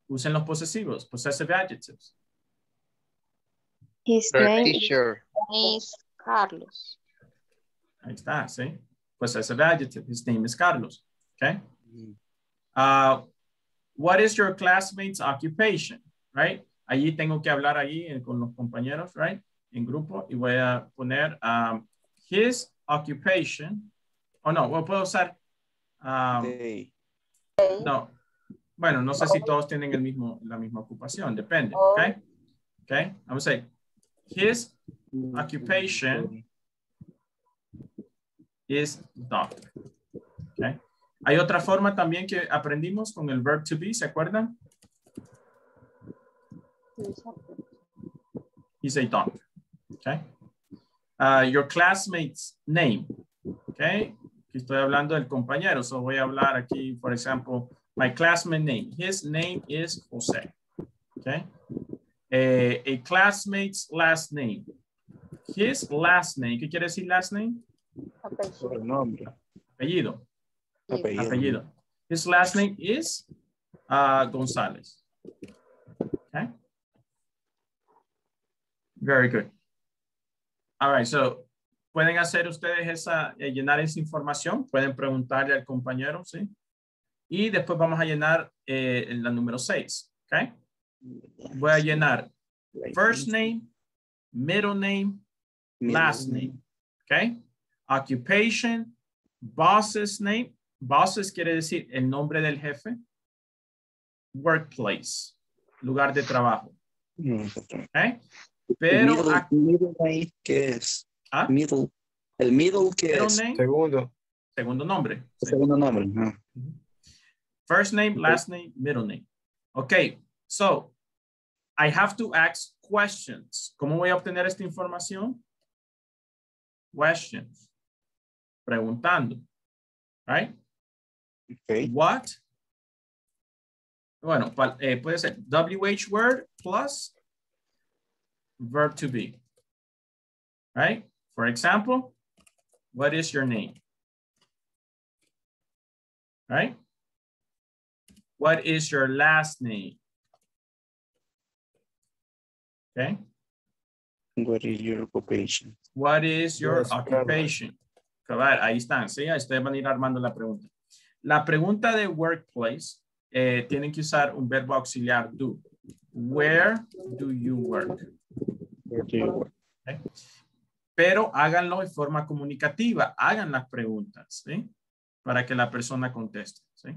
Usen los posesivos, possessive adjectives. His name teacher. is Carlos. Ahí está, ¿sí? Possessive adjective. His name is Carlos. Okay. Uh, what is your classmate's occupation? Right? Allí tengo que hablar allí en- con los compañeros, right? En grupo y voy a poner um, his occupation. O no, o puedo usar. um, no. Bueno, no sé si todos tienen el mismo, la misma ocupación, depende. Okay. Okay. Vamos a say his occupation is doctor. Okay. Hay otra forma también que aprendimos con el verb to be, ¿se acuerdan? He's a doctor. Okay. Uh, your classmate's name. Okay. Aquí estoy hablando del compañero, so voy a hablar aquí, por ejemplo, my classmate name. His name is Jose. Okay. Eh, a classmate's last name. His last name. ¿Qué quiere decir last name? Apellido. Apellido. Apellido. His last name is uh, Gonzalez. Okay. Very good. All right, so pueden hacer ustedes esa, eh, llenar esa información, pueden preguntarle al compañero, ¿sí? Y después vamos a llenar eh, la número 6, ¿ok? Voy a llenar first name, middle name, last name, ¿ok? Occupation, boss's name, bosses quiere decir el nombre del jefe, workplace, lugar de trabajo, ¿ok? Pero middle, name, ¿qué es? ¿Ah? Middle. El middle, ¿qué Middle es? name. Segundo. segundo nombre. El segundo nombre. First name, last name, middle name. Okay, so I have to ask questions. ¿Cómo voy a obtener esta información? Questions. Preguntando. Right? Okay. What? Bueno, eh, puede ser WH word plus verb to be. Right? For example, what is your name? Right? What is your last name? Okay. What is your occupation? What is your Yes, occupation? Cabal, ahí están, sí, ahí ustedes van a ir armando la pregunta. La pregunta de workplace, eh, tienen que usar un verbo auxiliar do. Where do you work? Where do you work? Okay. Pero háganlo en forma comunicativa, hagan las preguntas, ¿sí? Para que la persona conteste, ¿sí?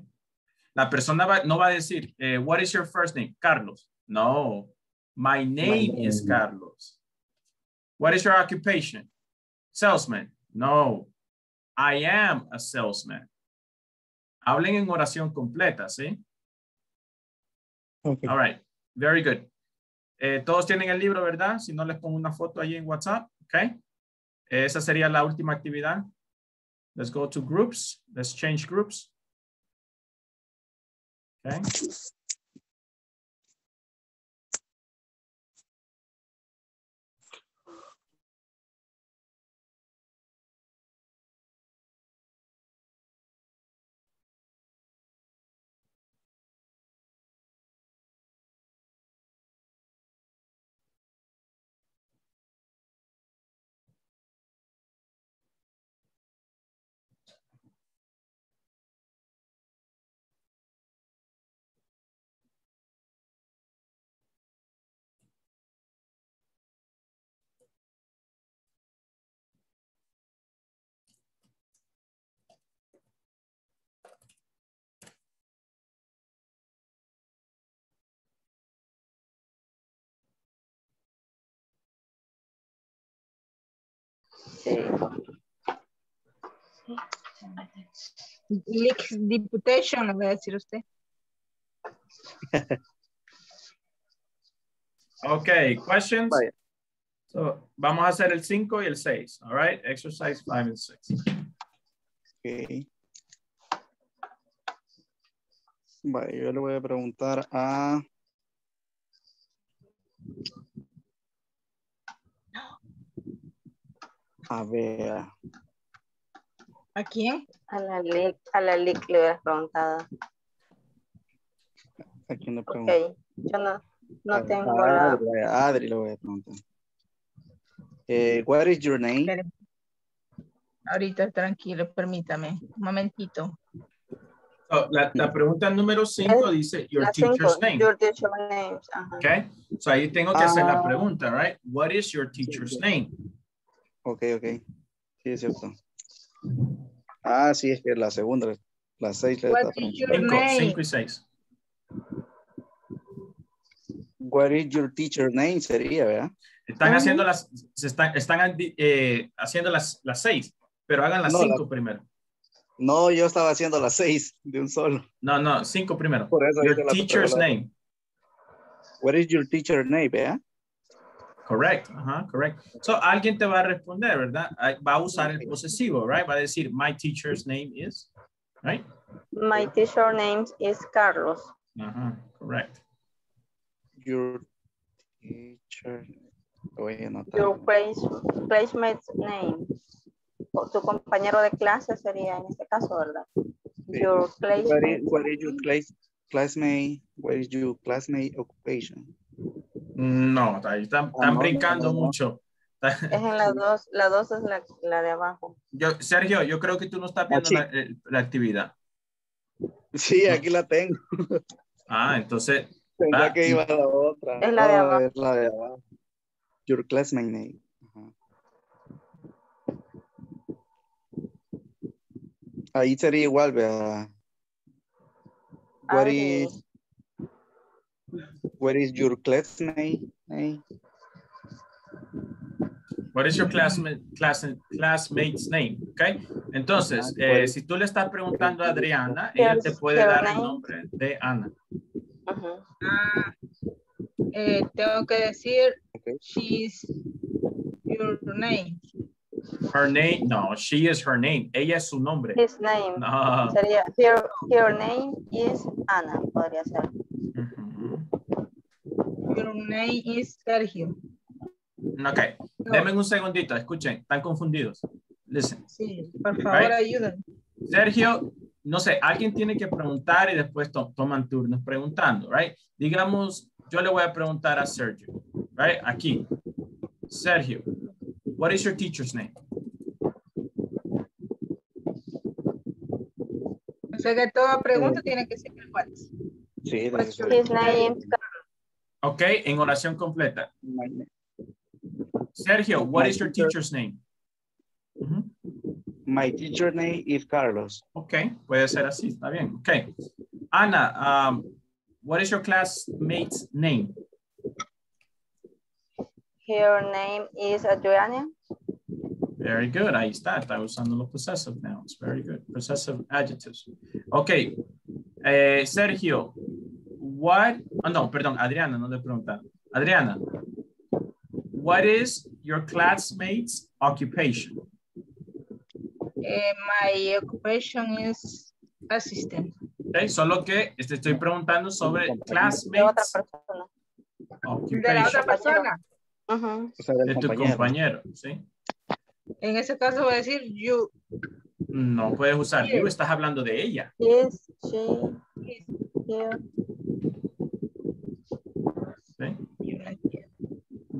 La persona va- no va a decir, eh, what is your first name? Carlos. No. My name is name. Carlos. What is your occupation? Salesman. No. I am a salesman. Hablen en oración completa, ¿sí? Okay. All right. Very good. Eh, todos tienen el libro, ¿verdad? Si no, les pongo una foto ahí en WhatsApp. Ok. Esa sería la última actividad. Let's go to groups. Let's change groups. Okay. Leaks Deputation, le voy a decir usted. [LAUGHS] Okay, questions? So, vamos a hacer el 5 y el 6. All right, exercise 5 and 6. Ok. Vale, yo le voy a preguntar a... A ver, ¿A quién? A la LIC, a la LIC le hubieras preguntado. ¿a quién le pregunto? Ok, yo no, no A- tengo a la... Adri, a Adri le voy a preguntar. Eh, what is your name? Ahorita, tranquilo, permítame. Un momentito. La, la pregunta número 5 dice your La teacher's cinco, name. Your teacher names. Ajá. Okay, so ahí tengo que hacer la Ah. pregunta, right? What is your teacher's name? Ok, ok. Sí, es cierto. Ah, sí, es que la segunda, la seis What está is your preguntando. 5, name? 5 y 6. What is your teacher name? Sería, ¿verdad? Están haciendo las, se están, están eh, haciendo las, las 6, pero hagan las No, 5 la- primero. No, yo estaba haciendo las seis de un solo. No, no, 5 primero. Por eso Your la teacher's name. What is your teacher name, ¿verdad? Correct, ajá, correct. So, alguien te va a responder, ¿verdad? Va a usar el posesivo, right? Va a decir, my teacher's name is, right? My teacher name is Carlos. Ajá, correct. Your teacher. Lo Voy a anotar. Your place, placemate's name. O tu compañero de clase sería en este caso, ¿verdad? Your What placemate. is, what is your class, classmate? What is your classmate occupation? No, ahí están, están no, brincando no, no. mucho. [LAUGHS] Es en la dos, la dos es la, la de abajo. Yo, Sergio, yo creo que tú no estás viendo la, eh, la actividad. Sí, aquí la tengo. [LAUGHS] Ah, entonces, Pensé va, que iba a la otra. Es la de No, abajo. Es la de abajo. Your classmate name. Ajá. Ahí sería igual, vea. What is, what is your classmate name? what is your classmate, class, classmate's name? Okay. Entonces, Ah, eh, si tú le estás preguntando a Adriana, ella te puede dar el nombre de Ana. Ah, eh, tengo que decir, Okay. she's your name. Her name, no, she is her name. Ella es su nombre. His name. No. Sería, her, her name is Ana, podría ser. Your name is Sergio. Ok, denme un segundito, escuchen, están confundidos. Listen. Sí, por favor, Right. ayuden. Sergio, no sé, alguien tiene que preguntar y después to- toman turnos preguntando, right? Digamos, yo le voy a preguntar a Sergio, right? Aquí. Sergio, what is your teacher's name? O sea que toda pregunta tiene que ser igual. Sí, What's that's your His name is Ok, en oración completa. Sergio, what My is your teacher- teacher's name? Ujú. My teacher name is Carlos. Ok, puede ser así, está bien. Ok. Anna, um, what is your classmate's name? Her name is Adriana. Very good. Ahí está. Está usando los possessive nouns. Very good. Possessive adjectives. Okay. Eh, Sergio, what? Oh, no, perdón. Adriana, no le pregunta. Adriana, what is your classmate's occupation? Eh, my occupation is assistant. Okay, solo que te estoy preguntando sobre De otra classmates persona. De la otra persona. Ujú. O sea, de tu compañero. compañero, ¿sí? En ese caso voy a decir you. No puedes usar you, estás hablando de ella. Yes, she, here. ¿sí?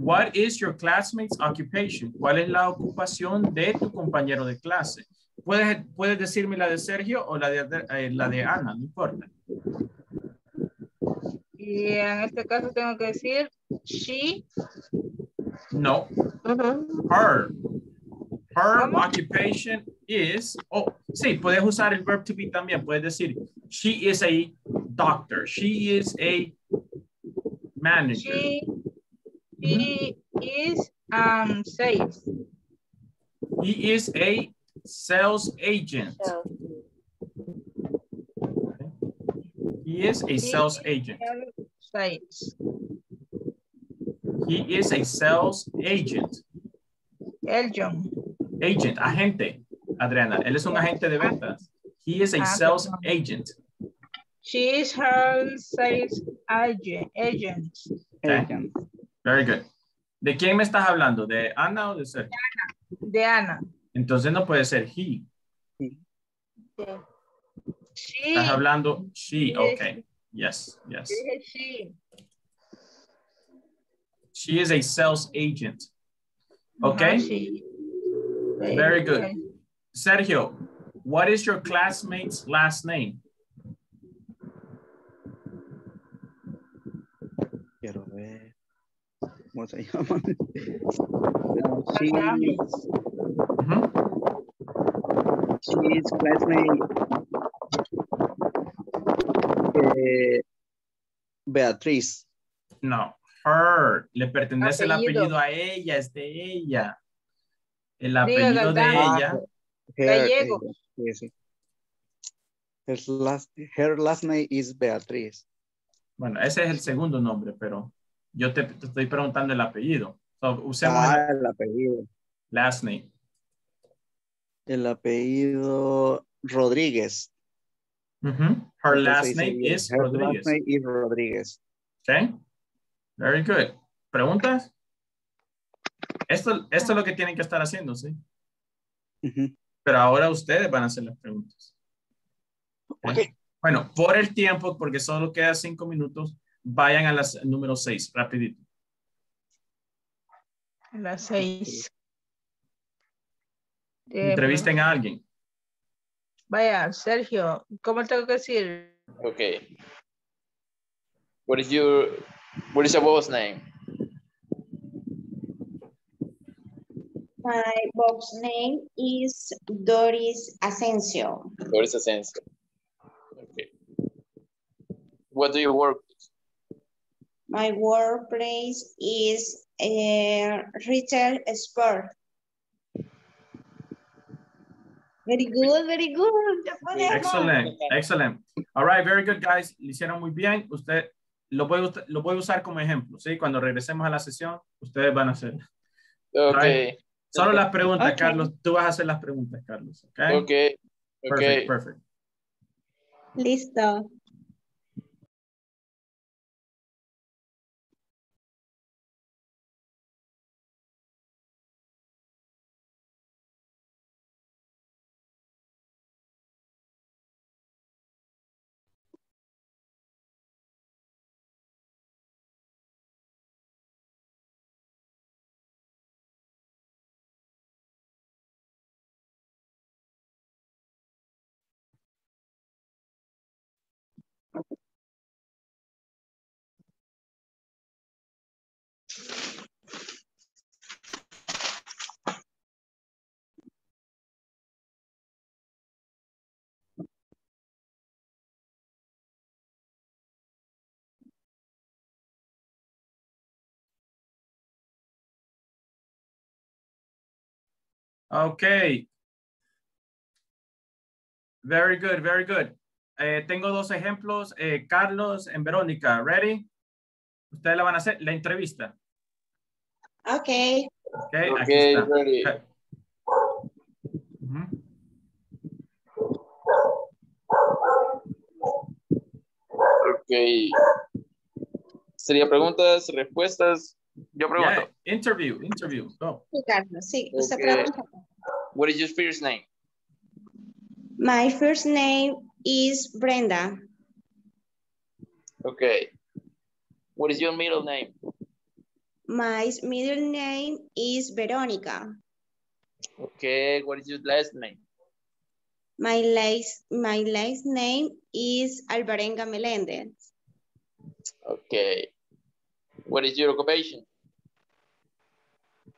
What is your classmate's occupation? ¿Cuál es la ocupación de tu compañero de clase? Puedes, puedes decirme la de Sergio o la de, eh, la de Ana, no importa. Y en este caso tengo que decir she. No, her. Her occupation is, oh, sí, puedes usar el verb to be también. Puedes decir, she is a doctor. She is a manager. She, she is um sales. He is a sales agent. So, He is a sales agent. Sales. He is a sales agent. Elgin. Agent, agente. Adriana, él es un agente de ventas. He is a Ah, sales agent. She is her sales agent. agent. Okay. Very good. ¿De quién me estás hablando? ¿De Ana o de Sergio? De Ana. Entonces no puede ser he. She. Estás hablando she. Okay. Yes, yes. She. She is a sales agent. Okay. Very good. Sergio, what is your classmate's last name? ¿Cómo se llama? [LAUGHS] she, she's classmate. eh, Beatriz. No, her. Le pertenece el Apellido. a ella, es de ella. El Diga, apellido de ella. Her, Gallego. eh, sí, sí. Her last, her last name is Beatriz. Bueno, ese es el segundo nombre, pero yo te, te estoy preguntando el apellido. So, usemos Ah, el el apellido. last name. El apellido Rodríguez. Her last name is her Rodríguez. Last name is Rodríguez. Okay. Very good. ¿Preguntas? Esto, esto es lo que tienen que estar haciendo, ¿sí? Pero ahora ustedes van a hacer las preguntas. ¿Ok? Bueno, por el tiempo, porque solo queda cinco minutos, vayan a las número seis, rapidito. Las seis. Eh, Entrevisten a alguien. Vaya, Sergio, ¿cómo tengo que decir? Okay. What is your what is your boss name? My boss name is Doris Asensio. Doris Asensio. Okay. What do you work? My workplace is a retail sport. Very good, very good. Excellent, excellent. All right, very good, guys. Lo hicieron muy bien. Usted lo ut- lo voy a usar como ejemplo, ¿sí? Cuando regresemos a la sesión, ustedes van a hacer. Okay. Solo las preguntas, Ok. Carlos. Tú vas a hacer las preguntas, Carlos. Okay. Okay. Okay. Perfect, perfect. Listo. Okay. Very good, very good. Eh, tengo dos ejemplos. eh, Carlos en Verónica. ¿Ready? Ustedes la van a hacer la entrevista. Ok. Ok, aquí Okay, está. ready. Ok. Ujú. Ok. Sería preguntas, respuestas. Yo pregunto. Yeah, interview, interview. Go. Sí, Carlos, sí, usted Ok. pregunta. What is your first name? My first name is Brenda. Okay. What is your middle name? My middle name is Veronica. Okay. What is your last name? My last, my last name is Alvarenga Melendez. Okay. What is your occupation?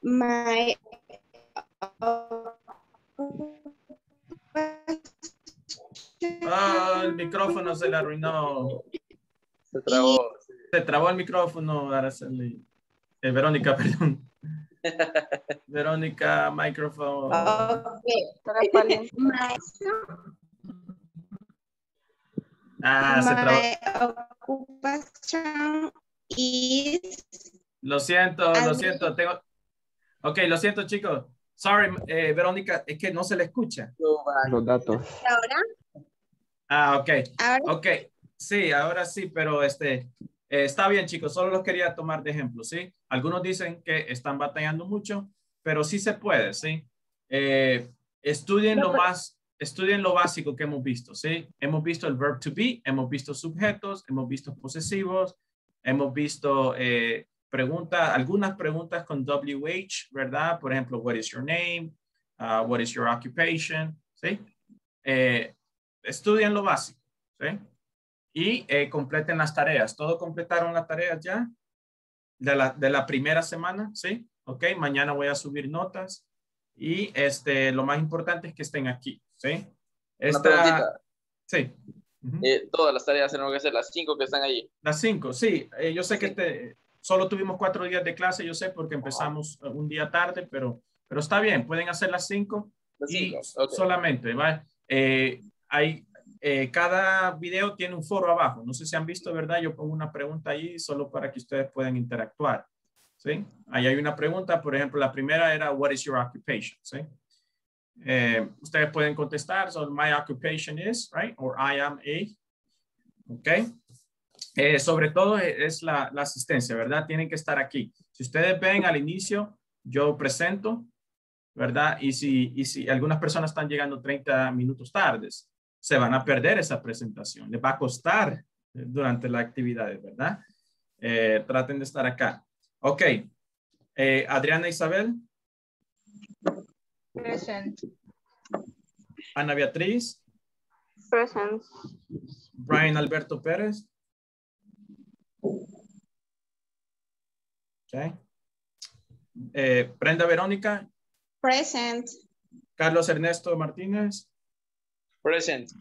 My Ah, el micrófono se le arruinó. Se trabó. Se trabó el micrófono, Araceli. Eh, Verónica, [LAUGHS] perdón. Verónica, micrófono. Okay. Ah, se trabó. my occupation is Lo siento, lo siento. Tengo... Ok, lo siento, chicos. Sorry, eh, Verónica, es que no se le escucha. Los datos. ahora. Ah, ok. Ahora. Ok, sí, ahora sí, pero este, eh, está bien, chicos, solo los quería tomar de ejemplo, ¿sí? Algunos dicen que están batallando mucho, pero sí se puede, ¿sí? Eh, estudien lo más, estudien lo básico que hemos visto, ¿sí? Hemos visto el verb to be, hemos visto sujetos, hemos visto posesivos, hemos visto eh, preguntas, algunas preguntas con WH, ¿verdad? Por ejemplo, what is your name? Uh, what is your occupation? ¿Sí? Eh, estudien lo básico, ¿sí? Y eh, completen las tareas. ¿Todo completaron las tareas ya? De la, de la primera semana, ¿sí? Ok, mañana voy a subir notas. Y este, lo más importante es que estén aquí, ¿sí? Esta, sí, Eh, todas las tareas tenemos que hacer, las cinco que están allí. las cinco, sí. Eh, yo sé que este, solo tuvimos cuatro días de clase, yo sé, porque empezamos eh, un día tarde, pero, pero está bien, pueden hacer las cinco Las y solamente, ¿va? Eh, hay, eh, cada video tiene un foro abajo. No sé si han visto, ¿verdad? Yo pongo una pregunta ahí solo para que ustedes puedan interactuar. ¿Sí? Ahí hay una pregunta, por ejemplo, la primera era, what is your occupation? ¿Sí? Eh, ustedes pueden contestar, so my occupation is, right? Or I am a. ¿Ok? Eh, sobre todo es la, la asistencia, ¿verdad? Tienen que estar aquí. Si ustedes ven al inicio, yo presento, ¿verdad? Y si, y si algunas personas están llegando 30 minutos tardes, se van a perder esa presentación. Les va a costar eh, durante la actividad, ¿verdad? Eh, traten de estar acá. Ok. Eh, Adriana Isabel, Present. Ana Beatriz, Present. Brian Alberto Pérez. Ok. Eh, Brenda Verónica, Present. Carlos Ernesto Martínez, Present.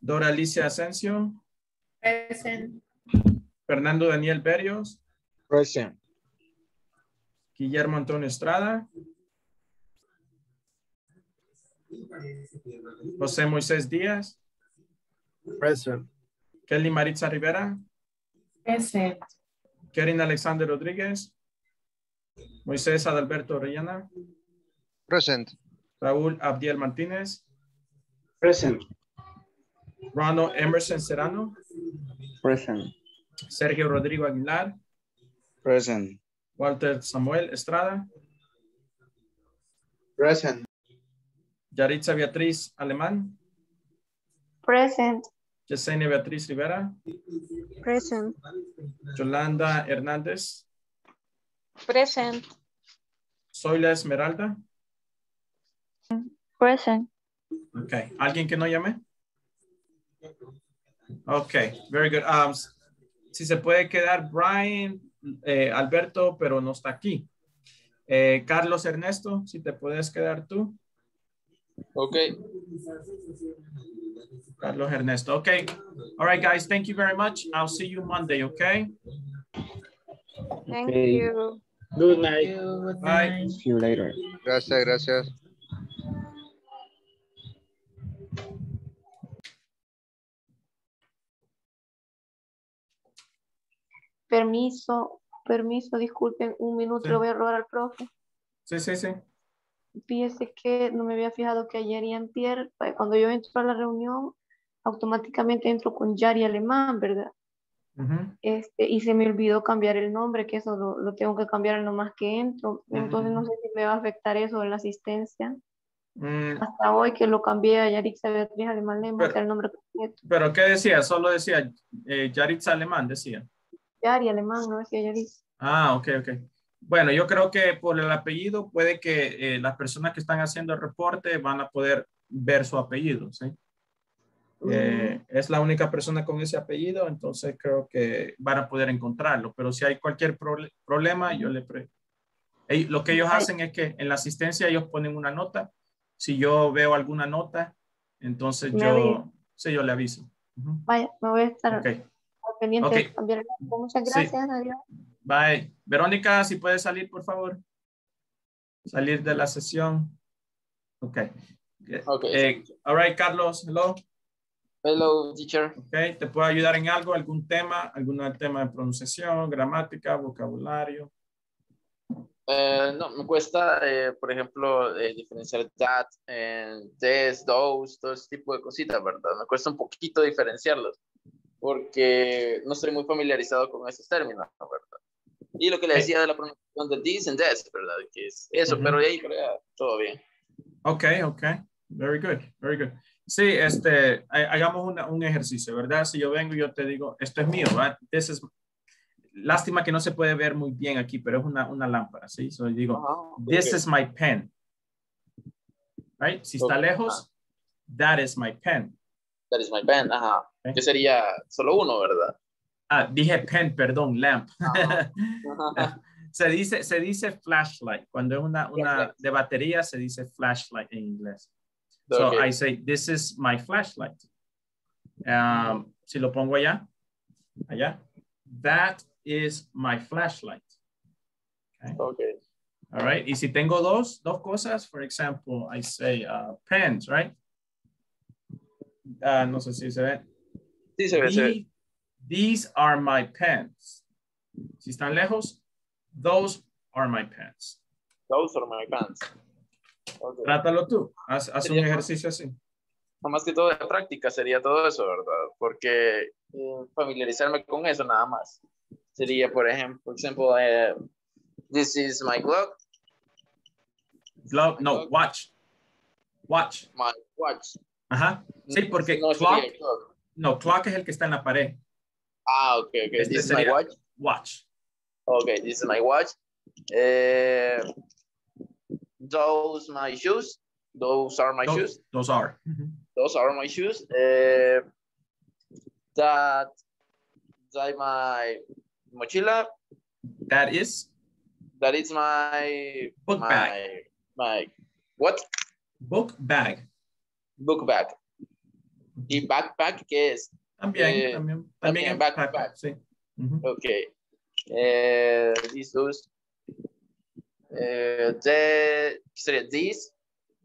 Dora Alicia Asensio, Present. Fernando Daniel Berrios, Present. Guillermo Antonio Estrada, José Moisés Díaz, Present. Kelly Maritza Rivera, Present. Kerin Alexander Rodríguez, Moisés Adalberto Orellana, Present. Raúl Abdiel Martínez, Present. Ronald Emerson Serrano, Present. Sergio Rodrigo Aguilar, Present. Walter Samuel Estrada, Present. Yaritza Beatriz Alemán, Present. Yesenia Beatriz Rivera, Present. Yolanda Hernández, Present. Zoila Esmeralda. Present. Ok, ¿alguien que no llame? Ok, very good. Um, si se puede quedar Brian, eh, Alberto, pero no está aquí. Eh, Carlos Ernesto, si te puedes quedar tú. Ok. Carlos Ernesto. Okay. All right, guys. Thank you very much. I'll see you Monday. Okay. Thank Okay. you. Good night. Good night. See you later. Gracias, gracias. Permiso, permiso, disculpen un minuto, sí. le voy a robar al profe. Sí, sí, sí. Fíjese que no me había fijado que ayer y antier, eh, cuando yo entro a la reunión, automáticamente entro con Yari Alemán, ¿verdad? Ujú. Este, y se me olvidó cambiar el nombre, que eso lo, lo tengo que cambiar lo más que entro. Entonces no sé si me va a afectar eso en la asistencia. Mm, Hasta hoy que lo cambié a Yarixa Beatriz Alemán Lemos, Pero- el nombre completo. Pero ¿qué decía? Solo decía eh, Yaritza Alemán, decía. Yari Alemán, no decía Yaritza. Ah, ok, ok. Bueno, yo creo que por el apellido puede que eh, las personas que están haciendo el reporte van a poder ver su apellido, ¿sí? Eh, es la única persona con ese apellido, entonces creo que van a poder encontrarlo. Pero si hay cualquier proble- problema, yo le... Pre Ell- lo que ellos hacen es que en la asistencia ellos ponen una nota. Si yo veo alguna nota, entonces Me yo... Sí, yo le aviso. Vaya, me voy a estar Ok. al pendiente Ok. de cambiar el nombre. Muchas Sí. gracias, adiós. Bye. Verónica, si puedes salir, por favor. Salir de la sesión. Ok. Ok. Eh, all right, Carlos, hello. Hello, teacher. Ok, ¿te puedo ayudar en algo? ¿Algún tema? ¿Algún tema de pronunciación, gramática, vocabulario? Eh, no, me cuesta, eh, por ejemplo, eh, diferenciar that, and this, those, todo ese tipo de cositas, ¿verdad? Me cuesta un poquito diferenciarlos porque no estoy muy familiarizado con esos términos, ¿verdad? Y lo que le decía de la pronunciación de this and this, ¿verdad? Que es eso, Ujú. pero de ahí para allá, todo bien. Ok, ok. Very good, very good. Sí, este, ha- hagamos una- un ejercicio, ¿verdad? Si yo vengo y yo te digo, esto es mío, ¿verdad? This is- lástima que no se puede ver muy bien aquí, pero es una, una lámpara, ¿sí? So, yo digo, this ok. is my pen. Right? Si está Ok, lejos, that is my pen. That is my pen, ajá. Que sería solo uno, ¿verdad? Ah, dije pen, perdón, lamp. Ajá. [LAUGHS] se dice, se dice flashlight. Cuando es una, una de batería, se dice flashlight en inglés. So Ok. I say, this is my flashlight. Um, si lo pongo allá, allá, that is my flashlight. Okay. All right. Y si tengo dos, dos cosas, for example, I say uh, pens, right? Ah, no sé si se ve. Sí, se ve, se ve. These are my pens. Si están lejos, those are my pens. Those are my pants. Ok. Trátalo tú. Haz, haz un ejercicio así. No, más que todo de práctica sería todo eso, ¿verdad? Porque eh, familiarizarme con eso nada más. Sería, por ejemplo, por ejemplo, eh, this is my clock, Glove, no, watch. Watch. my watch. Ajá. Sí, porque No, clock, clock. no, clock es el que está en la pared. Ah, ok, ok. Este this is my watch. Watch. Okay, this is my watch. Eh, those my shoes. Those are my Those, shoes. those are. Those are my shoes. Eh, that that my mochila. That is That is my Book my, bag. My what? book bag. Book bag. Y backpack, ¿qué es? También, Eh, también, también también es backpack. backpack, sí. Ujú. Okay. Eh, these those. Eh, the sería this,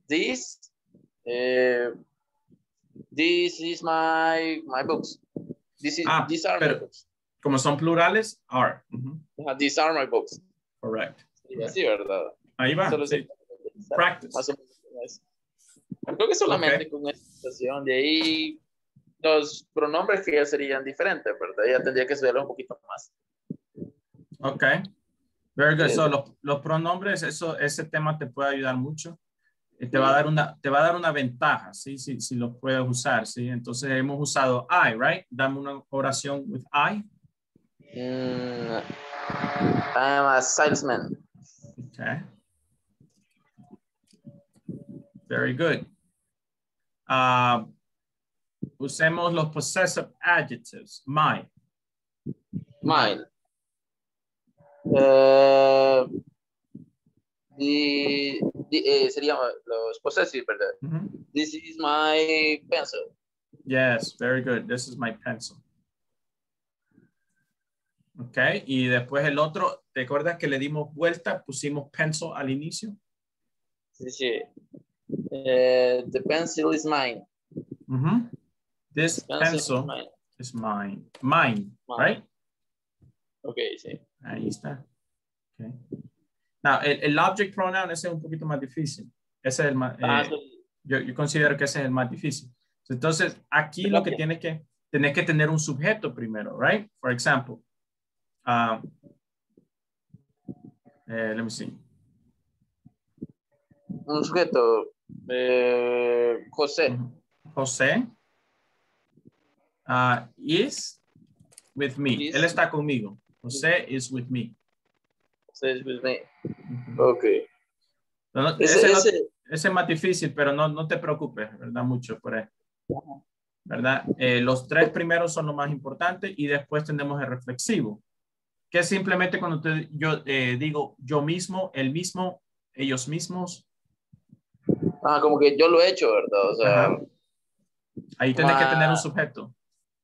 this. Eh, this is my my books. This is Ah, these are my pero- books. Como son plurales, are. Ujú. Ajá, These are my books. Correct. Y así, ¿verdad? Ahí va. Solo sí. se- Practice. Creo que solamente con esta situación de ahí los pronombres que ya serían diferentes, ¿verdad? Ya tendría que estudiarlo un poquito más. Ok. Very good. So, los, los pronombres, eso, ese tema te puede ayudar mucho. Eh, Te va a dar una, te va a dar una ventaja, ¿sí? Si, si lo puedes usar, ¿sí? Entonces hemos usado I, right? Dame una oración with I. Mm, I'm a salesman. Okay. Very good. Ah, usemos los possessive adjectives. My. Mine. The- the- eh, serían los possessive. This is my pencil. Yes, very good. This is my pencil. Ok, y después el otro, ¿te acuerdas que le dimos vuelta? Pusimos pencil al inicio. Sí, sí. Eh, the pencil is mine. This Pencil is pencil mine. is mine. Mine, Mine. right? Ok, sí. Ahí está. Okay. Now, el, el object pronoun ese es un poquito más difícil. Ese es el más, Ah, eh, sí. yo, yo considero que ese es el más difícil. Entonces, aquí lo que tienes que, tienes que tener un sujeto primero, right? For example, um, eh, let me see. Un sujeto. eh, José. José uh, is with me. Él está conmigo. José is with me. José is with me. Ok. No, no, Ese- ese, no- ese- es más difícil, pero no, no te preocupes, ¿verdad? Mucho por ahí. ¿Verdad? Eh, los tres primeros son lo más importante y después tenemos el reflexivo, que es simplemente cuando te- yo eh, digo yo mismo, el mismo, ellos mismos. Ah, como que yo lo he hecho, ¿verdad? O sea, Ajá. Ahí tienes que tener un sujeto.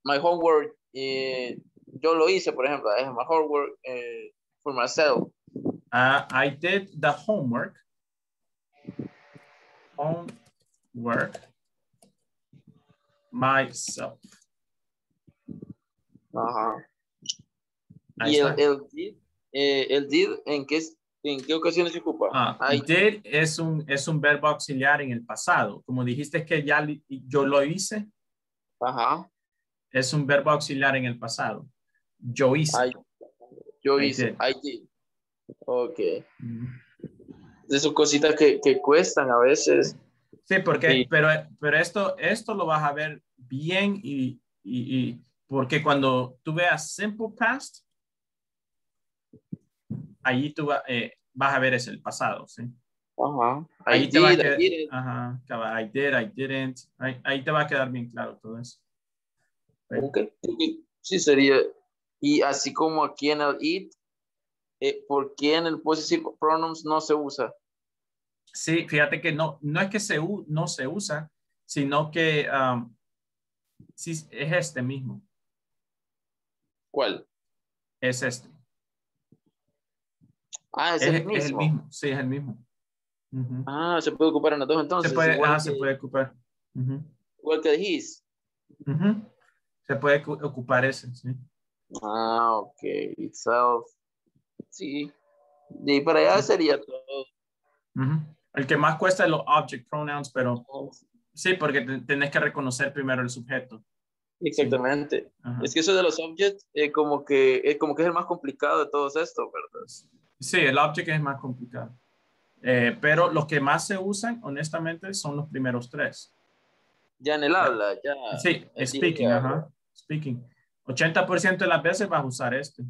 my homework, eh, yo lo hice, por ejemplo, es my homework eh, for myself. Ah, I did the homework. Homework myself. Ajá. Ahí y el, el did, eh, el did, ¿en qué, ¿en qué ocasiones se ocupa? Ah, Ahí. did es un, es un verbo auxiliar en el pasado. Como dijiste que ya li- yo lo hice, Ajá. es un verbo auxiliar en el pasado. Yo hice. Ay, yo I hice, did. I did. Ok. De esas cositas que, que cuestan a veces. Sí, porque, Sí. pero, pero esto, esto lo vas a ver bien y, y- y- porque cuando tú veas simple past, ahí tú va- eh, vas a ver es el pasado, ¿sí? Ajá. I Ahí te va a did, I quedar- didn't. Ajá, I did, I didn't. Ahí, ahí te va a quedar bien claro todo eso. Ok, ok. Sí, sería. Y así como aquí en el it, eh, ¿por qué en el possessive pronouns no se usa? Sí, fíjate que no, no es que se, u- no se usa, sino que um, sí, es este mismo. ¿Cuál? Es este. Ah, es, Es, el es el mismo. mismo, sí, es el mismo. Ah, se puede ocupar en los dos entonces. se puede, igual, que, se puede ocupar. Igual que el his. Ujú. Se puede cu- ocupar ese, sí. Ah, ok. Itself. Sí. De ahí para allá sería todo. Ujú. El que más cuesta es los object pronouns, pero sí, porque te- tenés que reconocer primero el sujeto. Exactamente. Es que eso de los objects, eh, como que es como que es el más complicado de todos estos, ¿verdad? Sí, el object es más complicado. Eh, pero los que más se usan, honestamente, son los primeros tres. Ya en el habla, ya. Sí, speaking, ajá. Speaking. 80% de las veces vas a usar este.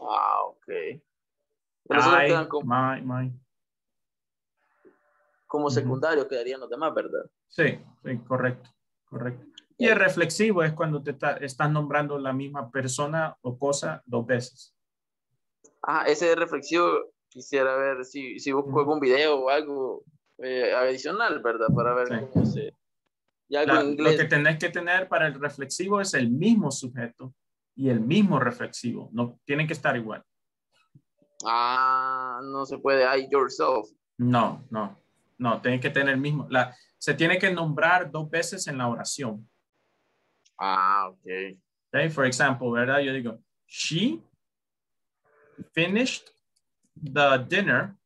Ah, ok. Pero quedan como, my, my. como secundarios, quedarían los demás, ¿verdad? Sí, sí, correcto, correcto. Y el reflexivo es cuando te está- estás nombrando la misma persona o cosa dos veces. Ah, ese reflexivo, quisiera ver si, si busco algún video o algo eh, adicional, ¿verdad? Para ver Sí. cómo se... Y algo La- en lo que tenés que tener para el reflexivo es el mismo sujeto y el mismo reflexivo. No tienen que estar igual. Ah, no se puede, I yourself. No, no, no. Tienen que tener el mismo. La, se tiene que nombrar dos veces en la oración. Ah, ok. Okay, for example, ¿verdad? Yo digo, she finished the dinner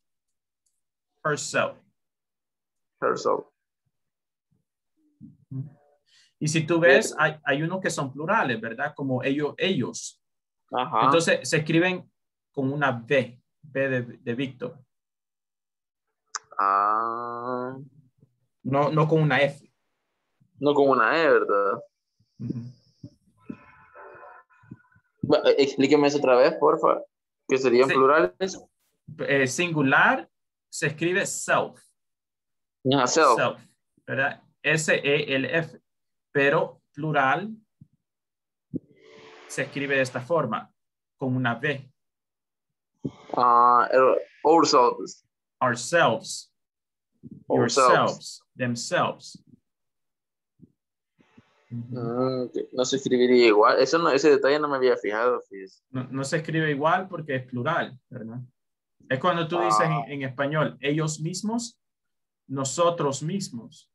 herself. Herself. Y si tú ves, hay, hay unos que son plurales, ¿verdad? Como ellos, ellos. Ajá. Entonces se escriben con una B, B de, de Víctor. Ah, No, no con una F. no como una E, ¿verdad? Bueno, eh, explíqueme eso otra vez, porfa. Que serían Sí. plurales. Eh, singular se escribe self. Self. ¿verdad? S-E-L-F. Pero plural se escribe de esta forma, con una B. Ah, el- ourselves. Ourselves. Ourselves. Yourselves. Themselves. Ok. No se escribiría igual. Eso no, ese detalle no me había fijado. No, no se escribe igual porque es plural, ¿verdad? Es cuando tú dices Ah. en, en español, ellos mismos, nosotros mismos.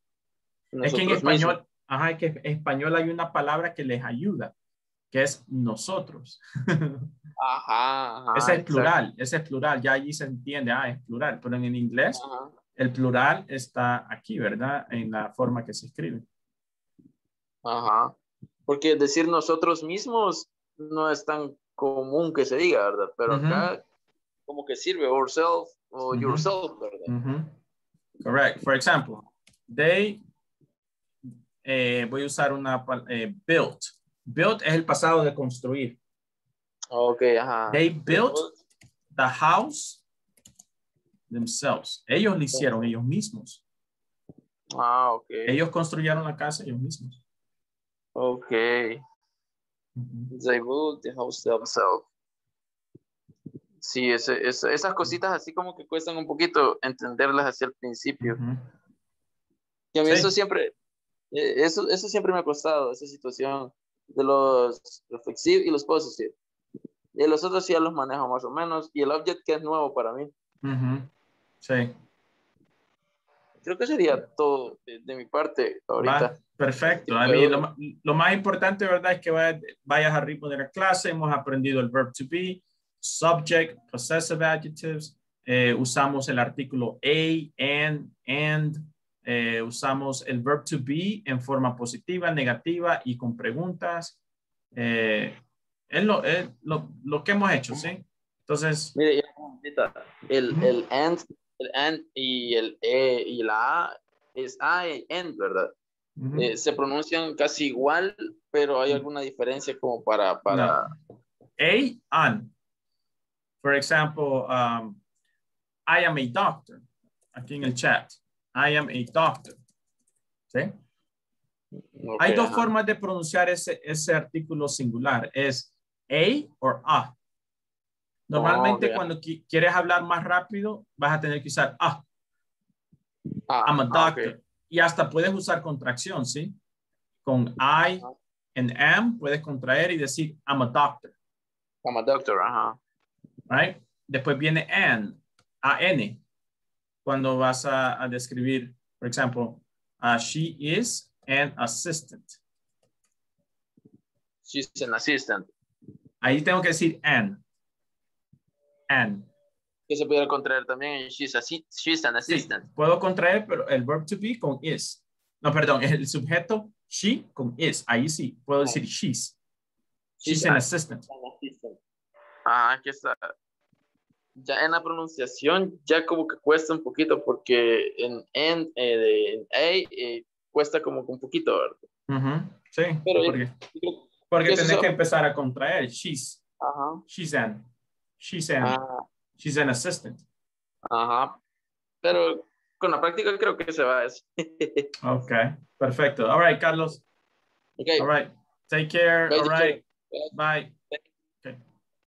es que en español, ajá, que en español hay una palabra que les ayuda. que es nosotros. [LAUGHS] Ajá, ajá. ese es plural, ese es plural, ya allí se entiende, ah, es plural, pero en el inglés Ajá. el plural está aquí, ¿verdad? En la forma que se escribe. Ajá. Porque decir nosotros mismos no es tan común que se diga, ¿verdad? Pero acá como que sirve ourself o Ujú. yourself, ¿verdad? Correct. For example, they, eh, voy a usar una, eh, built. Built es el pasado de construir. Ok, ajá. They built the house themselves. Ellos lo hicieron ellos mismos. Ah, ok. Ellos construyeron la casa ellos mismos. Ok. They built the house themselves. Sí, ese, ese- esas cositas así como que cuestan un poquito entenderlas hacia el principio. Y a mí Sí. eso siempre, eso, eso siempre me ha costado, esa situación de los reflexive y los possessive. Y los otros sí ya los manejo más o menos. Y el object que es nuevo para mí. Ujú. Sí. Creo que sería todo de, de mi parte ahorita. Va, perfecto. A mí, lo, lo más importante, ¿verdad? Es que vaya- vayas al ritmo de la clase. Hemos aprendido el verb to be, subject, possessive adjectives. eh, usamos el artículo a, and, and. Eh, usamos el verb to be en forma positiva, negativa y con preguntas. Eh, es lo, es lo, lo que hemos hecho, ¿sí? Entonces, Mire, el, el and, el and y el e y la a es a y and, ¿verdad? Ujú. Eh, se pronuncian casi igual, pero hay alguna diferencia como para, para, a, an. For example, um, I am a doctor. Aquí en el chat. I am a doctor. ¿Sí? Hay dos formas de pronunciar ese, ese artículo singular. Es a o a. Normalmente Oh, cuando qui- quieres hablar más rápido, vas a tener que usar a. Ah, I'm a ah, doctor. Y hasta puedes usar contracción, ¿sí? Con I and am puedes contraer y decir I'm a doctor. I'm a doctor, ajá. right? Después viene an, an, cuando vas a, a describir, por ejemplo, uh, she is an assistant. She's an assistant. Ahí tengo que decir an. An. Que se pudiera contraer también. She's, a, she's an assistant. Puedo contraer, pero el verb to be con is. No, perdón, el sujeto she con is. Ahí sí, puedo decir she's. She's an assistant. An assistant. Ah, aquí está. Ya en la pronunciación ya como que cuesta un poquito porque en, en, eh, de- en A eh, cuesta como que un poquito, Sí, Pero- porque, porque tenés que empezar a contraer. She's. She's an. She's an. Ah. She's an assistant. Ajá. Pero con la práctica creo que se va eso. [LAUGHS] Okay, perfecto. All right, Carlos. Okay. All right. Take care. Bye, All right. Bye.